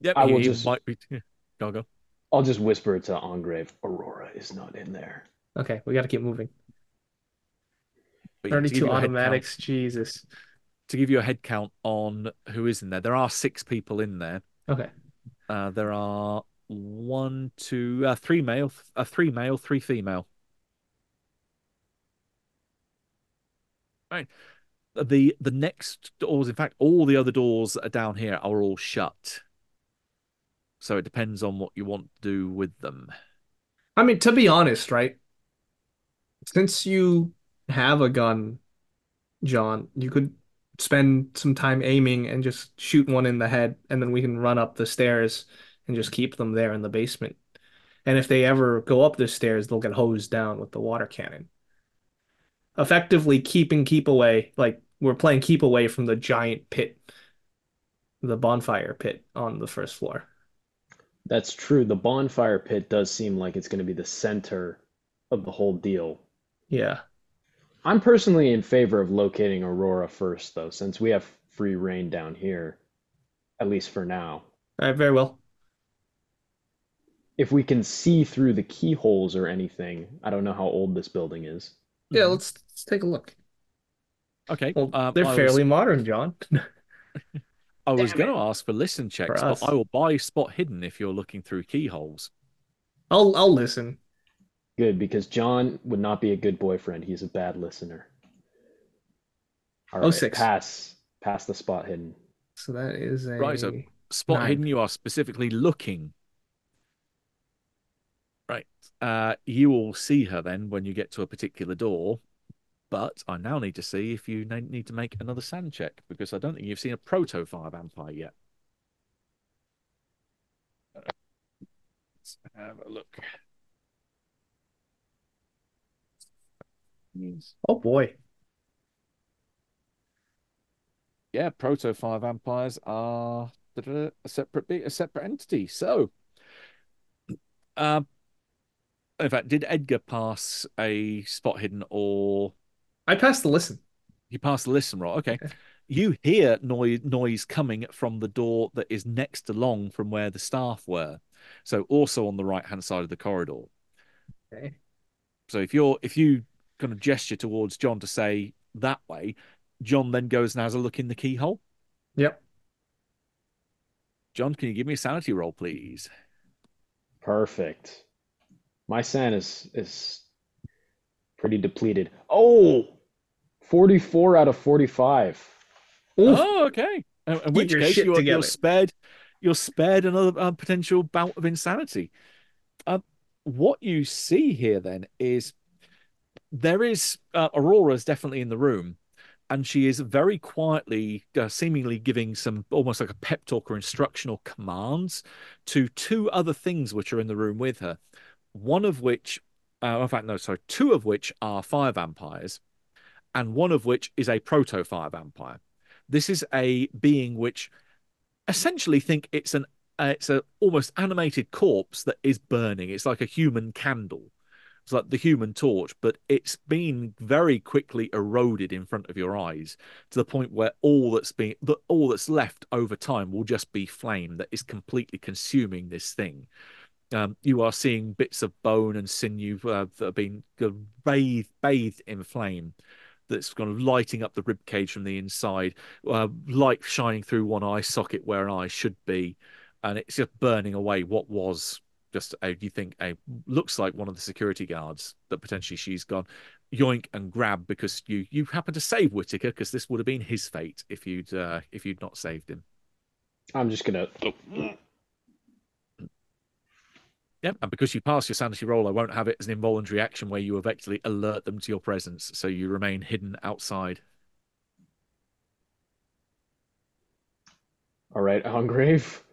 Yep, I he, will he just- might be. Go go. I'll just whisper to Engrave, Aurora is not in there. Okay, we got to keep moving. But yeah, to give 32 you a head count- automatics. Jesus. to give you a head count on who is in there, there are six people in there. Okay. Uh, there are one, two, uh, three male, uh, three male, three female. Right. The the next doors, in fact, all the other doors that are down here are all shut. So it depends on what you want to do with them. I mean, to be honest, right? Since you have a gun, John, you could spend some time aiming and just shoot one in the head, and then we can run up the stairs and just keep them there in the basement. And if they ever go up the stairs, they'll get hosed down with the water cannon. Effectively keeping keep away, like we're playing keep away from the giant pit, the bonfire pit on the first floor. That's true. The bonfire pit does seem like it's going to be the center of the whole deal. Yeah. I'm personally in favor of locating Aurora first, though, since we have free reign down here, at least for now. All right, very well. If we can see through the keyholes or anything, I don't know how old this building is. Yeah, let's, let's take a look. Okay. Well, um, they're I was- fairly modern, John. I was going to ask for listen checks, but. I will buy spot hidden if you're looking through keyholes. I'll I'll listen. Good, because John would not be a good boyfriend. He's a bad listener. All Oh, right, six. pass. Pass the spot hidden. So that is a Right, so spot Nine. hidden. You are specifically looking. Right. Uh, you will see her then when you get to a particular door. But I now need to see if you need to make another SAN check because I don't think you've seen a proto fire vampire yet. Let's have a look. Yes. Oh boy. yeah, proto fire vampires are a separate be- a separate entity. So, um, in fact, did Edgar pass a spot hidden or I passed the listen. he passed the listen roll? Okay. Okay. You hear noise noise coming from the door that is next along from where the staff were. So also on the right hand side of the corridor. Okay. So if you're if you kind of gesture towards John to say that way, John then goes and has a look in the keyhole. Yep. John, can you give me a sanity roll, please? Perfect. My san is is pretty depleted. Oh, 44 out of 45. Oof. Oh, okay. In, in Get which your case shit you're, you're spared. You're spared another uh, potential bout of insanity. Uh, what you see here then is there is uh, is definitely in the room, and she is very quietly, uh, seemingly giving some almost like a pep talk or instructional commands to two other things which are in the room with her. One of which, uh, in fact, no, sorry, two of which are fire vampires, and one of which is a proto fire vampire. This is a being which essentially think it's an uh, it's a almost animated corpse that is burning. It's like a human candle. It's like the human torch, but it's been very quickly eroded in front of your eyes to the point where all that's been the, all that's left over time will just be flame that is completely consuming this thing. Um, you are seeing bits of bone and sinew uh, that have been bathed bathed in flame that's kind of lighting up the rib cage from the inside, uh, light shining through one eye socket where an eye should be, and it's just burning away what was just a you think a looks like one of the security guards that potentially she's gone yoink and grab because you you happen to save Whitaker because this would have been his fate if you'd uh, if you'd not saved him. I'm just gonna. Yep, and because you pass your sanity roll, I won't have it as an involuntary action where you effectively alert them to your presence, so you remain hidden outside. All right, Engrave.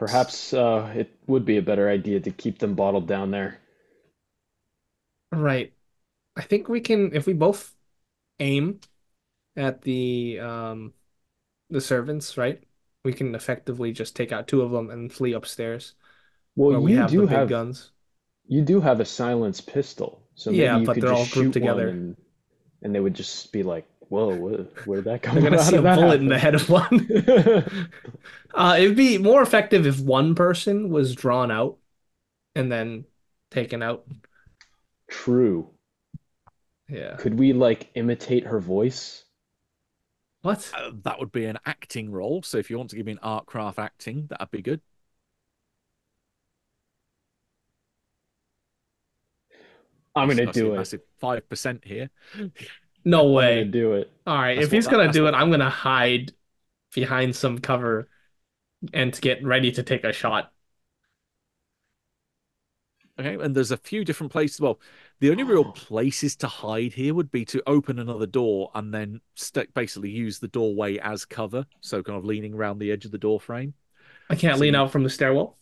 Perhaps uh, it would be a better idea to keep them bottled down there. Right. I think we can if we both aim at the um the servants, right? We can effectively just take out two of them and flee upstairs Well, we you have do the big have guns. you do have a silenced pistol, so Yeah, you but could they're all grouped together. and and they would just be like, "Whoa, wh- where did that come They're gonna see a did that bullet in the head of one. Uh, it'd be more effective if one person was drawn out and then taken out. True. Yeah. Could we like imitate her voice? What? Uh, that would be an acting roll. So if you want to give me an art craft acting, that'd be good. I'm gonna That's- I see do a it. Massive five percent here. No I'm gonna way. do it. All right, That's if he's gonna that's do it, I'm gonna hide behind some cover and get ready to take a shot. Okay, and there's a few different places. Well, the only real oh. places to hide here would be to open another door and then st- basically use the doorway as cover. So kind of leaning around the edge of the door frame. I can't So lean you- out from the stairwell.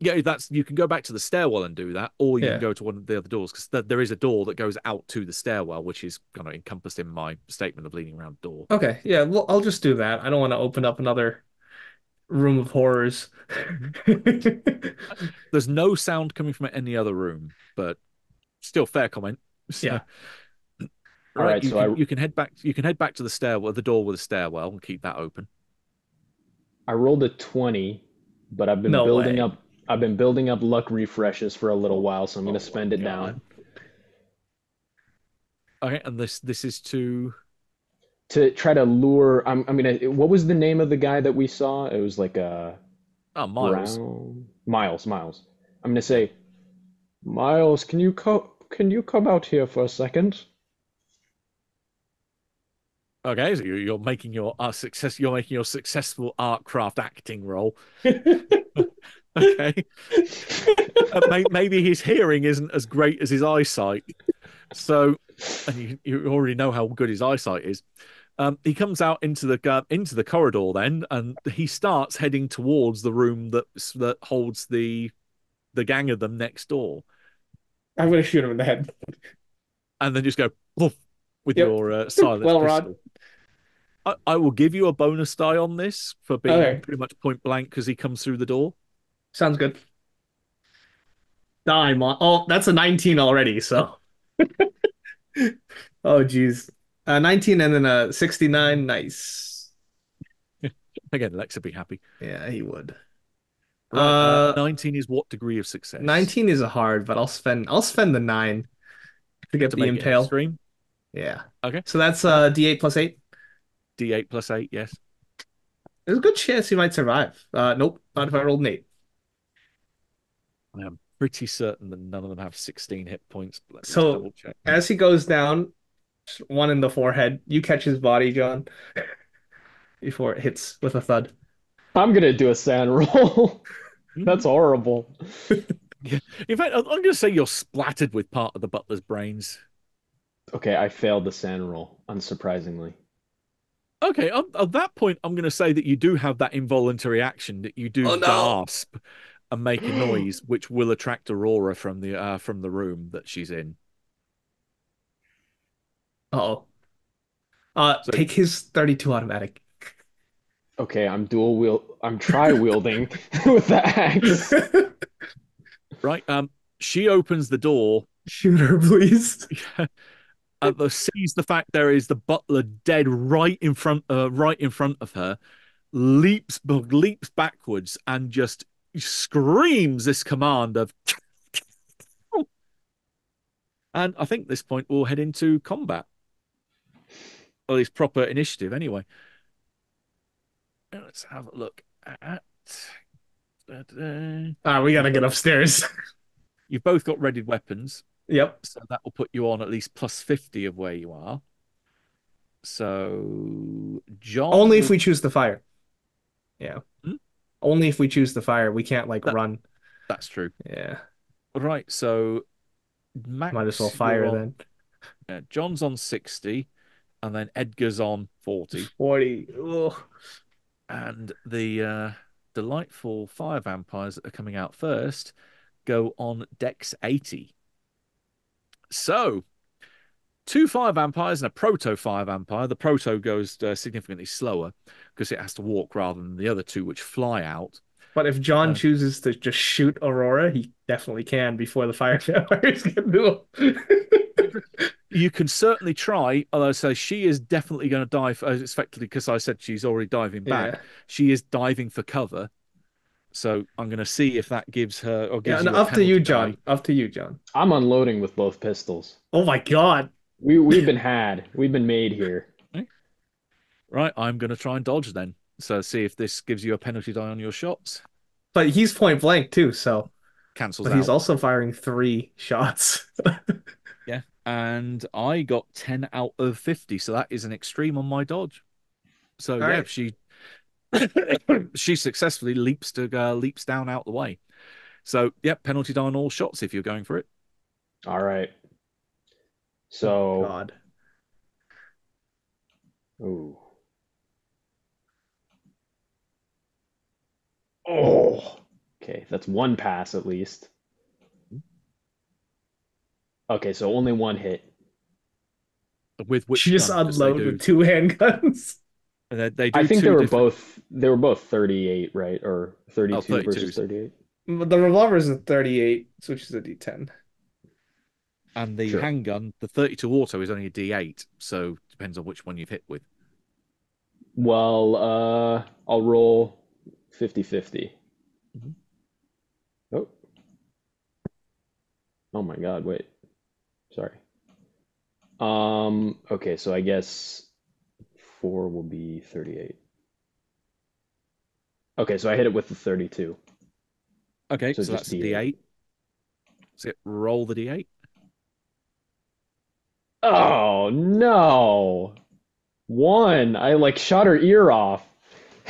Yeah, that's you can go back to the stairwell and do that, or you Yeah. can go to one of the other doors because th- there is a door that goes out to the stairwell, which is kind of encompassed in my statement of leaning around the door. Okay, yeah, well, I'll just do that. I don't want to open up another room of horrors. There's no sound coming from any other room, but still fair comment. So- Yeah. Right, All right, you, so can, I- you can head back. You can head back to the stairwell, the door with the stairwell, and keep that open. I rolled a 20, but I've been No building way. up I've been building up luck refreshes for a little while, so I'm Oh gonna my spend it God. down Okay, and this this is to to try to lure. I'm, I mean, I- what was the name of the guy that we saw? It was like a oh Miles. Brown Miles. Miles. I'm gonna say, Miles, can you co can you come out here for a second? Okay, so you're, you're making your uh, success. You're making your successful art craft acting roll. okay. Uh, may, maybe his hearing isn't as great as his eyesight. So, and you, you already know how good his eyesight is. Um, he comes out into the uh, into the corridor then, and he starts heading towards the room that that holds the the gang of them next door, I'm gonna shoot him in the head. and then just go "Woof," with Yep. your uh, silence Well. Rod. I, I will give you a bonus die on this for being Okay. pretty much point blank because he comes through the door. Sounds good. Nine. Mo- oh, that's a 19 already. So. oh, geez. Uh, 19 and then a 69. Nice. Again, Lex would be happy. Yeah, he would. Right, uh, Uh, 19 is what degree of success? 19 is a hard, but I'll spend I'll spend the nine to get to the impale. extreme. Yeah. Okay. So that's uh D8 plus eight. D8 plus 8, yes. There's a good chance he might survive. Uh, nope, not if I rolled an eight. I am pretty certain that none of them have 16 hit points. Let So- As he goes down, one in the forehead, you catch his body, John, before it hits with a thud. I'm gonna do a SAN roll. Hmm. That's horrible. In fact, I'm going to say you're splattered with part of the butler's brains. Okay, I failed the SAN roll, unsurprisingly. Okay, on, at that point, I'm going to say that you do have that involuntary action that you do Oh, no. gasp and make a noise, which will attract Aurora from the uh, from the room that she's in. Uh-oh. Uh, So- take his 32 automatic. Okay, I'm dual wield. I'm tri wielding with the axe. Right? Um, she opens the door Shoot her, please. and the, sees the fact there is the butler dead right in front, uh, right in front of her, leaps leaps backwards and just screams this command of. And I think at this point we'll head into combat, or at least proper initiative. Anyway, let's have a look at. Ah, we gotta get upstairs. You've both got readied weapons. Yep. So that will put you on at least plus 50 of where you are. So John Only if we choose the fire. Yeah. Only if we choose the fire. We can't like That- run. that's true. Yeah. Right, so Max Might as well fire on- then. yeah, John's on 60 and then Edgar's on 40 40. Ugh. and the uh delightful fire vampires that are coming out first go on dex 80. So, two fire vampires and a proto fire vampire. The proto goes uh, significantly slower because it has to walk rather than the other two, which fly out. But if John Uh, chooses to just shoot Aurora, he definitely can before the fire vampires can do him. You can certainly try, although I say she is definitely going to dive. It's because I said she's already diving back. yeah. She is diving for cover. So I'm going to see if that gives her or Yeah, and you up to you, John. Up to you, John. I'm unloading with both pistols. Oh my god. We we've been had. We've been made here. Right, I'm going to try and dodge then. So see if this gives you a penalty die on your shots. But he's point blank too, so Cancels but he's also firing three shots. Yeah, and I got ten out of fifty, so that is an extreme on my dodge. So yeah, right. she she successfully leaps to uh, leaps down out the way. So yep, penalty die on all shots if you're going for it. All right. So, God. ooh. Oh. Okay, that's one pass at least. Mm-hmm. Okay, so only one hit. With which She just gun, 'cause they unloaded with two handguns. and they, they do I think they were different- both they were both 38, right? Or 32 32. versus 38. The revolver is a 38, which is a D10. And the Sure. handgun, the 32 auto is only a D8, so depends on which one you've hit with. Well, uh, I'll roll 50-50. Mhm. Oh. Oh my God, wait. Sorry. Um, okay, so I guess four will be 38. Okay, so I hit it with the 32. Okay, So so, that's a D8. D8. So roll the d8. Oh no. One. I like shot her ear off.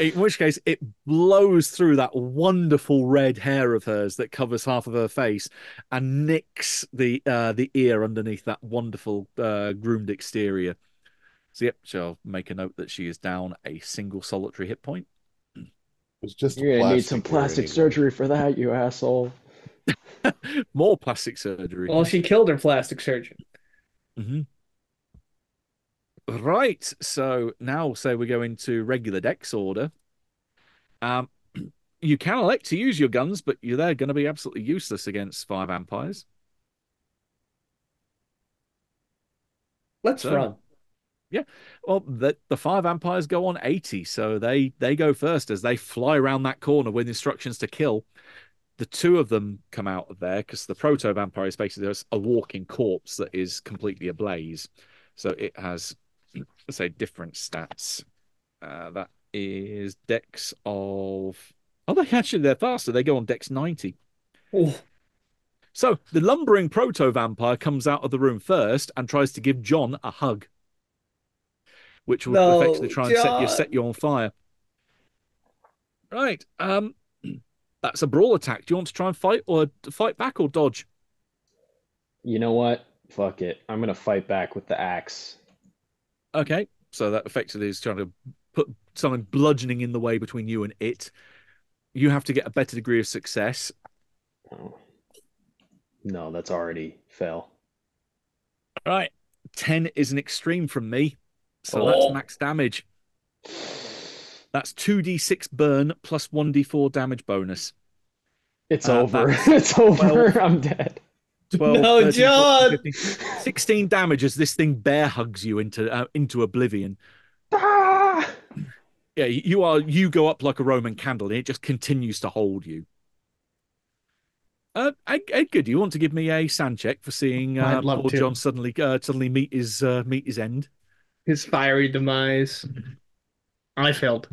In which case, it blows through that wonderful red hair of hers that covers half of her face and nicks the uh, the ear underneath that wonderful uh, groomed exterior. So, yep, shall make a note that she is down a single solitary hit point. It's just You're gonna need some plastic surgery for that, you asshole. More plastic surgery. Well, she killed her plastic surgeon. Mm-hmm. Right. So now, say we go into regular dex order. Um, you can elect to use your guns, but you're they're going to be absolutely useless against fire vampires. Let's So- run. Yeah. Well, the the fire vampires go on eighty, so they they go first as they fly around that corner with instructions to kill. The two of them come out of there because the proto vampire is basically a walking corpse that is completely ablaze. So it has, let's say, different stats. Uh, that is dex of. Oh, they actually they're faster. They go on dex ninety. Oh, So the lumbering proto vampire comes out of the room first and tries to give John a hug, which will No, effectively try and set you set you on fire. Right. Um, that's a brawl attack. Do you want to try and fight or fight back or dodge? You know what? Fuck it. I'm gonna fight back with the axe. Okay. So that effectively is trying to put something bludgeoning in the way between you and it. You have to get a better degree of success. Oh. No, that's already fail. Right. 10 is an extreme from me. So oh. that's Oh. max damage. That's 2d6 burn plus 1d4 damage bonus. It's Uh, over. that's it's over. twelve. I'm dead. 12, No, 13, 14, John! 15, 16 damage as this thing bear hugs you into uh, into oblivion. Ah! Yeah, you are you go up like a Roman candle and it just continues to hold you. Uh, Edgar, do you want to give me a SAN check for seeing uh, I'd poor to. John suddenly uh, suddenly meet his uh, meet his end? his fiery demise. I failed.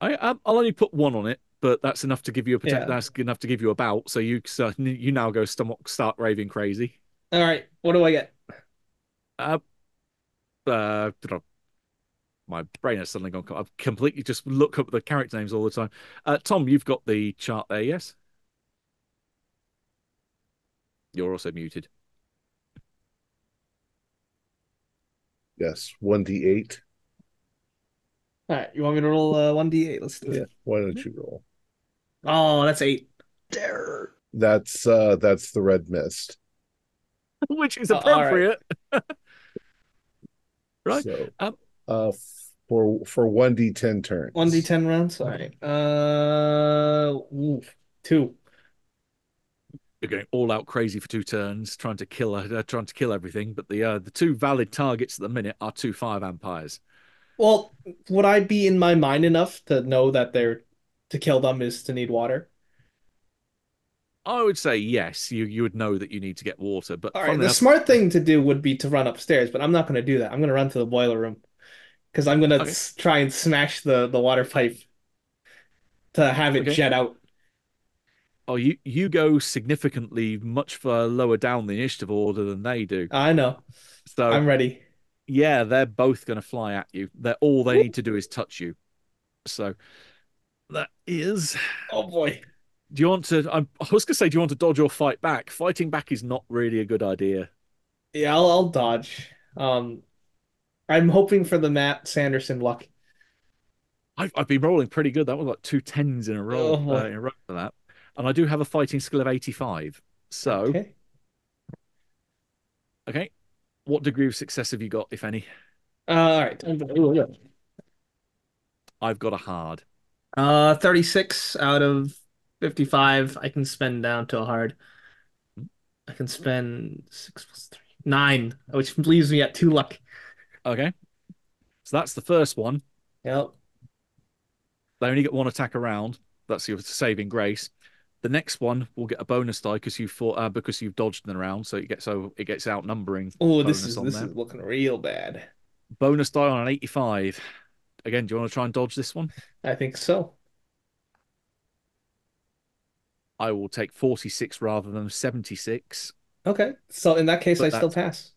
I um, I'll only put one on it, but that's enough to give you a poten- Yeah. that's enough to give you a bout. So you so you now go stomach start raving crazy. All right, what do I get? Uh, uh, my brain has suddenly gone. I've completely just look up the character names all the time. Uh, Thom, you've got the chart there, yes? You're also muted. Yes, one d eight. All right, you want me to roll uh, 1d8? Let's do it. Yeah. it. Why don't you roll? Oh, that's eight. Dare. That's uh that's the red mist. Which is Oh, all right. appropriate. Right. So, Um, uh, for for one d ten turns. 1d10 rounds? All right. Uh, oof, two. You're going all out crazy for two turns, trying to kill uh, trying to kill everything. But the uh, the two valid targets at the minute are two fire vampires. Well, would I be in my mind enough to know that they're to kill them is to need water? I would say yes. You you would know that you need to get water, but All right, the enough- smart thing to do would be to run upstairs, but I'm not going to do that. I'm going to run to the boiler room because I'm going to Okay. try and smash the the water pipe to have it Okay. jet out. Oh, you you go significantly much lower down the initiative order than they do. I know. So I'm ready. Yeah, they're both going to fly at you. They're all they need to do is touch you. So that is. Oh boy. Do you want to? I'm, I was going to say, do you want to dodge or fight back? Fighting back is not really a good idea. Yeah, I'll, I'll dodge. Um, I'm hoping for the Matt Sanderson luck. I've I've been rolling pretty good. That was like two tens in a row Oh, uh, in a row for that, and I do have a fighting skill of 85. So Okay. okay, what degree of success have you got, if any? Uh, all right. I've got a hard. Uh, 36 out of 55. I can spend down to a hard. I can spend six plus three, nine, which leaves me at two luck. Okay, so that's the first one. Yep. They only get one attack around. That's your saving grace. The next one will get a bonus die because you fought uh, because you've dodged them around, so it gets so it gets outnumbering. Oh, this is this there. is looking real bad. Bonus die on an 85. Again, do you want to try and dodge this one? I think so. I will take 46 rather than 76. Okay. So in that case, But I still pass.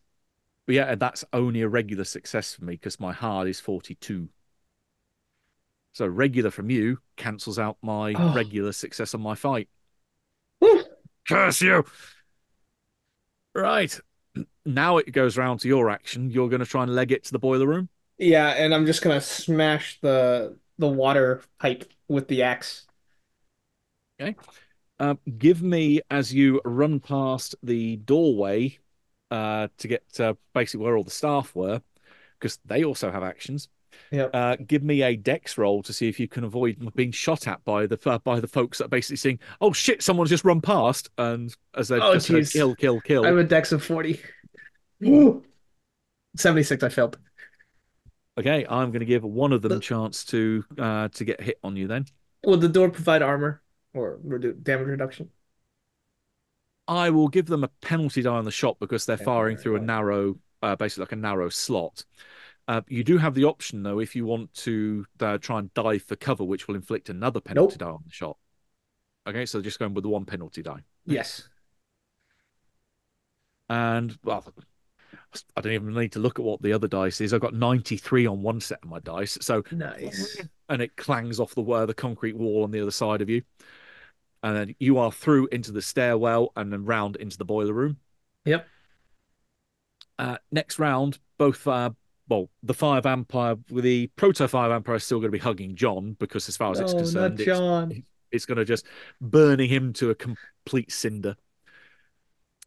But yeah, that's only a regular success for me because my hard is 42. So regular from you cancels out my Oh. regular success on my fight. Curse you! Right. Now it goes round to your action. You're going to try and leg it to the boiler room. Yeah, and I'm just gonna smash the the water pipe with the axe. Uh, give me as you run past the doorway uh, to get uh, basically where all the staff were, because they also have actions. Yep. Uh, give me a dex roll to see if you can avoid being shot at by the uh, by the folks that are basically saying, "Oh shit, someone's just run past," and as they Oh, just kill, kill, kill. I have a dex of 40. Woo. 76, I failed. Okay, I'm going to give one of them a The- chance to uh, to get hit on you. Then Would the door provide armor or redu damage reduction? I will give them a penalty die on the shot because they're Okay, firing through a narrow, uh, basically like a narrow slot. Uh, you do have the option though if you want to uh, try and dive for cover, which will inflict another penalty Nope. die on the shot. Okay, so just going with the one penalty die. Yes. And well, I don't even need to look at what the other dice is. I've got 93 on one set of my dice. So Nice. and it clangs off the uh, the concrete wall on the other side of you. And then you are through into the stairwell and then round into the boiler room. Yep. Uh, next round, both uh, well, the fire vampire, the proto fire vampire is still going to be hugging John because, as far as it's concerned, not it's, John. it's going to just burning him to a complete cinder.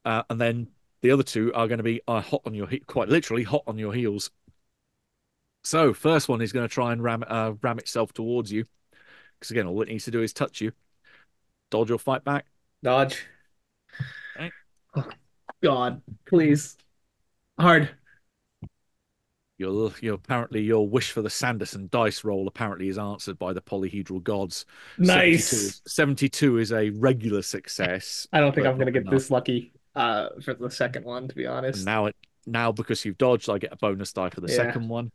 Uh, and then the other two are going to be uh, hot on your he- quite literally hot on your heels. So first one is going to try and ram uh, ram itself towards you because again, all it needs to do is touch you, dodge or fight back. Dodge. Right. Oh, God, please. Hard. Your your apparently your wish for the Sanderson dice roll apparently is answered by the polyhedral gods. 72 Nice. is, 72 is a regular success. I don't think I'm gonna get enough. this lucky uh for the second one, to be And honest. now it now because you've dodged, I get a bonus die for the Yeah. second one.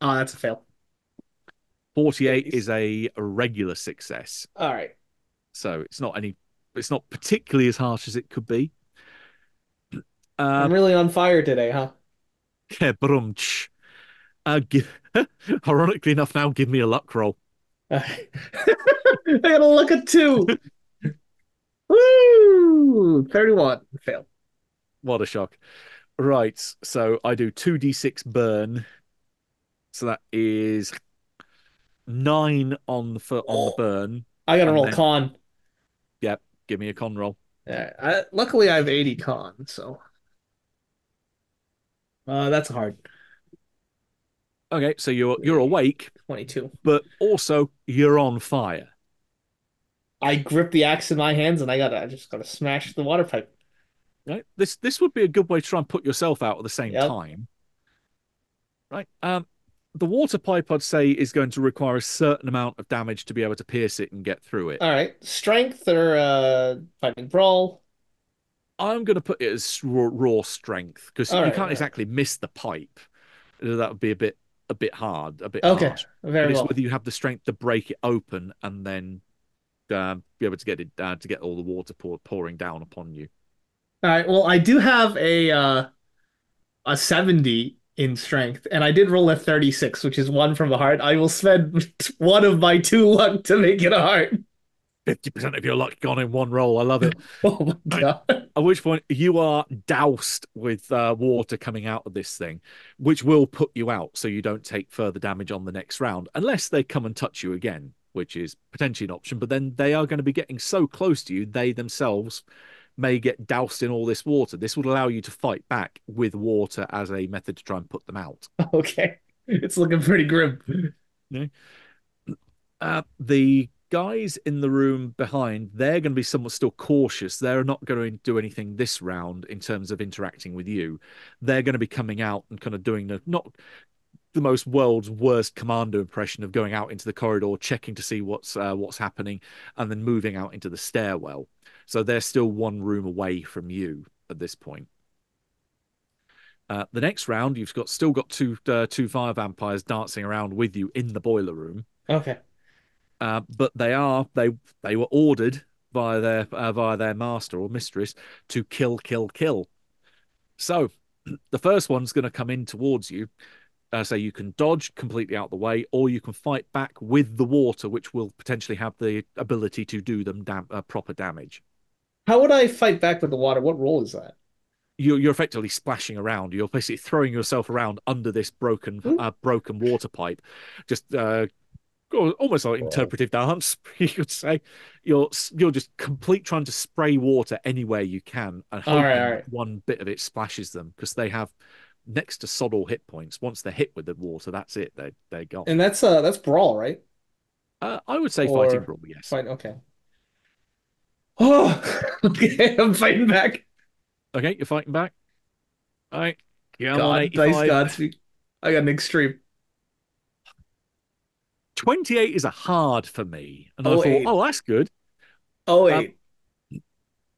Oh, that's a fail. 48 Nice. is a regular success. All right. So it's not any it's not particularly as harsh as it could be. I'm Um really on fire today, huh? yeah, brumch. Uh give, ironically enough now give me a luck roll. I got a luck at two. Woo! 31. Fail. What a shock. Right, so I do 2d6 burn. So that is 9 on the fir- on the burn. I gotta roll then- con. Yep. Give me a con roll. Yeah, I, luckily I have 80 con, so uh that's hard. Okay, so you're you're awake, 22. but also you're on fire. I grip the axe in my hands and I gotta I just gotta smash the water pipe. Right? This this would be a good way to try and put yourself out at the same Yep. time. Right? Um the water pipe I'd say is going to require a certain amount of damage to be able to pierce it and get through it. All right, strength or uh fighting brawl. I'm going to put it as raw, raw strength because you right, can't right. exactly miss the pipe. That would be a bit a bit hard, a bit Okay, harsh. very well. whether you have the strength to break it open and then um, be able to get it uh, to get all the water pour, pouring down upon you. All right, well I do have a uh a 70 in strength, and I did roll a 36, which is one from the hard. I will spend one of my two luck to make it a hard. Fifty percent of your luck gone in one roll. I love it. Oh my god. At which point you are doused with uh, water coming out of this thing, which will put you out, so you don't take further damage on the next round, unless they come and touch you again, which is potentially an option. But then they are going to be getting so close to you, they themselves may get doused in all this water. This would allow you to fight back with water as a method to try and put them out. Okay. It's looking pretty grim. Uh, the guys in the room behind, they're going to be somewhat still cautious. They're not going to do anything this round in terms of interacting with you. They're going to be coming out and kind of doing the not the most world's worst commando impression of going out into the corridor, checking to see what's uh, what's happening, and then moving out into the stairwell. So they're still one room away from you at this point. Uh, the next round, you've got still got two uh, two fire vampires dancing around with you in the boiler room. Okay. Uh, but they are they they were ordered by their uh, via their master or mistress to kill, kill, kill. So the first one's going to come in towards you. Uh, so you can dodge completely out the way, or you can fight back with the water, which will potentially have the ability to do them dam- uh, proper damage. How would I fight back with the water? What roll is that? You're, you're effectively splashing around. You're basically throwing yourself around under this broken Hmm. uh, broken water pipe, just uh, almost like interpretive dance, you could say. You're you're just complete trying to spray water anywhere you can, and All hoping right, all right. one bit of it splashes them because they have next to sod all hit points. Once they're hit with the water, that's it. They they're gone. And that's uh that's brawl, right? Uh, I would say Or- fighting brawl, yes. Fine, okay. Oh, okay, I'm fighting back. Okay, you're fighting back. All right, yeah, on God, 85. dice Godspeed. I got an extreme. 28 is a hard for me, and I Oh, thought, eight. oh, that's good. Oh Um.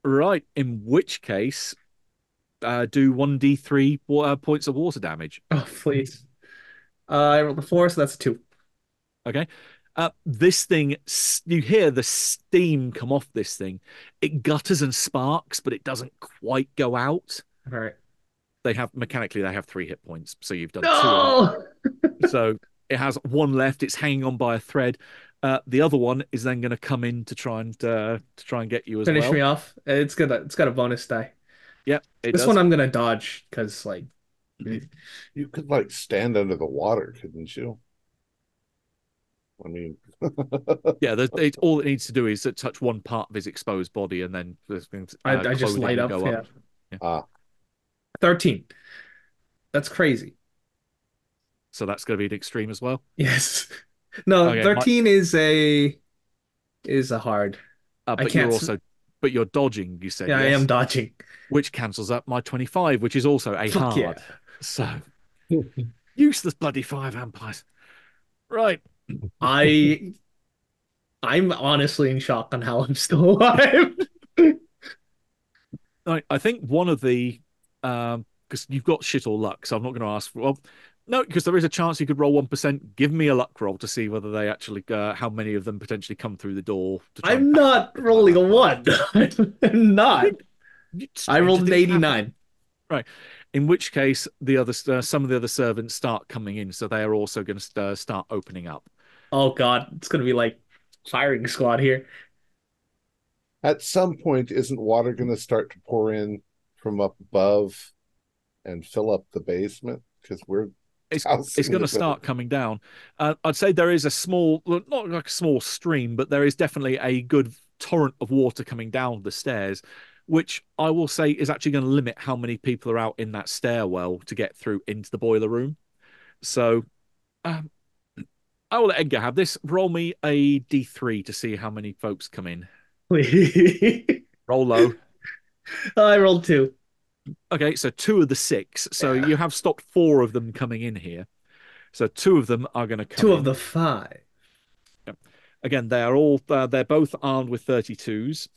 Right, in which case, uh, do one d three uh, points of water damage. Oh please. Uh, I rolled a four, so that's a two. Okay. Uh, this thing, you hear the steam come off this thing. It gutters and sparks, but it doesn't quite go out. All right. They have mechanically, they have three hit points, so you've done two. No. them. So it has one left. It's hanging on by a thread. Uh, the other one is then going to come in to try and uh, to try and get you as Finish well. me off. It's got a it's got a bonus die. Yep, it This does. one I'm gonna dodge because like You could like stand under the water, couldn't you? I mean, Yeah, the, it, all it needs to do is to touch one part of his exposed body, and then uh, I, I just clothing light will up. go Yeah. ah, 13. That's crazy. So that's going to be an extreme as well. Yes. No, Okay, my- 13 is a is a hard. Uh, I but can't you're also, but you're dodging. You said Yeah, I am dodging. which cancels out my twenty-five, which is also a Fuck hard. yeah. So useless bloody fire vampires. Right. I I'm honestly in shock on how I'm still alive. I, I think one of the um because you've got shit or luck, so I'm not going to ask for. Well, no, because there is a chance you could roll one percent. Give me a luck roll to see whether they actually, uh, how many of them potentially come through the door. To I'm and not rolling a one. I'm not. I rolled an things happen. 89. In which case, the other uh, some of the other servants start coming in, so they are also going to uh, start opening up. Oh god, it's gonna be like firing squad here. at some point, isn't water going to start to pour in from up above and fill up the basement? Because we're It's it's going to start coming down. Uh, I'd say there is a small, not like a small stream, but there is definitely a good torrent of water coming down the stairs, which I will say is actually going to limit how many people are out in that stairwell to get through into the boiler room. So, um, I will let Edgar have this. Roll me a d3 to see how many folks come in. Roll low. I rolled two. Okay, so two of the six. So you have stopped four of them coming in here. So two of them are going to come Two in. of the five. Again, they are all uh, they're both armed with 32s.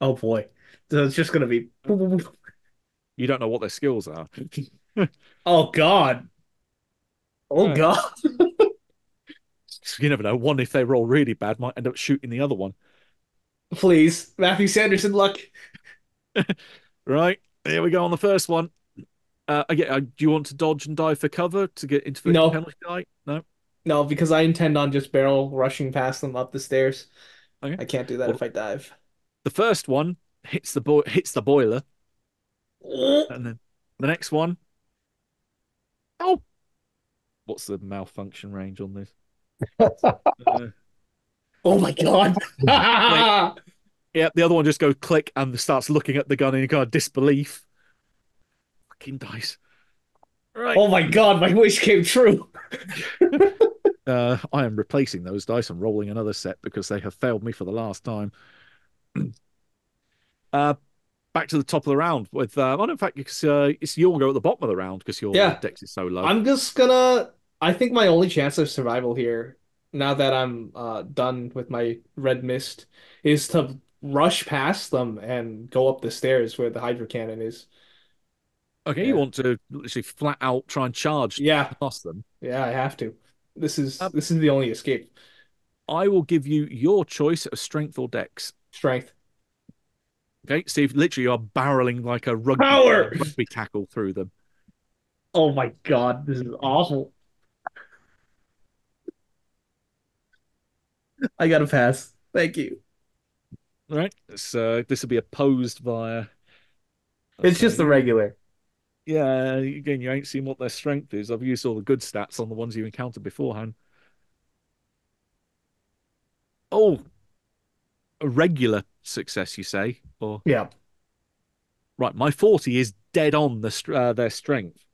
Oh boy. So it's just gonna be You don't know what their skills are. Oh god. Oh Right. god. you never know. One, if they roll really bad, might end up shooting the other one. Please. Matthew Sanderson luck. Right, here we go on the first one. Uh, again, uh, do you want to dodge and dive for cover to get into the No. penalty die? No. No, because I intend on just barrel rushing past them up the stairs. Okay. I can't do that Well- if I dive. The first one hits the bo- hits the boiler, and then the next one. Oh, what's the malfunction range on this? Uh, Oh my god. Yeah, the other one just goes click and starts looking at the gun in kind of disbelief. Fucking dice. Right. Oh my god, my wish came true. Uh, I am replacing those dice and rolling another set because they have failed me for the last time. uh, back to the top of the round with. Uh, no, in fact, it's, uh, it's your go at the bottom of the round because your Yeah. dex is so low. I'm just gonna. I think my only chance of survival here, now that I'm uh, done with my red mist, is to rush past them and go up the stairs where the hydro cannon is. okay, yeah. you want to literally flat out try and charge Yeah, past them. yeah, I have to. This is Uh, this is the only escape. I will give you your choice of strength or dex. Strength. Okay, Steve, literally you are barreling like a rugby, Power! rugby tackle through them. Oh my god, this is awful. I gotta pass. Thank you. All right, so this will be opposed via. It's just the regular. Yeah, again, you ain't seen what their strength is. I've used all the good stats on the ones you encountered beforehand. Oh, a regular success, you say? Or Yeah. right, my forty is dead on the uh, their strength.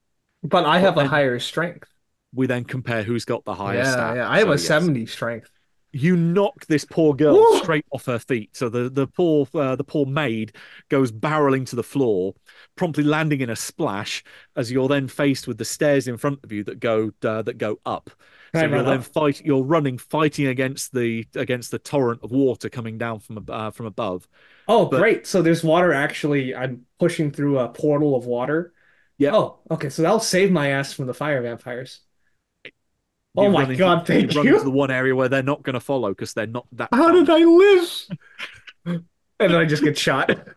But I have a and- higher strength. We then compare who's got the higher yeah, stat. yeah. I have So, a yes. 70 strength. You knock this poor girl Woo! straight off her feet. So the the poor uh, the poor maid goes barreling to the floor, promptly landing in a splash. As you're then faced with the stairs in front of you that go uh, that go up. So you're then up? fight. You're running, fighting against the against the torrent of water coming down from uh, from above. Oh, But- great. So there's water actually. I'm pushing through a portal of water. Yeah. Oh, okay. So that'll save my ass from the fire vampires. Oh my into- God, thank you've run you. into the one area where they're not going to follow because they're not that. How did I live? and then I just get shot.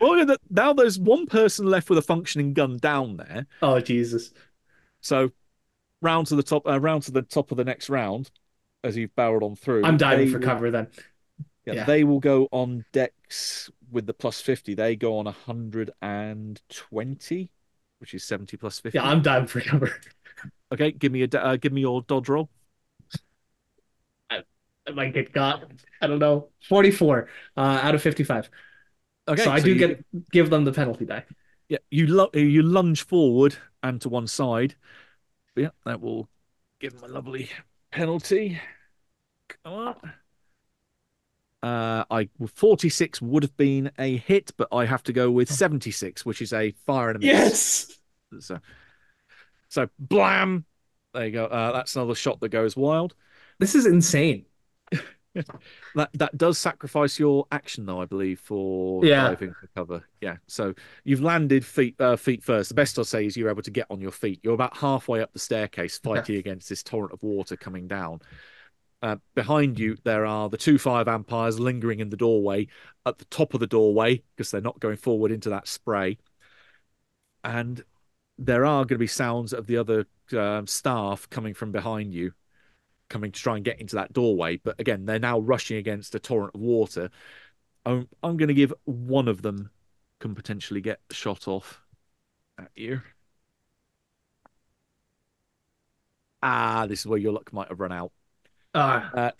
Well, now there's one person left with a functioning gun down there. Oh, Jesus. So, round to the top, uh, round to the top of the next round, as you've barreled on through. I'm diving for will- cover then. Yeah, Yeah. they will go on dex with the plus fifty. They go on hundred and twenty, which is seventy plus fifty. Yeah, I'm diving for cover. Okay, give me a uh, give me your dodge roll. I might get got. I don't know. 44 uh, out of 55. Okay, so I do you- get give them the penalty die. yeah. You lu- you lunge forward and to one side. Yeah, that will give them a lovely penalty. Come on. Uh, I 46 would have been a hit, but I have to go with 76, which is a fire and a miss. Yes. So, so blam. There you go. Uh, that's another shot that goes wild. This is insane. That that does sacrifice your action, though, I believe, for Yeah. diving for cover. Yeah. So you've landed feet uh, feet first. The best I'll say is you're able to get on your feet. You're about halfway up the staircase, fighting against this torrent of water coming down. Uh, behind you, there are the two fire vampires lingering in the doorway. At the top of the doorway, because they're not going forward into that spray, and there are going to be sounds of the other um, staff coming from behind you, coming to try and get into that doorway. But again, they're now rushing against a torrent of water. I'm, I'm going to give one of them can potentially get shot off at you. Ah, this is where your luck might have run out. Uh,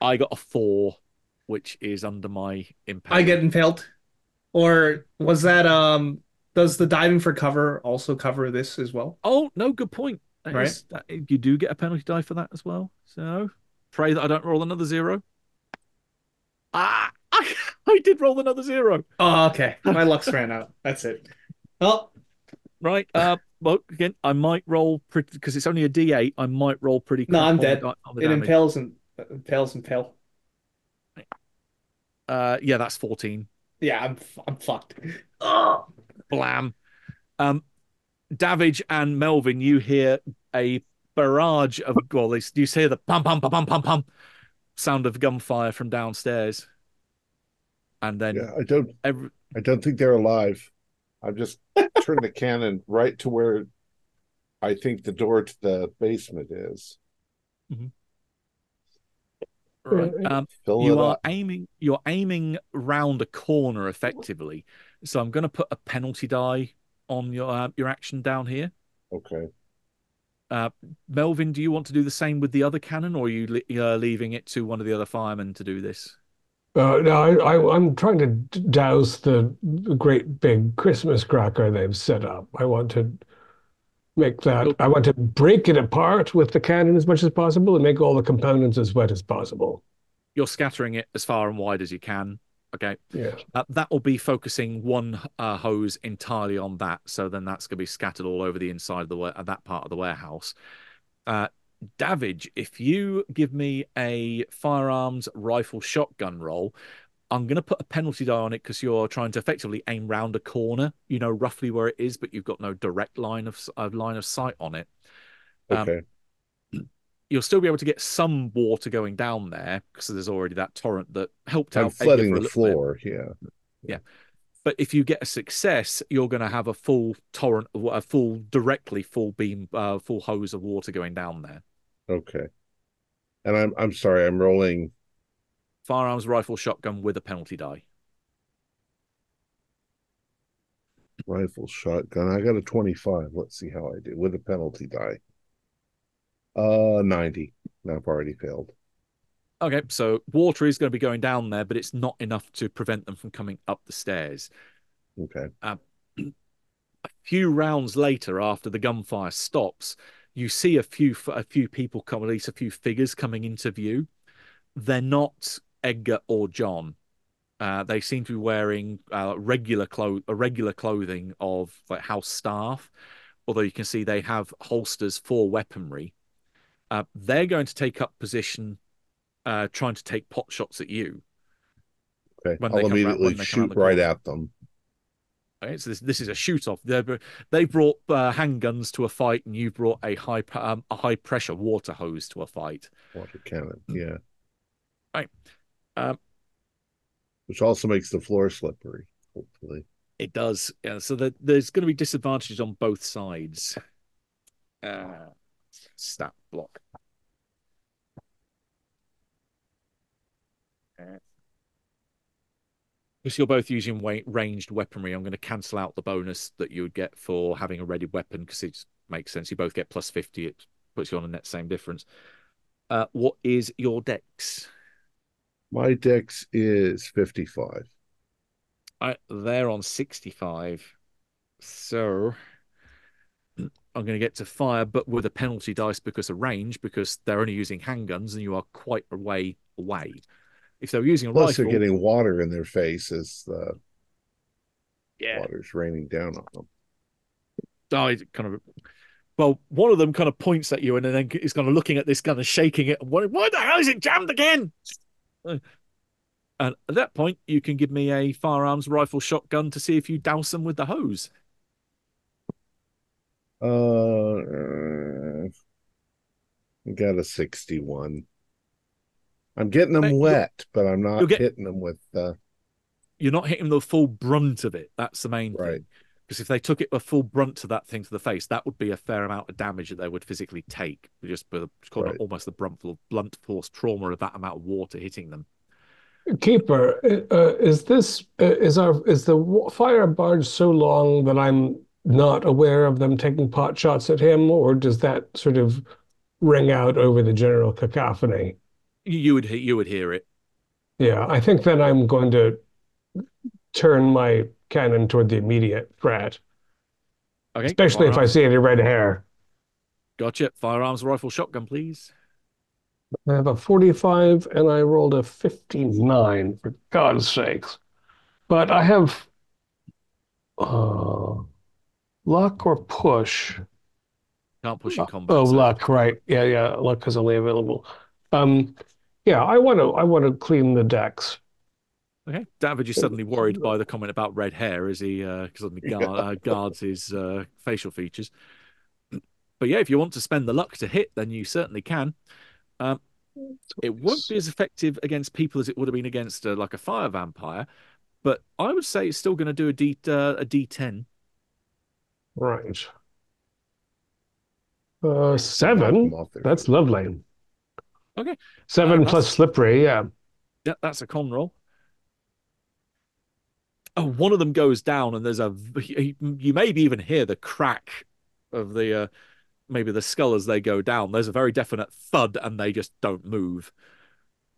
I got a four, which is under my impact. I get impaled. Or was that um does the diving for cover also cover this as well? Oh no, good point. That Right. is- that- you do get a penalty die for that as well. So pray that I don't roll another zero. Ah, I, I did roll another zero. Oh, okay. My luck's ran out. That's it. Oh, Right. Uh, well, again, I might roll pretty because it's only a D8. I might roll pretty. No, I'm dead. the it impales and impales and pale. Uh, yeah, that's fourteen. Yeah, I'm I'm fucked. Oh. Blam. Um, Davidge and Melvin, you hear a barrage of well, they- you hear the pum pum pum pum pum pum sound of gunfire from downstairs, and then Yeah, I don't every, I don't think they're alive. I've just turned the cannon right to where I think the door to the basement is. right, um, you are up. aiming you're aiming round a corner effectively so i'm going to put a penalty die on your uh, your action down here Okay. uh melvin do you want to do the same with the other cannon or are you li- uh, leaving it to one of the other firemen to do this Uh, no, I, I, I'm trying to douse the, the great big Christmas cracker they've set up. I want to make that, Look- I want to break it apart with the cannon as much as possible and make all the components as wet as possible. you're scattering it as far and wide as you can okay Yeah. uh, that will be focusing one uh, hose entirely on that so then that's going to be scattered all over the inside of the wa- uh, that part of the warehouse uh Davidge, if you give me a firearms rifle shotgun roll, I'm going to put a penalty die on it because you're trying to effectively aim round a corner. You know roughly where it is, but you've got no direct line of uh, line of sight on it. Um, Okay. You'll still be able to get some water going down there because there's already that torrent that helped I'm out flooding Edgar for a the little bit. floor. Yeah. Yeah. But if you get a success, you're going to have a full torrent, a full directly full beam, uh, full hose of water going down there. Okay. And I'm I'm sorry. I'm rolling. Firearms, rifle, shotgun with a penalty die. Rifle, shotgun. I got a 25. Let's see how I do with a penalty die. Uh, 90. I've already failed. Okay, so water is going to be going down there, but it's not enough to prevent them from coming up the stairs. Okay. a few rounds later, after the gunfire stops, you see a few a few people come, at least a few figures coming into view. They're not Edgar or John. Uh, they seem to be wearing uh, regular clo- a regular clothing of like house staff, although you can see they have holsters for weaponry. Uh, they're going to take up position, uh, trying to take pot shots at you. Okay. When I'll immediately they shoot right at them. Okay, so this this is a shoot off. They they brought uh, handguns to a fight, and you brought a high um, a high pressure water hose to a fight. Water cannon. Yeah. Right. Um, Which also makes the floor slippery, hopefully. it does. Yeah, so that there's going to be disadvantages on both sides. Uh, stat block. Uh, Because you're both using wa- ranged weaponry, I'm going to cancel out the bonus that you would get for having a ready weapon because it makes sense. You both get plus 50. It puts you on a net same difference. Uh, what is your dex? My dex is 55. I, they're on 65. So I'm going to get to fire, but with a penalty dice because of range, because they're only using handguns and you are quite a way away. If they were using a Plus, rifle, they're getting water in their face as the yeah, water's raining down on them. I kind of. Well, one of them kind of points at you and then is kind of looking at this gun and shaking it. What, why the hell is it jammed again? Uh, And at that point, you can give me a firearms rifle shotgun to see if you douse them with the hose. Uh, uh, got a 61. I'm getting them wet, but I'm not get- hitting them with uh You're not hitting the full brunt of it. That's the main Right. thing. Because if they took it a full brunt to that thing to the face, that would be a fair amount of damage that they would physically take. Just with it's called Right. almost the brunt, blunt force trauma of that amount of water hitting them. Keeper, uh, is this uh, is our is the fire barge so long that I'm not aware of them taking pot shots at him, or does that sort of ring out over the general cacophony? You, would you would hear it. Yeah, I think that I'm going to turn my cannon toward the immediate threat, Okay, especially if I see any red hair. Gotcha. Firearms, rifle, shotgun, please. I have a 45 and I rolled a 59, for God's sakes. But I have uh, luck or push. Can't push in combat. Oh, so- luck, right. Yeah, yeah, luck is only available. Um, yeah, I want to I want to clean the decks. Okay. David is suddenly worried by the comment about red hair as he uh, suddenly guard, uh, guards his uh, facial features. But yeah, if you want to spend the luck to hit, then you certainly can. Um, it won't be as effective against people as it would have been against uh, like a fire vampire, but I would say it's still going to do a D uh, a D10. Right. Uh, seven. them off their That's feet. lovely. Okay. Seven Uh, plus slippery, yeah. Yeah, that's a con roll. Oh, one of them goes down, and there's a. You maybe even hear the crack of the, uh, maybe the skull as they go down. There's a very definite thud, and they just don't move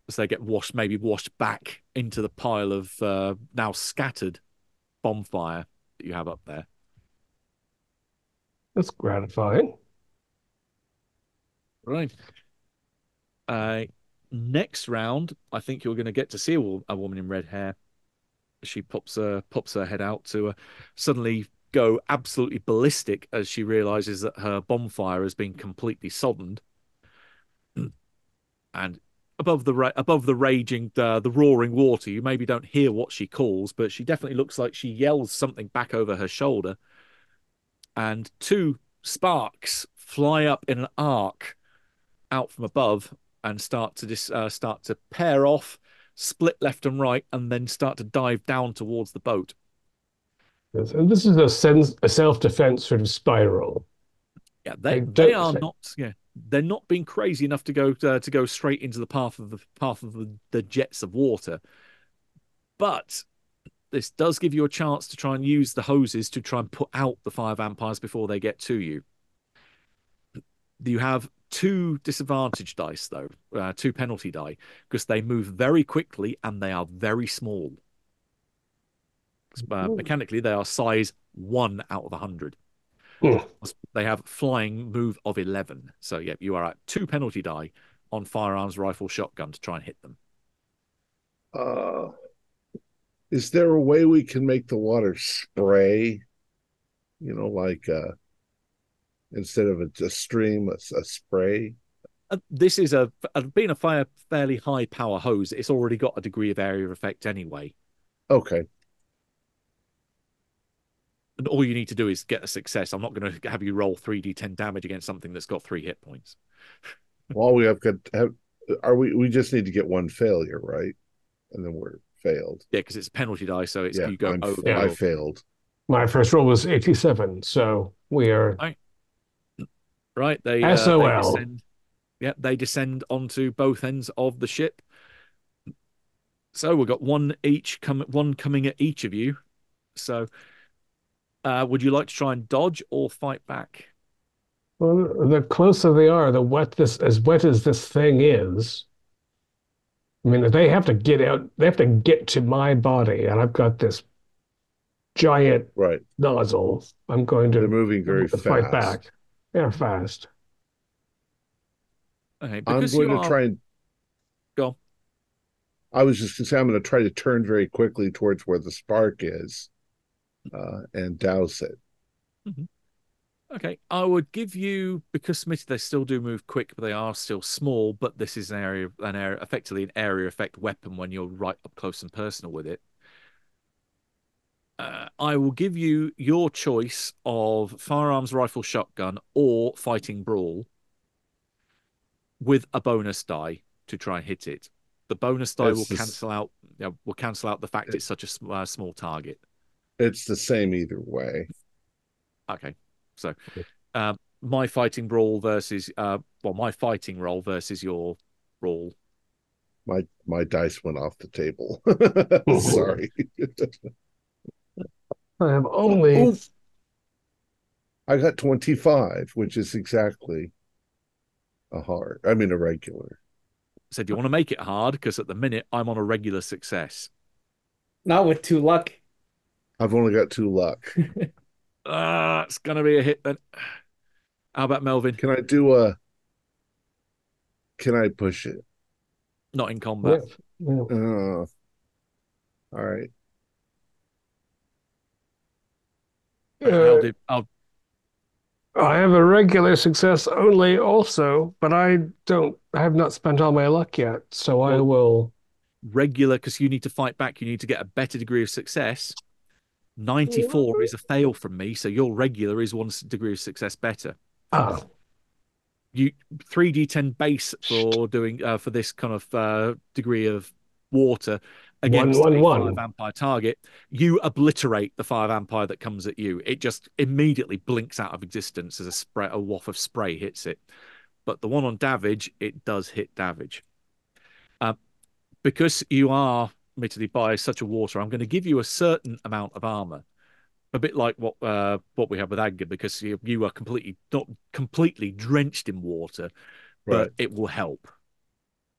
as they get washed, maybe washed back into the pile of uh, now scattered bonfire that you have up there. That's gratifying. Right. Uh, next round, I think you're going to get to see a, a woman in red hair. She pops her pops her head out to uh, suddenly go absolutely ballistic as she realizes that her bonfire has been completely soddened. and above the ra- above the raging uh, the roaring water, you maybe don't hear what she calls, but she definitely looks like she yells something back over her shoulder. And two sparks fly up in an arc out from above and start to dis, uh, start to pair off, split left and right, and then start to dive down towards the boat. Yes, And this is a sense, a self-defense sort of spiral. Yeah, they don't they are say- not. Yeah, they're not being crazy enough to go uh, to go straight into the path of the path of the, the jets of water, but this does give you a chance to try and use the hoses to try and put out the fire vampires before they get to you. You have two disadvantage dice though, uh, two penalty die, because they move very quickly and they are very small. Uh, mechanically, they are size one out of a hundred. They have flying move of 11. So, yeah, you are at two penalty die on firearms, rifle, shotgun to try and hit them. Uh, is there a way we can make the water spray? You know, like uh, instead of a, a stream, a, a spray. Uh, this is a, being a fire fairly high power hose, it's already got a degree of area of effect anyway. Okay, And all you need to do is get a success. I'm not going to have you roll 3d10 damage against something that's got three hit points. all we have got have are we? We just need to get one failure, right? And then we're failed. Yeah, because it's a penalty die. So it's yeah, you go I'm, over. I failed. My first roll was 87, so we are right? They, uh, they SOL. descend. Yeah, they descend onto both ends of the ship. So we've got one each come one coming at each of you. So uh, would you like to try and dodge or fight back? well, the closer they are, the wet this as wet as this thing is. I mean, they have to get out, they have to get to my body, and I've got this giant Right, nozzle. I'm going they're to moving very fast. fight back. They're fast. Okay, I'm going to are- try and. Go. I was just going to say I'm going to try to turn very quickly towards where the spark is, uh, and douse it. Okay, I would give you because Smitty they still do move quick, but they are still small. But this is an area, an area, effectively an area effect weapon when you're right up close and personal with it. Uh, I will give you your choice of firearms, rifle, shotgun, or fighting brawl, with a bonus die to try and hit it. The bonus die It's will cancel out. You know, will cancel out the fact it's such a uh, small target. It's the same either way. Okay, so uh, my fighting brawl versus uh, well, my fighting roll versus your roll. My my dice went off the table. Sorry. I have only Ooh. I got 25, which is exactly a hard. I mean a regular. Said you want to make it hard because at the minute I'm on a regular success. Not with two luck. I've only got two luck. Ah, it's gonna be a hit then. How about Melvin? Can I do a Can I push it? Not in combat. yeah, yeah. Uh, all right. How Uh, did- oh, I have a regular success only also, but I don't I have not spent all my luck yet, so I will regular because you need to fight back. You need to get a better degree of success. 94 is a fail from me, so your regular is one degree of success better. ah. You 3d10 base for doing uh, for this kind of uh, degree of water against one, a one. vampire target you obliterate the fire vampire that comes at you. It just immediately blinks out of existence as a spray a waft of spray hits it. But the one on Davidge it does hit Davidge uh, because you are admittedly by such a water I'm going to give you a certain amount of armor a bit like what uh, what we have with Agga, because you, you are completely not completely drenched in water, but Right. it will help.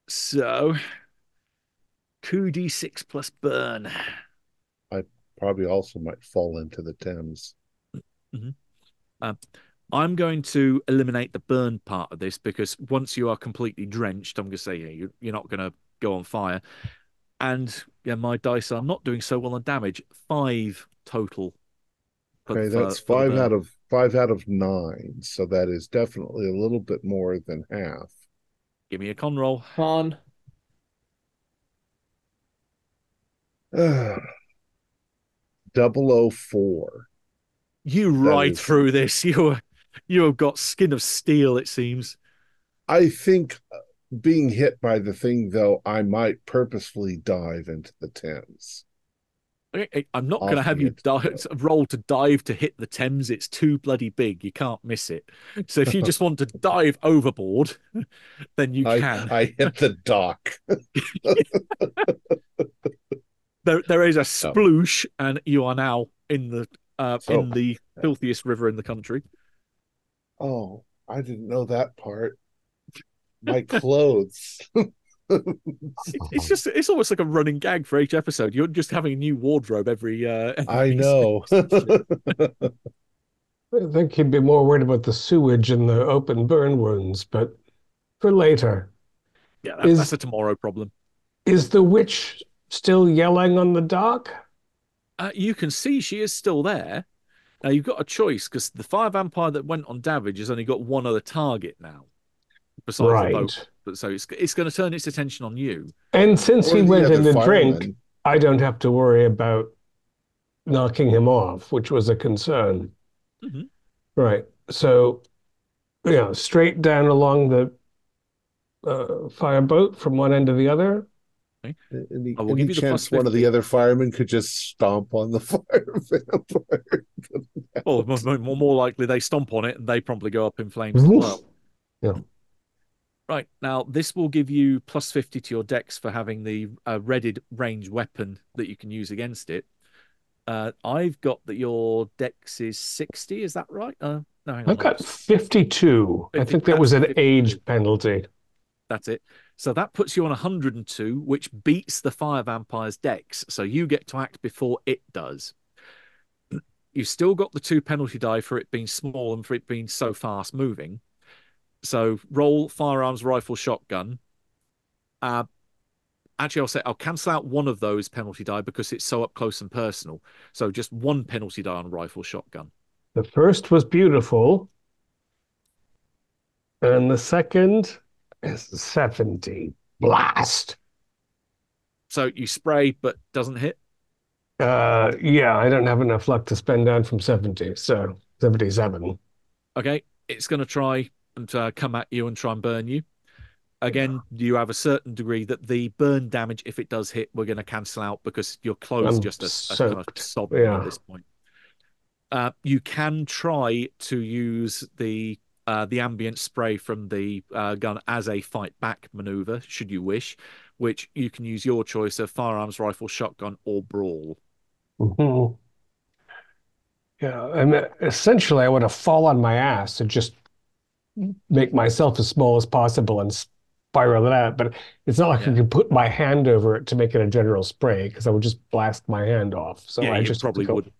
So, two d six plus burn. I probably also might fall into the Thames. I'm going to eliminate the burn part of this because once you are completely drenched, I'm going to say you, you're not going to go on fire. And yeah, my dice are not doing so well on damage. Five total. Okay, for- that's for five out of five out of nine. So that is definitely a little bit more than half. Give me a con roll. On. Double O four. You That ride is- through this. You you have got skin of steel. It seems. I think uh, being hit by the thing, though, I might purposefully dive into the Thames. I'm not going to have you dive, roll to dive to hit the Thames. It's too bloody big. You can't miss it. So if you just want to dive overboard, then you I, can. I hit the dock. there, there is a sploosh, and you are now in the uh, so, in the filthiest river in the country. Oh, I didn't know that part. My clothes. it's just it's almost like a running gag for each episode. You're just having a new wardrobe every. Uh, every I know. I think he'd be more worried about the sewage and the open burn wounds, but for later. Yeah, that, is, that's a tomorrow problem. Is the witch still yelling on the dock? Uh, you can see she is still there. Now you've got a choice because the fire vampire that went on Davidge has only got one other target now, besides right. the boat. But so it's it's going to turn its attention on you. And since or he went in the drink, I don't have to worry about knocking him off, which was a concern. Mm-hmm. Right. So, yeah, straight down along the uh, fireboat from one end to the other. Okay. Any, any chance one of the other firemen could just stomp on the fire vampire? well, more, more likely they stomp on it and they probably go up in flames as well. Yeah. Right now, this will give you plus fifty to your dex for having the uh, range weapon that you can use against it. Uh, I've got that your dex is sixty. Is that right? Uh, no, I've got fifty-two. 50, I think that was an 52. age penalty. That's it. So that puts you on 102, which beats the fire vampire's dex. So you get to act before it does. You've still got the two penalty die for it being small and for it being so fast moving. So roll firearms, rifle, shotgun. Uh, actually, I'll say I'll cancel out one of those penalty die because it's so up close and personal. So just one penalty die on rifle, shotgun. The first was beautiful, and the second is seventy. Blast. So you spray but doesn't hit. Uh, yeah, I don't have enough luck to spend down from seventy, so seventy-seven. Okay, it's going to try uh, come at you and try and burn you. Again, yeah. you have a certain degree that the burn damage, if it does hit, we're going to cancel out because your clothes I'm just a, a kind of sob yeah. at this point. Uh, you can try to use the uh, the ambient spray from the uh, gun as a fight back maneuver, should you wish, which you can use your choice of firearms, rifle, shotgun, or brawl. Mm-hmm. Yeah, and essentially, I would have fall on my ass and just make myself as small as possible and spiral it out. But it's not like yeah. I can put my hand over it to make it a general spray because I would just blast my hand off. So yeah, I just probably would.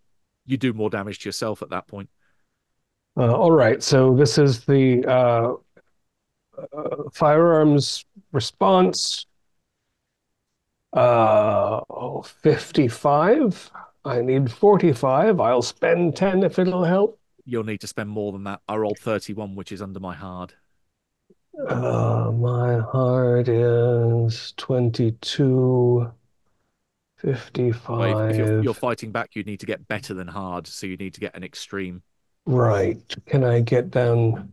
You do more damage to yourself at that point. Uh, all right. So this is the uh, uh, firearms response. Uh, oh, 55. I need 45. I'll spend 10 if it'll help you'll need to spend more than that. I rolled 31, which is under my hard. Uh, my hard is 22, 55. Well, if you're, you're, fighting back, you need to get better than hard, so you need to get an extreme. Right. Can I get down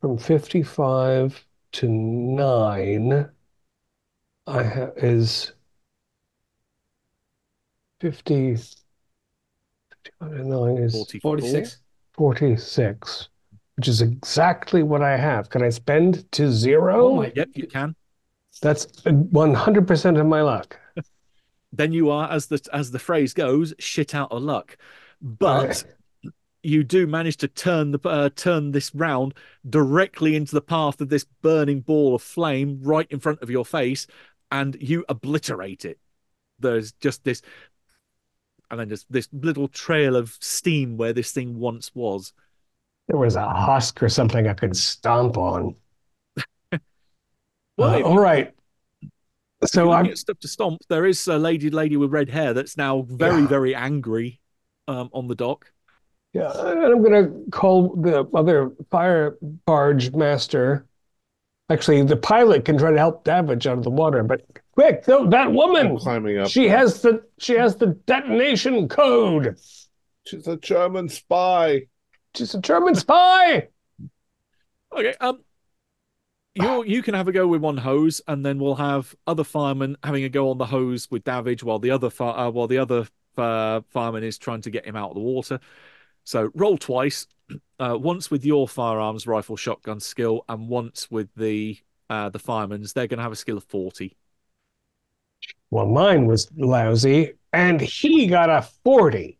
from 55 to 9? I have is 50. 59 is 46. 46, which is exactly what I have. Can I spend to zero? Oh my, yep, you can. That's 100% of my luck. then you are, as the as the phrase goes, shit out of luck. But you do manage to turn the uh, turn this round directly into the path of this burning ball of flame right in front of your face, and you obliterate it. There's just this and then just this little trail of steam where this thing once was. There was a husk or something I could stomp on. well, uh, all right. So I'm stuff to stomp. There is a lady, lady with red hair that's now very, yeah. very angry um, on the dock. Yeah, and I'm gonna call the other fire barge master. Actually, the pilot can try to help Davidge out of the water, but Quick, that woman! I'm climbing up. She has the she has the detonation code. She's a German spy. She's a German spy. Okay. Um, you you can have a go with one hose, and then we'll have other firemen having a go on the hose with Davidge, while the other fi- uh, while the other uh, fireman is trying to get him out of the water. So roll twice, uh, once with your firearms, rifle, shotgun skill, and once with the uh, the fireman's. They're going to have a skill of forty. Well, mine was lousy, and he got a 40.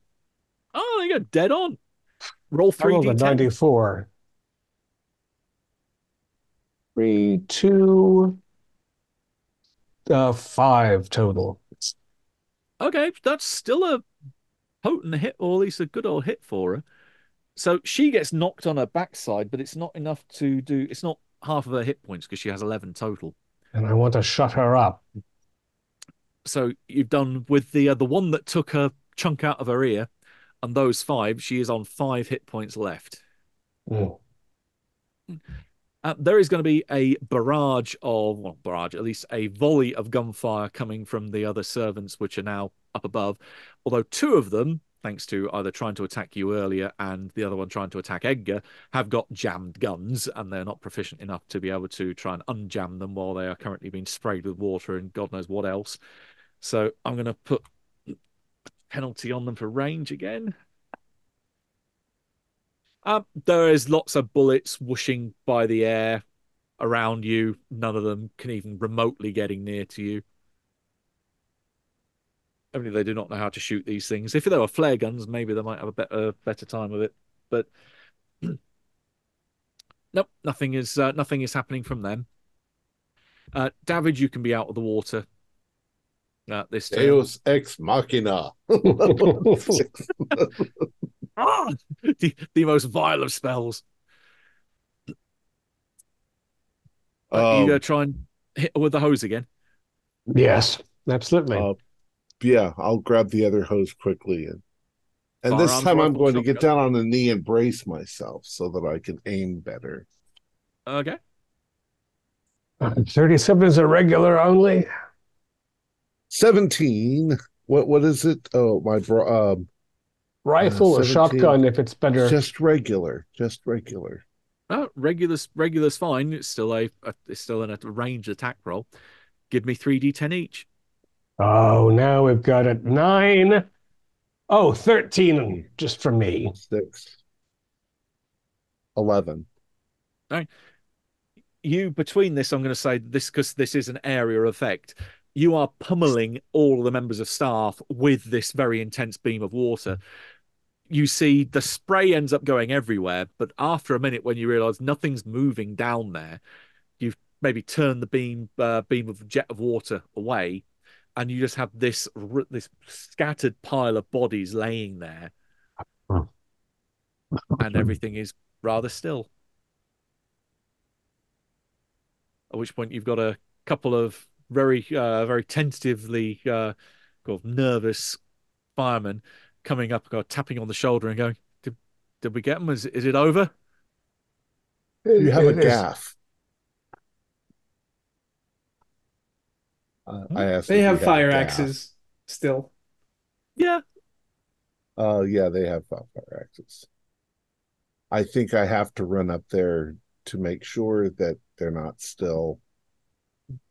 Oh, you got dead on. Roll I three rolled a d10. 94. Three, two, uh, five total. Okay, that's still a potent hit, or at least a good old hit for her. So she gets knocked on her backside, but it's not enough to do. It's not half of her hit points because she has eleven total. And I want to shut her up. So you've done with the uh, the one that took her chunk out of her ear, and those five. She is on five hit points left. Mm. Uh, there is going to be a barrage of, well, barrage, at least a volley of gunfire coming from the other servants, which are now up above. Although two of them, thanks to either trying to attack you earlier and the other one trying to attack Edgar, have got jammed guns and they're not proficient enough to be able to try and unjam them while they are currently being sprayed with water and God knows what else. So I'm going to put penalty on them for range again. Um, there is lots of bullets whooshing by the air around you. None of them can even remotely getting near to you. Only they do not know how to shoot these things. If there were flare guns, maybe they might have a better better time of it. But nope, nothing is uh, nothing is happening from them. Uh, David, you can be out of the water. Uh, this turn. Deus ex machina. Ah! the, the most vile of spells. Uh, you Um, gonna try and hit with the hose again? Yes, absolutely. Uh, yeah, I'll grab the other hose quickly and and this time I'm going to get down on the knee and brace myself so that I can aim better. Okay. Uh, 37 is a regular only. 17. What what is it? Oh, my bro um Rifle or shotgun if it's better. just regular, just regular. Oh, regular's regular's fine. It's still a, a it's still in a range attack roll. Give me three d10 each. Oh, now we've got it. Nine. Oh, 13 just for me. Six. Eleven. You between this, I'm going to say this because this is an area effect. You are pummeling all the members of staff with this very intense beam of water. You see the spray ends up going everywhere, but after a minute, when you realise nothing's moving down there, you've maybe turned the beam uh, beam of jet of water away, and you just have this this scattered pile of bodies laying there, and everything is rather still. At which point you've got a couple of very uh, very tentatively uh, sort of nervous fireman coming up, uh, tapping on the shoulder and going, "Did did we get them? Is is it over?" You have a It is- gaff. Uh, I asked. They have fire a gaff. axes still. Yeah, Uh, yeah, they have fire axes. I think I have to run up there to make sure that they're not still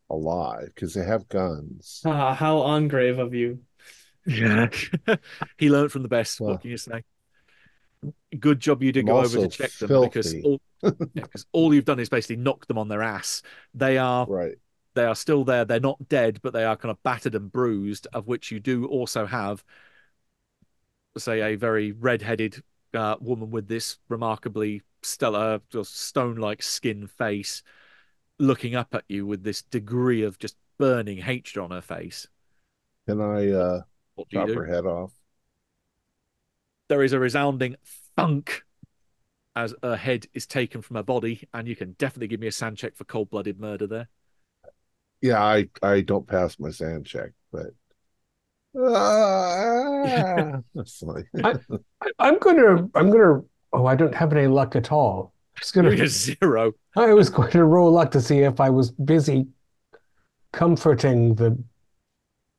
alive because they have guns. Ah, how engrave of you. yeah. he learned from the best. Well, what can you say? Good job you did I'm go over to also check them because filthy. all, yeah, 'cause all you've done is basically knock them on their ass. They are Right. they are still there. They're not dead, but they are kind of battered and bruised, of which you do also have, say, a very red-headed uh, woman with this remarkably stellar, stone-like skin face, looking up at you with this degree of just burning hatred on her face. Can I uh, What chop her head off? There is a resounding thunk as her head is taken from her body, and you can definitely give me a SAN check for cold-blooded murder there. Yeah, I I don't pass my SAN check, but that's funny. I, I'm gonna, I'm gonna, oh, I don't have any luck at all. I gonna, be a zero. I was going to roll luck to see if I was busy comforting the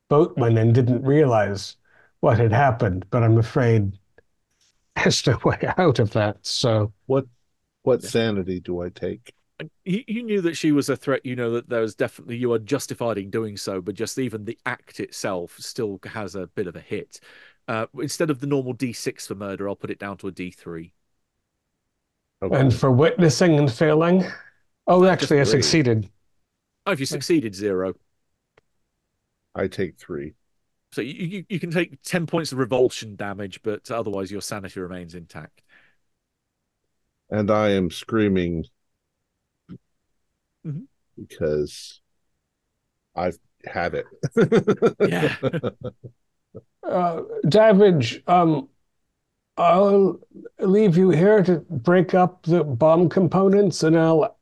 boatman and didn't realize what had happened, but I'm afraid there's no way out of that. So What what sanity do I take? you, you knew that she was a threat. You know that there was definitely you are justified in doing so, but just even the act itself still has a bit of a hit. Uh, instead of the normal D6 for murder, I'll put it down to a D3. Okay. And for witnessing and failing? Oh, actually, I succeeded. Oh, if you succeeded, zero. I take three. So you, you, you can take 10 points of revulsion damage, but otherwise your sanity remains intact. And I am screaming mm-hmm. because I've had it. yeah. Uh, Davidge, um, I'll leave you here to break up the bomb components and I'll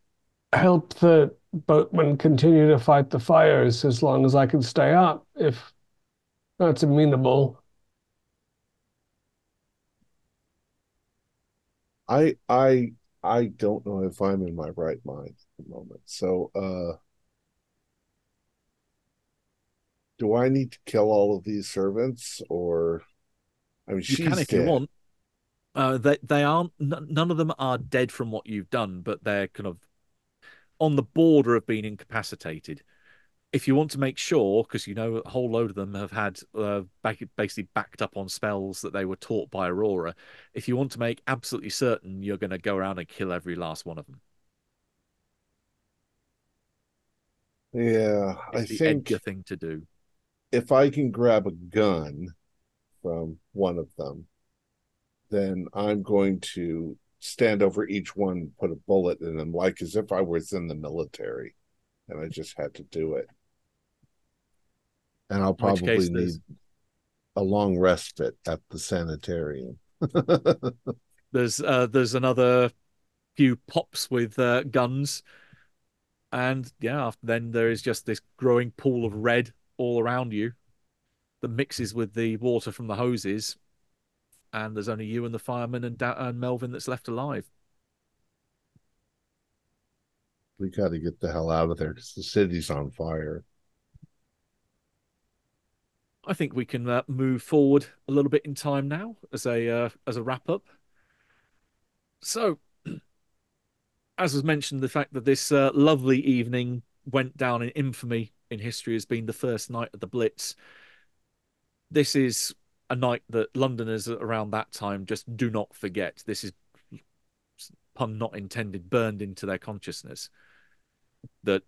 help the boatmen continue to fight the fires as long as I can stay up, if that's amenable. I I I don't know if I'm in my right mind at the moment. So uh do I need to kill all of these servants or I mean you she's can if dead. you want. Uh, they they aren't. None of them are dead from what you've done, but they're kind of on the border of being incapacitated. If you want to make sure, because you know a whole load of them have had uh, back, basically backed up on spells that they were taught by Aurora, if you want to make absolutely certain you're going to go around and kill every last one of them. Yeah, it's I the think Edgar thing to do. If I can grab a gun from one of them, then I'm going to stand over each one, put a bullet in them, like as if I was in the military, and I just had to do it. And I'll probably need a long respite at the sanitarium. there's uh, there's another few pops with uh, guns, and yeah, then there is just this growing pool of red all around you that mixes with the water from the hoses and there's only you and the fireman and, da- and Melvin that's left alive. We got to get the hell out of there because the city's on fire. I think we can uh, move forward a little bit in time now as a uh, as a wrap up. So, as was mentioned, the fact that this uh, lovely evening went down in infamy in history as being the first night of the Blitz. This is a night that Londoners around that time just do not forget. This is pun not intended, burned into their consciousness. That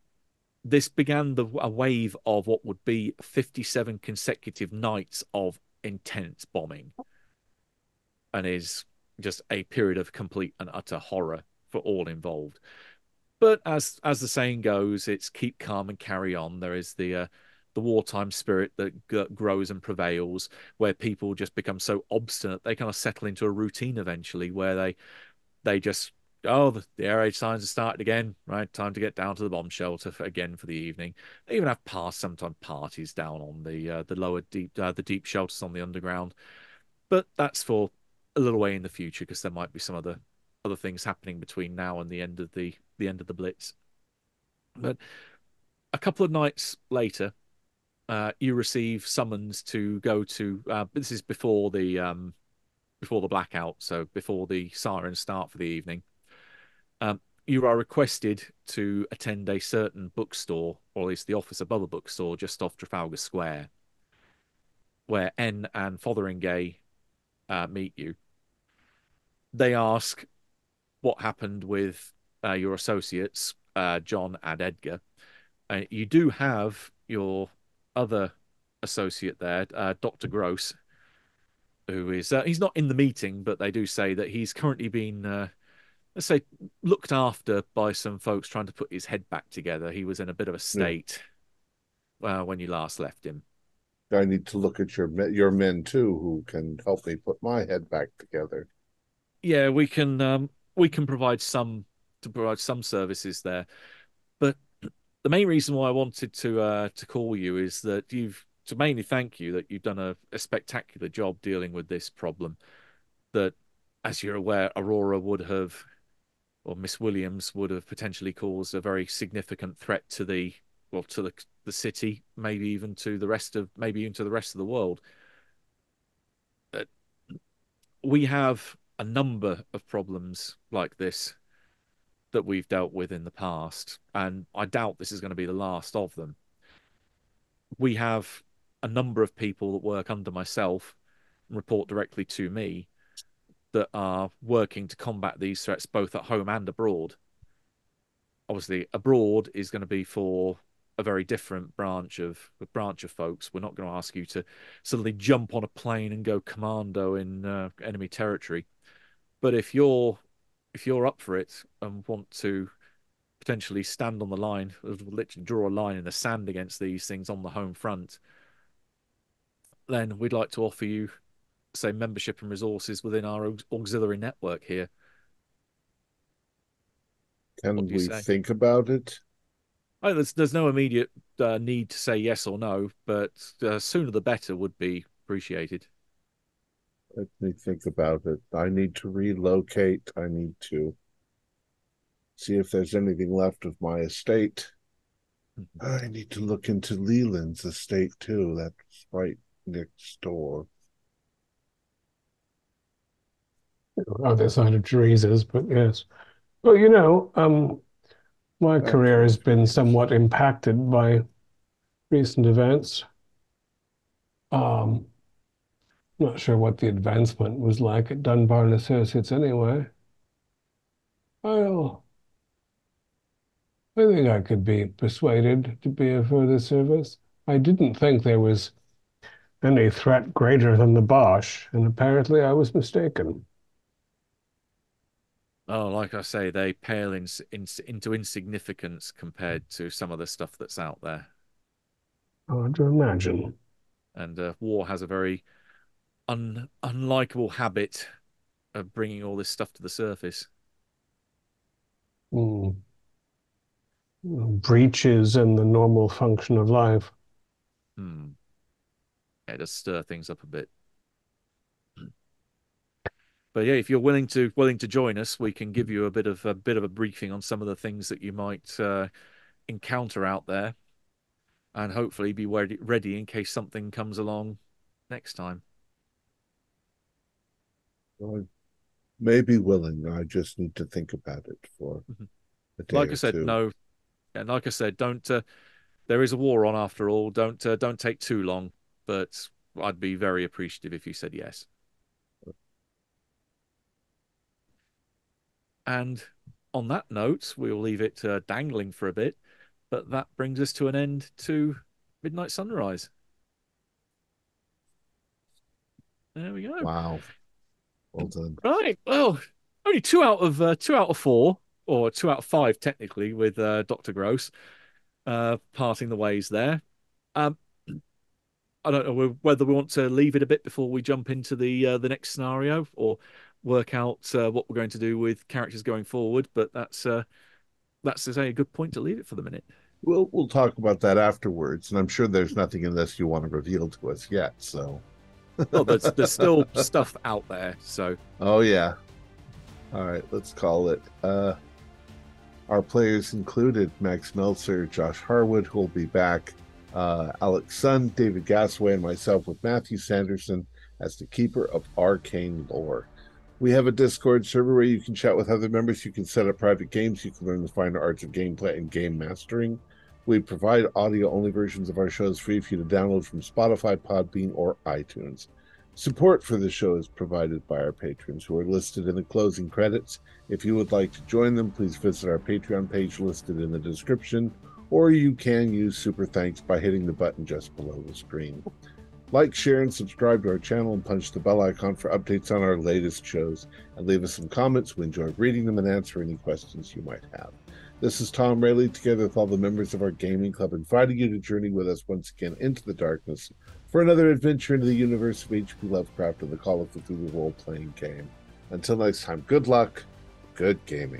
this began the a wave of what would be 57 consecutive nights of intense bombing, and is just a period of complete and utter horror for all involved. But as as the saying goes, it's keep calm and carry on. There is the uh, the wartime spirit that g- grows and prevails, where people just become so obstinate they kind of settle into a routine eventually, where they they just oh the, the air raid signs have started again, right? Time to get down to the bomb shelter for, again for the evening. They even have past sometimes parties down on the uh, the lower deep uh, the deep shelters on the underground, but that's for a little way in the future because there might be some other other things happening between now and the end of the the end of the blitz. But a couple of nights later, uh, you receive summons to go to. Uh, this is before the um, before the blackout, so before the sirens start for the evening. Um, you are requested to attend a certain bookstore, or at least the office above a bookstore, just off Trafalgar Square, where N and Fotheringay uh, meet you. They ask what happened with uh, your associates, uh, John and Edgar. Uh, you do have your other associate there, uh, Dr. Gross, who is uh, he's not in the meeting, but they do say that he's currently been uh, let's say looked after by some folks trying to put his head back together. He was in a bit of a state yeah. Uh, when you last left him. I need to look at your your men too, who can help me put my head back together. Yeah, we can um, we can provide some to provide some services there, the main reason why I wanted to uh, to call you is that you've to mainly thank you that you've done a, a spectacular job dealing with this problem. That, as you're aware, Aurora would have, or Miss Williams would have potentially caused a very significant threat to the well to the the city, maybe even to the rest of maybe even to the rest of the world. Uh, we have a number of problems like this that we've dealt with in the past, and I doubt this is going to be the last of them. We have a number of people that work under myself and report directly to me that are working to combat these threats both at home and abroad. Obviously, abroad is going to be for a very different branch of branch of folks. We're not going to ask you to suddenly jump on a plane and go commando in uh, enemy territory. But if you're if you're up for it and want to potentially stand on the line, literally draw a line in the sand against these things on the home front, then we'd like to offer you, say, membership and resources within our auxiliary network here. Can we say? think about it? Oh, there's there's no immediate uh, need to say yes or no, but uh, sooner the better would be appreciated. Let me think about it. I need to relocate. I need to see if there's anything left of my estate. Mm-hmm. I need to look into Leland's estate too. That's right next door. Other side of Teresa's, but yes. Well, you know, um, my career has been somewhat impacted by recent events. Um, not sure what the advancement was like at Dunbar and Associates anyway. Well, I think I could be persuaded to be of further service. I didn't think there was any threat greater than the Boche, and apparently I was mistaken. Oh, like I say, they pale in, in, into insignificance compared to some of the stuff that's out there. Hard to imagine. And uh, war has a very un unlikable habit of bringing all this stuff to the surface. Mm. Breaches in the normal function of life. Hmm yeah, just stir things up a bit. But yeah, if you're willing to willing to join us, we can give you a bit of a bit of a briefing on some of the things that you might uh, encounter out there, and hopefully be ready, ready in case something comes along next time. Well, may be willing. I just need to think about it for mm-hmm. a day Like I said, two. no, and like I said, don't. Uh, there is a war on after all. Don't uh, don't take too long but I'd be very appreciative if you said yes. And on that note, we'll leave it uh, dangling for a bit, but that brings us to an end to Midnight Sunrise. There we go. Wow. Well done. Right. Well, only two out of uh, two out of four, or two out of five technically, with uh, Doctor Gross uh, parting the ways there. Um, I don't know whether we want to leave it a bit before we jump into the uh, the next scenario or work out uh, what we're going to do with characters going forward. But that's uh, that's to say a good point to leave it for the minute. We'll we'll talk about that afterwards, and I'm sure there's nothing in this you want to reveal to us yet. So, oh, there's there's still stuff out there. So, oh yeah. All right, let's call it. Uh, our players included Max Meltzer, Josh Harwood, who will be back uh, Alex Sun, David Gasaway, and myself with Matthew Sanderson as the keeper of arcane lore. We have a Discord server where you can chat with other members. You can set up private games. You can learn the fine arts of gameplay and game mastering. We provide audio only versions of our shows free for you to download from Spotify, Podbean, or iTunes. Support for the show is provided by our patrons who are listed in the closing credits. If you would like to join them, please visit our Patreon page listed in the description or you can use Super Thanks by hitting the button just below the screen. Like, share, and subscribe to our channel and punch the bell icon for updates on our latest shows. And leave us some comments. We enjoy reading them and answer any questions you might have. This is Thom Raley, together with all the members of our gaming club, inviting you to journey with us once again into the darkness for another adventure into the universe of H.P. Lovecraft and the Call of Cthulhu role playing game. Until next time, good luck, good gaming.